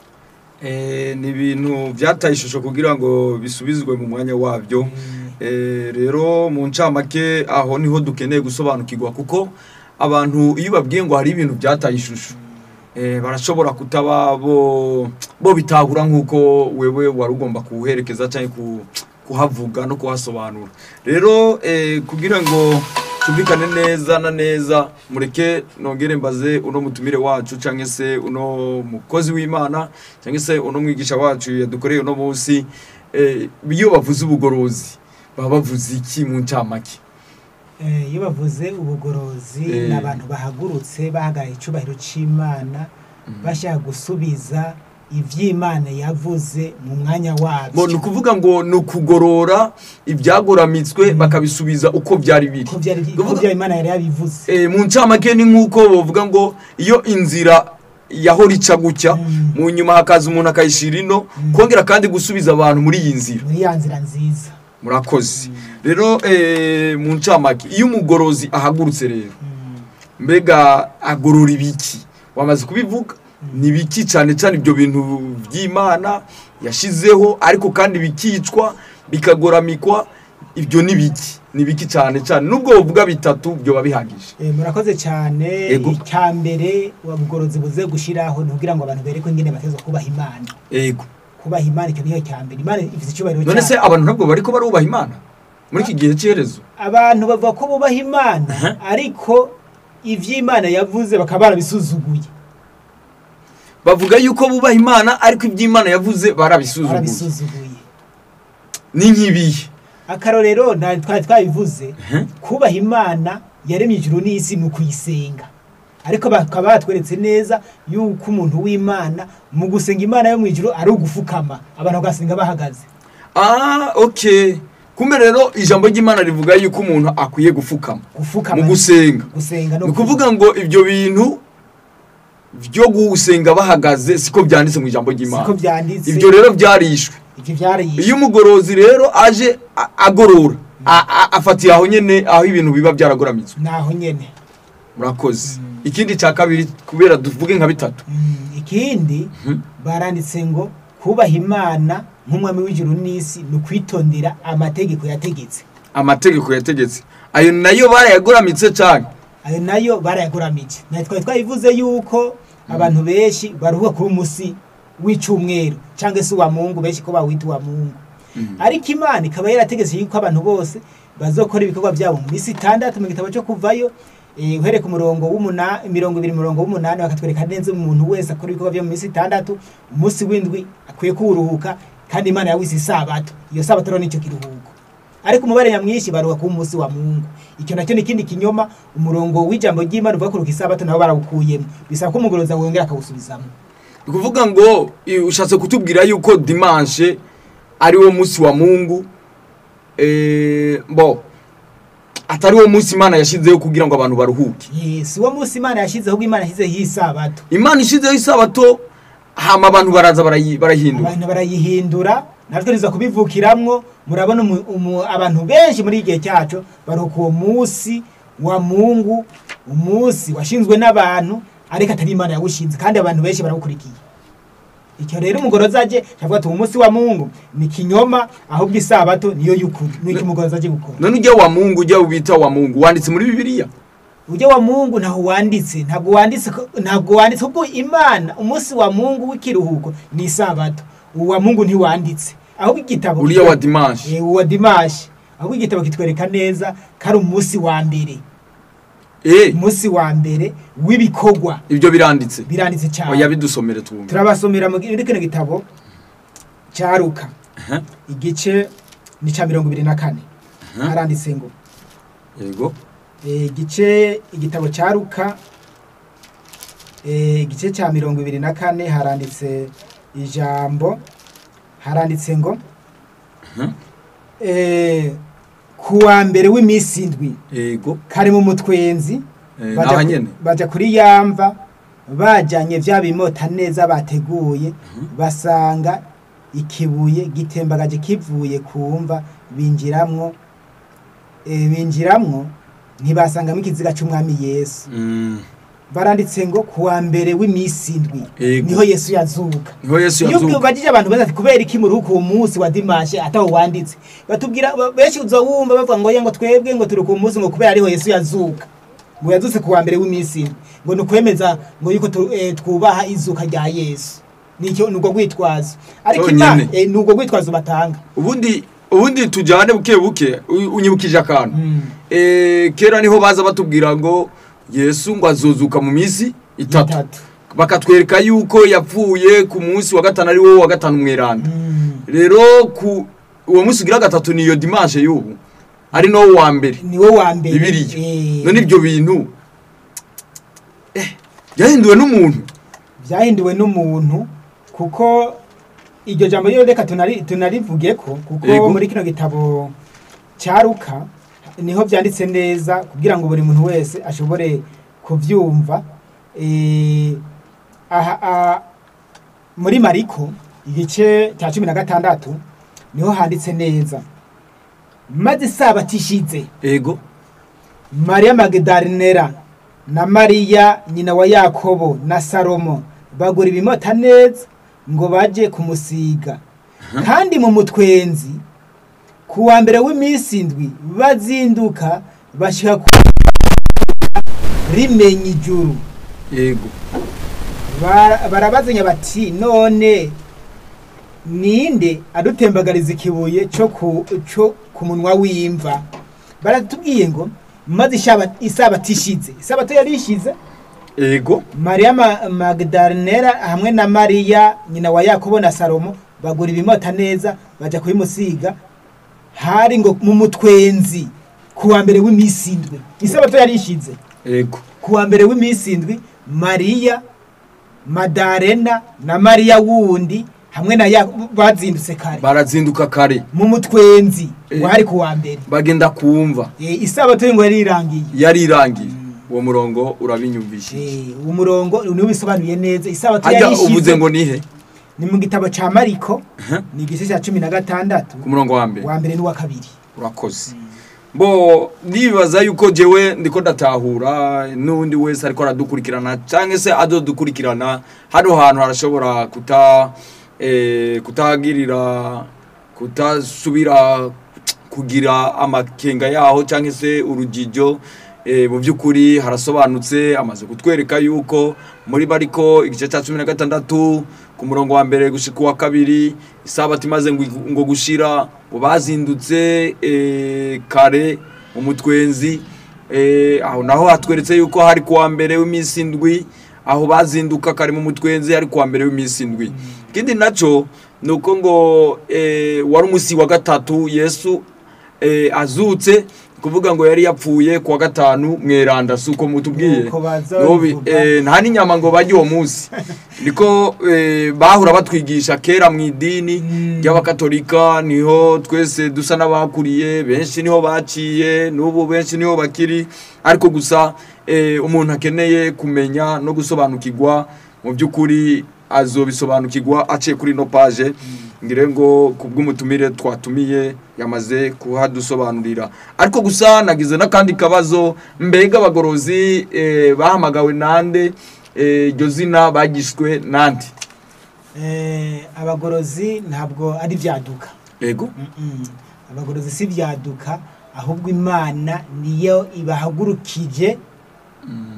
Ni ibintu byataye ishusho kugira ngo bisubizwe mu mwanya wabyo. Eh, rero mu ncamake aho ni ho dukeneye gusobanukirwa kuko abantu iyo babwiye ngo hari ibintu byataye ishusho eh, barashobora kutaba bo bitahura nk'uko wewe wari ugomba kuherekeza cyangwa ku- kuhavuga no kuhasobanura. Rero eh, kugira ngo tumvikane neza na neza mureke nongere mbaze uno mutumire wacu cyangwa se uno mukozi w'imana cyangwa se uno mwigisha wacu yadukoreye uno munsi Eh, iyo bavuze ubugorozi. Baba bavuze iki mu ncamake? Eh, iyo bavuze ubugorozi Eh. ni abantu bahagurutse bahagarara icyubahiro cy'imana bashaka gusubiza iby'imana yavuze mu mwanya Bo, ni wabyo ukuvuga ngo ni ukugorora ibyagoramitswe bakabisubiza uko byari biri. Ko byari ko Kuvuga- byari imana yari yabivuze. Eh, mu ncamake ni nk'uko bavuga ngo iyo inzira yahora ica gutya Mm. mu nyuma hakaza umuntu akayishyira ino kongera kandi gusubiza abantu muri iyi nzira. Muri ya nzira nziza. Murakoze. Rero eh, mu ncamake iyo umugorozi ahagurutse rero Mm. mbega agorora ibiki? Wamaze kubivuga? Ni biki cyane cyane ibyo bintu by'imana yashizeho ariko kandi bikicwa bikagoramikwa ibyo ni biki ni biki cyane cyane nubwo bavuga bitatu byoba bihagije. Eh, murakoze cyane icya mbere ubugorozi buze gushyiraho ni ukugira ngo abantu berekwe ingene bateza kubaha imana. Yego kubaha imana icyo niyo cya mbere. Imana ifite icyubahiro none se abantu ntabwo bari ko barubaha imana? Muri iki gihe cy'iherezo abantu bavuga ko bubaha imana ariko iby'imana yavuze bakaba barabisuzuguye. Bavuga yuko bubaha imana ariko iby'imana yavuze barabisuzuguye. Ni nk'ibihe? Akarorero twari twabivuze. Kubaha imana yaremye ijuru n'isi ni ukuyisenga ariko bakaba batweretse neza yuko umuntu w'imana mu gusenga imana yo mu ijuru ari ugufukama abantu bagasenga bahagaze. Ah okay kumbe rero ijambo ry'imana rivuga yuko umuntu akwiye gufukama mu gusenga. Ni ukuvuga ngo ibyo bintu byo gusenga bahagaze siko byanditse mu ijambo siko ry'imana byanditse. Ibyo rero byarishwe. Iyo umugorozi rero aje agorora a- afatiye aho nyine aho ibintu biba byaragoramitswe. Naho nyene. Murakoze. Ikindi cya kabiri kubera tuvuge nka bitatu. Mm, ikindi Mhm. baranditse ngo kubaha imana nk'umwami w'ijuru n'isi ni ukwitondera amategeko yategetse. Amategeko yategetse. Ayo na yo barayagoramitse cyane ayo na yo barayagoramije na yo twari twabivuze yuko abantu benshi baruhuka kuri umunsi w'icyumweru cyangwa se uwa mungu benshi ko bawita uwa mungu. Ariko imana ikaba yarategetse yuko abantu bose bazokora ibikorwa byabo mu minsi itandatu mu gitabo cyo kuvayo uhereye ku murongo w'umuna mirongo ibiri murongo w'umunani bakatwereka neza umuntu wese akora ibikorwa byo mu minsi itandatu umunsi w'indwi akwiye kuwuruhuka kandi imana yawise isabato. Iyo sabato rero ni cyo kiruhuko. Ariko umubare nyamwinshi baruha ku munsi wa mungu. Icyo na cyo ni ikindi kinyoma umurongo w'ijambo ry'imana uvuga kuruka isabato nabo barawukuyemo. Bisaba ko umugoroza wongera akawusubizamo ni ukuvuga ngo ushatse kutubwira yuko dimanche ari wo munsi wa mungu eh, bo atari wo munsi imana yashyizeho kugira ngo abantu baruhuke. Si wo munsi imana yashyizeho ahubwo imana yashyizeho isabato imana ishyizeho isabato hama abantu baraza barayi- barayihindura. Abantu barayihindura natwe tuza kubivukiramwo murabona abantu benshi muri igihe cyacu baruhuka uwo munsi wa mungu umunsi washinzwe n'abantu ariko atari imana yawushinze kandi abantu benshi barawukurikiye. Icyo rero umugoroza aje avuga ati umunsi wa mungu ni kinyoma ahubwo isabato niyo y'ukuri. N'icyo umugoroza aje gukora? None ujya wa mungu ujya ubita wa mungu wanditse muri bibiliya? Ujya wa mungu ntaho wanditse ntabwo wanditse ntabwo wanditse kuko imana umunsi wa mungu w'ikiruhuko ni isabato. Uwa mungu ntiwanditse ahubwo igitabo uriya wa dimanche Eh, uwa dimashi ahubwo igitabo kitwereka neza ko ari umunsi wa mbere. Umunsi wa mbere w'ibikorwa ibyo biranditse. Biranditse cyane. oya bidusomere twumve turabasomera muri kino gitabo cya ruka. Aha, igice ni cya mirongo ibiri na kane. Haranditse ngo yego. Eh, igice igitabo cya ruka eh, igice cya mirongo ibiri na kane haranditse ijambo haranditse ngo eh, ku wa mbere w'iminsi indwi yego. kari mu mutwenzi Eh, baja kuri yamva bajanye vya bimota neza bateguye basanga ikibuye gitembagaje kivuye ku mva binjiramwo eh, binjiramwo ntibasangamo ikiziga c'umwami yesu. Mm, baranditse ngo ku wa mbere w'iminsi indwi. Niho yesu yazuka ni ho yesu iyo yazuka ubajije abantu baza kubera iki muruhuka uwo munsi wa dimashe ataho wanditse. Batubwira ba- benshi uzawumva bavuga ngo ye ngo twebwe ngo turi ku munsi ngo kubera ariho yesu yazuka. Ngo yazutse ku wa mbere w'iminsi indwi. Ngo ni ukwemeza ngo yuko eh, twubaha izuka rya yesu. Ni ubwo rwitwazo ariko imana eh, ni ubwo rwitwazo batanga ubundi ubundi tujyane buke buke unyibukije akantu. Mm. Eh, kera ni ho baza batubwira ngo yesu ngo azuzuka mu minsi itatu. Bakatwereka yuko yapfuye ku munsi wa gatanu ari wo wa gatanu mweranda Mm. rero ku uwo munsi ugira gatatu niyo dimanche y'ubu. Ari no wa mbere. Ni wo wa mbere. Bibiriya Eh, none ibyo bintu eh, byahinduwe n'umuntu. Byahinduwe n'umuntu kuko iryo jambo rero reka tunari- tunarivuge ko kuko muri kino gitabo cya ruka ni ho byanditse neza kugira ngo buri muntu wese ashobore kubyumva Eh, muri mariko igice cya cumi na gatandatu ni ho handitse neza. Maze isabato ishize ego. Mariya magdarinera na mariya nyina wa yakobo na salomo bagura ibimota neza ngo baje kumusiga. Kandi mu mutwenzi ku wa mbere w'iminsi indwi bazinduka bashyika ku rimenya ijuru. Yego. Bara- barabazanya bati none ninde adutembagariza ikibuye cyo ku munwa w'imva? Baratubwiye ngo maze isabato ishize. Isabato yari ishize? Ego mariya Ma- magdarinera hamwe na mariya nyina wa yakobo na salomo bagura ibimota neza bajya kubimusiga hari ngo mu mutwenzi ku wa mbere w'iminsi indwi. Isabato yari ishize ego ku wa mbere w'iminsi indwi mariya madarena na mariya wundi hamwe na ya bazindutse kare. Barazinduka kare. Mu mutwenzi Eh. ngo hari ku wa mbere. Bagenda kumva. Eh, isabato yo ngo yari irangiye. Yari irangiye. Uwo murongo urabinyumvishije. Eh, uwo murongo niwo bisobanuye neza. Isabato yari uvuze ishize ngo nihe ni mu gitabo ca mariko ni igice cya cumi na gatandatu. Ku murongo wa mbere. Wa mbere n'uwa kabiri. Urakoze. Bo nibaza yuko jewe ndiko ndatahura n'undi wese ariko aradukurikirana cyangwa se azodukurikirana hano hantu harashobora kuta eh, kutagirira kutasubira kugira amakenga yaho cyangwa se urujijo eh, mu by'ukuri harasobanutse amaze kutwereka yuko muri bariko igice cya cumi na gatandatu ku murongo wa mbere gushika uwa kabiri isabato imaze ngo gushira ngo bazindutse eh, kare mu mutwenzi eh, aho naho hatweretse yuko hari kuwa mbere w'iminsi indwi aho bazinduka kare mu mutwenzi ari kuwa mbere w'iminsi indwi. Ikindi naco ni uko ngo eh, wari umunsi wa gatatu yesu azutse kuvuga ngo yari yapfuye kuwa gatanu mweranda si uko mutubwiye? Eh, nta n'inyama ngo bajye uwo munsi. Niko eh, bahora batwigisha kera mu idini Mm. ry'abakatolika ni ho twese dusa n'abakuriye benshi ni ho baciye n'ubu benshi ni ho bakiri. Ariko gusa eh, umuntu akeneye kumenya no gusobanukirwa mu by'ukuri azobisobanukirwa aciye kuri ino paje ngire ngo ku bw'umutumire twatumiye yamaze kuhadusobanurira. Ariko gusa nagize n'akandi kabazo mbega abagorozi eh, bahamagawe nande eh, iryo zina bagishwe nande? Eh, abagorozi ntabwo ari byaduka. Ego? Mm-mm. abagorozi si byaduka ahubwo imana niyo ibahagurukije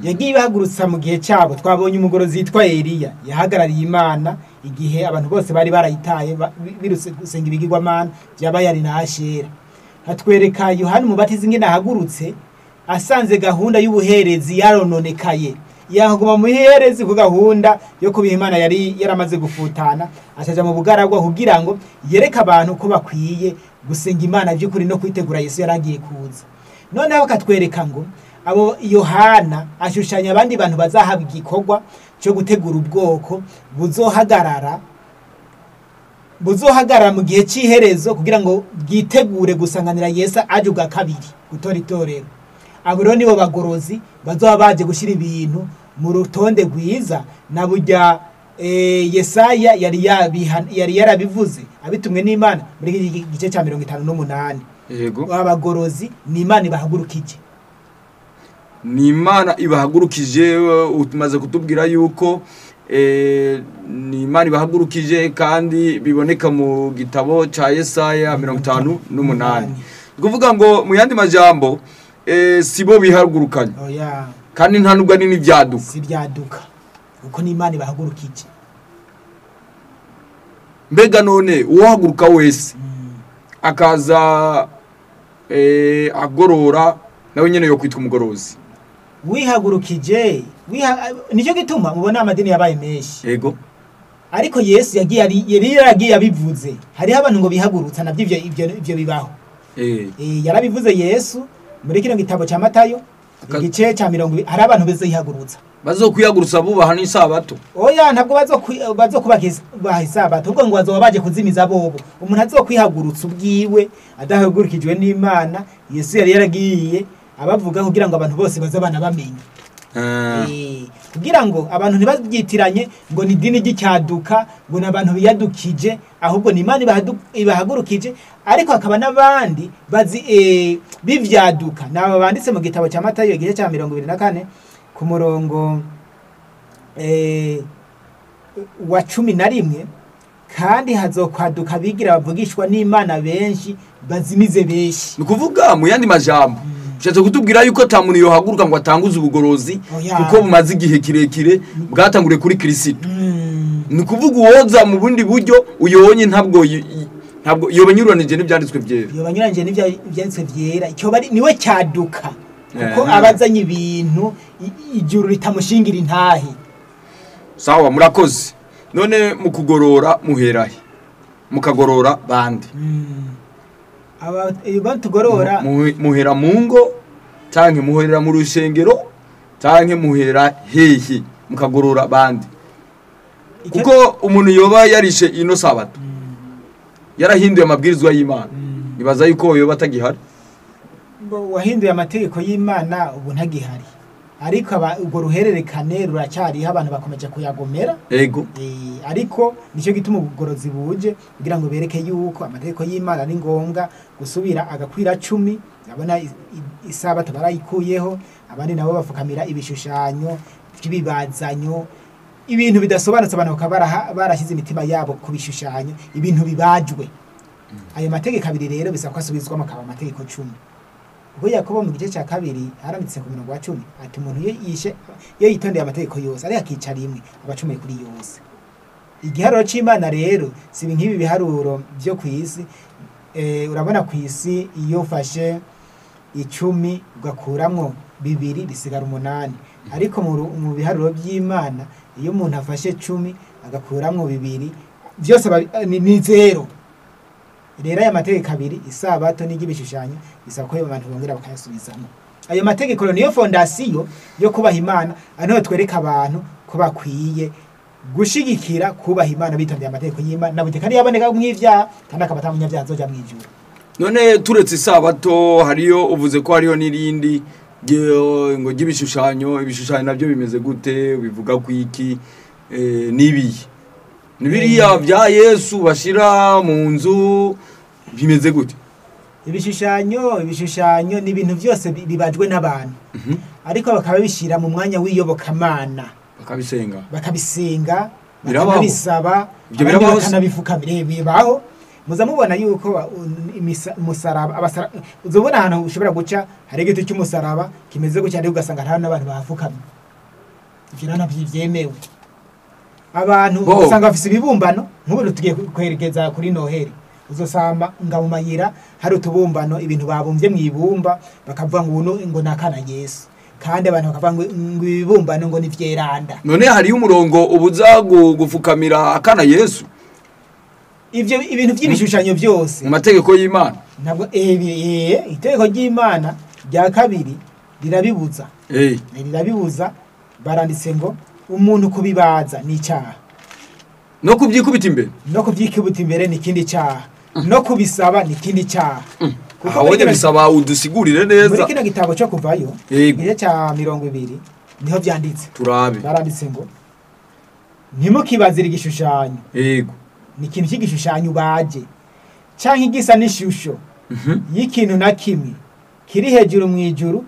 yagiye ibahagurutsa mu gihe cyabo. Twabonye umugorozi yitwa eliya. Yahagarariye imana igihe abantu bose bari barayitaye ba- bi- birutse gusenga ibigirwamana byaba yari na ashera. Hatwereka yohani umubatizi ingene ahagurutse asanze gahunda y'ubuherezi yarononekaye. Yaguma mu iherezi ku gahunda yo kubiha imana yari yaramaze gufutana. Acaja mu bugaragwa kugira ngo yereke abantu ko bakwiye gusenga imana by'ukuri no kwitegura yesu yaragiye kuza. Noneho bakatwereka ngo abo yohana ashushanya abandi bantu bazahabwa igikorwa cyo gutegura ubwoko buzohagarara buzohagarara mu gihe cy'iherezo kugira ngo bwitegure gusanganira yesu aje ubwa kabiri gutora itorero. Abo rero nibo bagorozi bazoba baje gushyira ibintu mu rutonde rwiza na burya eh, yesaya yari yarabivuze abitumwe n'imana muri iki gice cya mirongo itanu n'umunani. Abagorozi ni imana ibahagurukije ni imana ibahagurukije umaze kutubwira yuko eh, ni imana ibahagurukije kandi biboneka mu gitabo cya yesaya mirongo itanu n'umunani. Ni kuvuga ngo mu yandi majambo eh, si bo bihagurukanye oya kandi nta nubwo ari n'ibyaduka si byaduka. Kuko ni imana ibahagurukije. Mbega none uwahaguruka wese akaza eh, agorora nawe nyene yo kwitwa umugorozi. Wihagurukije wiha- ni cyo gituma mubona amadini yabaye menshi. Yego ariko yesu yagiye ari- yari yaragiye abivuze hariho abantu ngo bihagurutsa na byo ivyo bibaho. Eh. Eh, yarabivuze yesu muri kino gitabo cya matayo igice cya mirongo ibiri hari abantu bezihagurutsa bazokwiyagurutsa bubaha n'isabato. Oya ntabwo bazokwi- bazokubaha isabato ahubwo ngo bazoba baje kuzimiza bobo. Umuntu azokwihagurutsa ubwiwe adahagurukijwe n'imana yesu yari yaragiye abavuga kugira ngo abantu bose baze bana bamenya Eh, kugira ngo abantu ntibabyitiranye ngo ni idini ry'icyaduka ngo ni abantu biyadukije ahubwo ni imana ibahagurukije ariko hakaba n'abandi bazi eh, b'ivyaduka. Ni aba banditse mu gitabo cya matayo igice cya mirongo ibiri na kane ku murongo eh, wa cumi na rimwe kandi hazokwaduka abigira bavugishwa n'imana benshi bazimize benshi. Ni ukuvuga mu yandi majambo. Ushatse kutubwira yuko ata muntu yohaguruka ngo atanguze ubugorozi Oya. kuko bumaze igihe kirekire bwatanguriye kuri kirisito Mm. ni ukuvuga uwoza mu bundi buryo uyonye ntabwo ntabwo yoba nyuranije n'ibyanditswe byera. Iyo banyuranyije n'ibya ibyanditswe byera ni we cyaduka. Kuko Eh. abazanye ibintu i- ijuru ritamushingira intahe. Sawa murakoze. None mu kugorora muherahe. Mukagorora bande aba iyo batugorora Mu- muhera mu ngo canke muhera mu rushengero canke muhera hehe mukagorora icyo- kuko umuntu yoba yarishe ino sabato yarahinduye amabwirizwa y'imana. Nibaza yuko yoba atagihari. Wahinduye amategeko y'imana ubu ntagihari. Ariko urwo ruhererekane ruracyariho abantu bakomeje kuyagomera. Ego. Eh, ariko ni cyo gituma ubugorozi buje kugira ngo bereke yuko amategeko y'imana ari ngombwa gusubira agakwira cumi abona i- i- isabato barayikuyeho abandi nabo bafukamira ibishushanyo by'ibibazanyo ibintu bidasobanutse abantu bakaba barashyize imitima yabo ku bishushanyo ibintu bibajwe. Ayo mategeko abiri rero bisaba ko asubizwamo akaba amategeko cumi. Ubwo yakobo mu gice cya kabiri haranditse ku murongo wa cumi ati umuntu iyo yitondeye amategeko yose ariko akica rimwe aba acumuye kuri yose. Igiharuro cy'imana rero si ibi nk'ibi biharuro byo ku isi. Eh, urabona ku isi iyo ufashe icumi ugakuramo bibiri bisigara umunani. Ariko mu ru- mu biharuro by'imana iyo umuntu afashe cumi agakuramo bibiri byose ni zero. Rero aya mategeko abiri isabato n'iry'ibishushanyo bisaba ko ayo bantu bongera bakayasubizamo. Ayo mategeko niyo fondasiyo yo kubaha imana ariho twereka abantu ko bakwiye gushigikira kubaha imana bitondeye amategeko y'imana. Na buri kandi yaboneka nk'ibyaha kandi akaba atamunyabyaha azoja mu none turetse isabato hariyo uvuze ko hariyo n'irindi ngo ry'ibishushanyo ibishushanyo na byo bimeze gute bivuga ku iki eh, n'ibiye ni biriya bya yesu bashira mu nzu bimeze gute? Ibishushanyo ibishushanyo ni ibintu byose bi- bibajwe n'abantu. Ariko bakaba bishyira mu mwanya w'iyobokamana. Bakabisenga. Bakabisenga se? bakanabifukamira bibaho. Muza mubona yuko imisa- umusaraba uza ubona ahantu ushobora guca hari igiti cy'umusaraba kimeze gutya ariko ugasanga hari n'abantu bahafukamye. Ibyo na byo byemewe. Abantu usanga bafise ibibumbano. Nk'ubu tugiye kwerekeza kuri noheli uzosanga nga mu mayira hari utubumbano ibintu babumbye mu ibumba bakavuga ngo ubu ngo ni akana yesu. Kandi abantu bakavuga ngo ngo ibibumbano ngo ni vyeranda none hariyo umurongo ubuza gu- gufukamira akana yesu? Ivyo ibintu by'ibishushanyo byose. Mu mategeko y'imana. Ntabwo itegeko ry'imana rya kabiri rirabibuza. Rirabibuza baranditse ngo umuntu kubibaza ni icyaha. No kubyikubita imbere. No kubyikibuta imbere ni ikindi cyaha. No kubisaba ni ikindi cyaha. Muri wongera kino- bisaba udusigurire muri neza. kino gitabo cyo kuvayo igice cya mirongo ibiri ni ho byanditse. Turabe. Baranditse ngo ntimukibazire igishushanyo. Yego. Ni ikintu cy'igishushanyo ubaje. Cyangwa igisa n'ishusho. Y'ikintu na kimwe. Kiri hejuru mu ijuru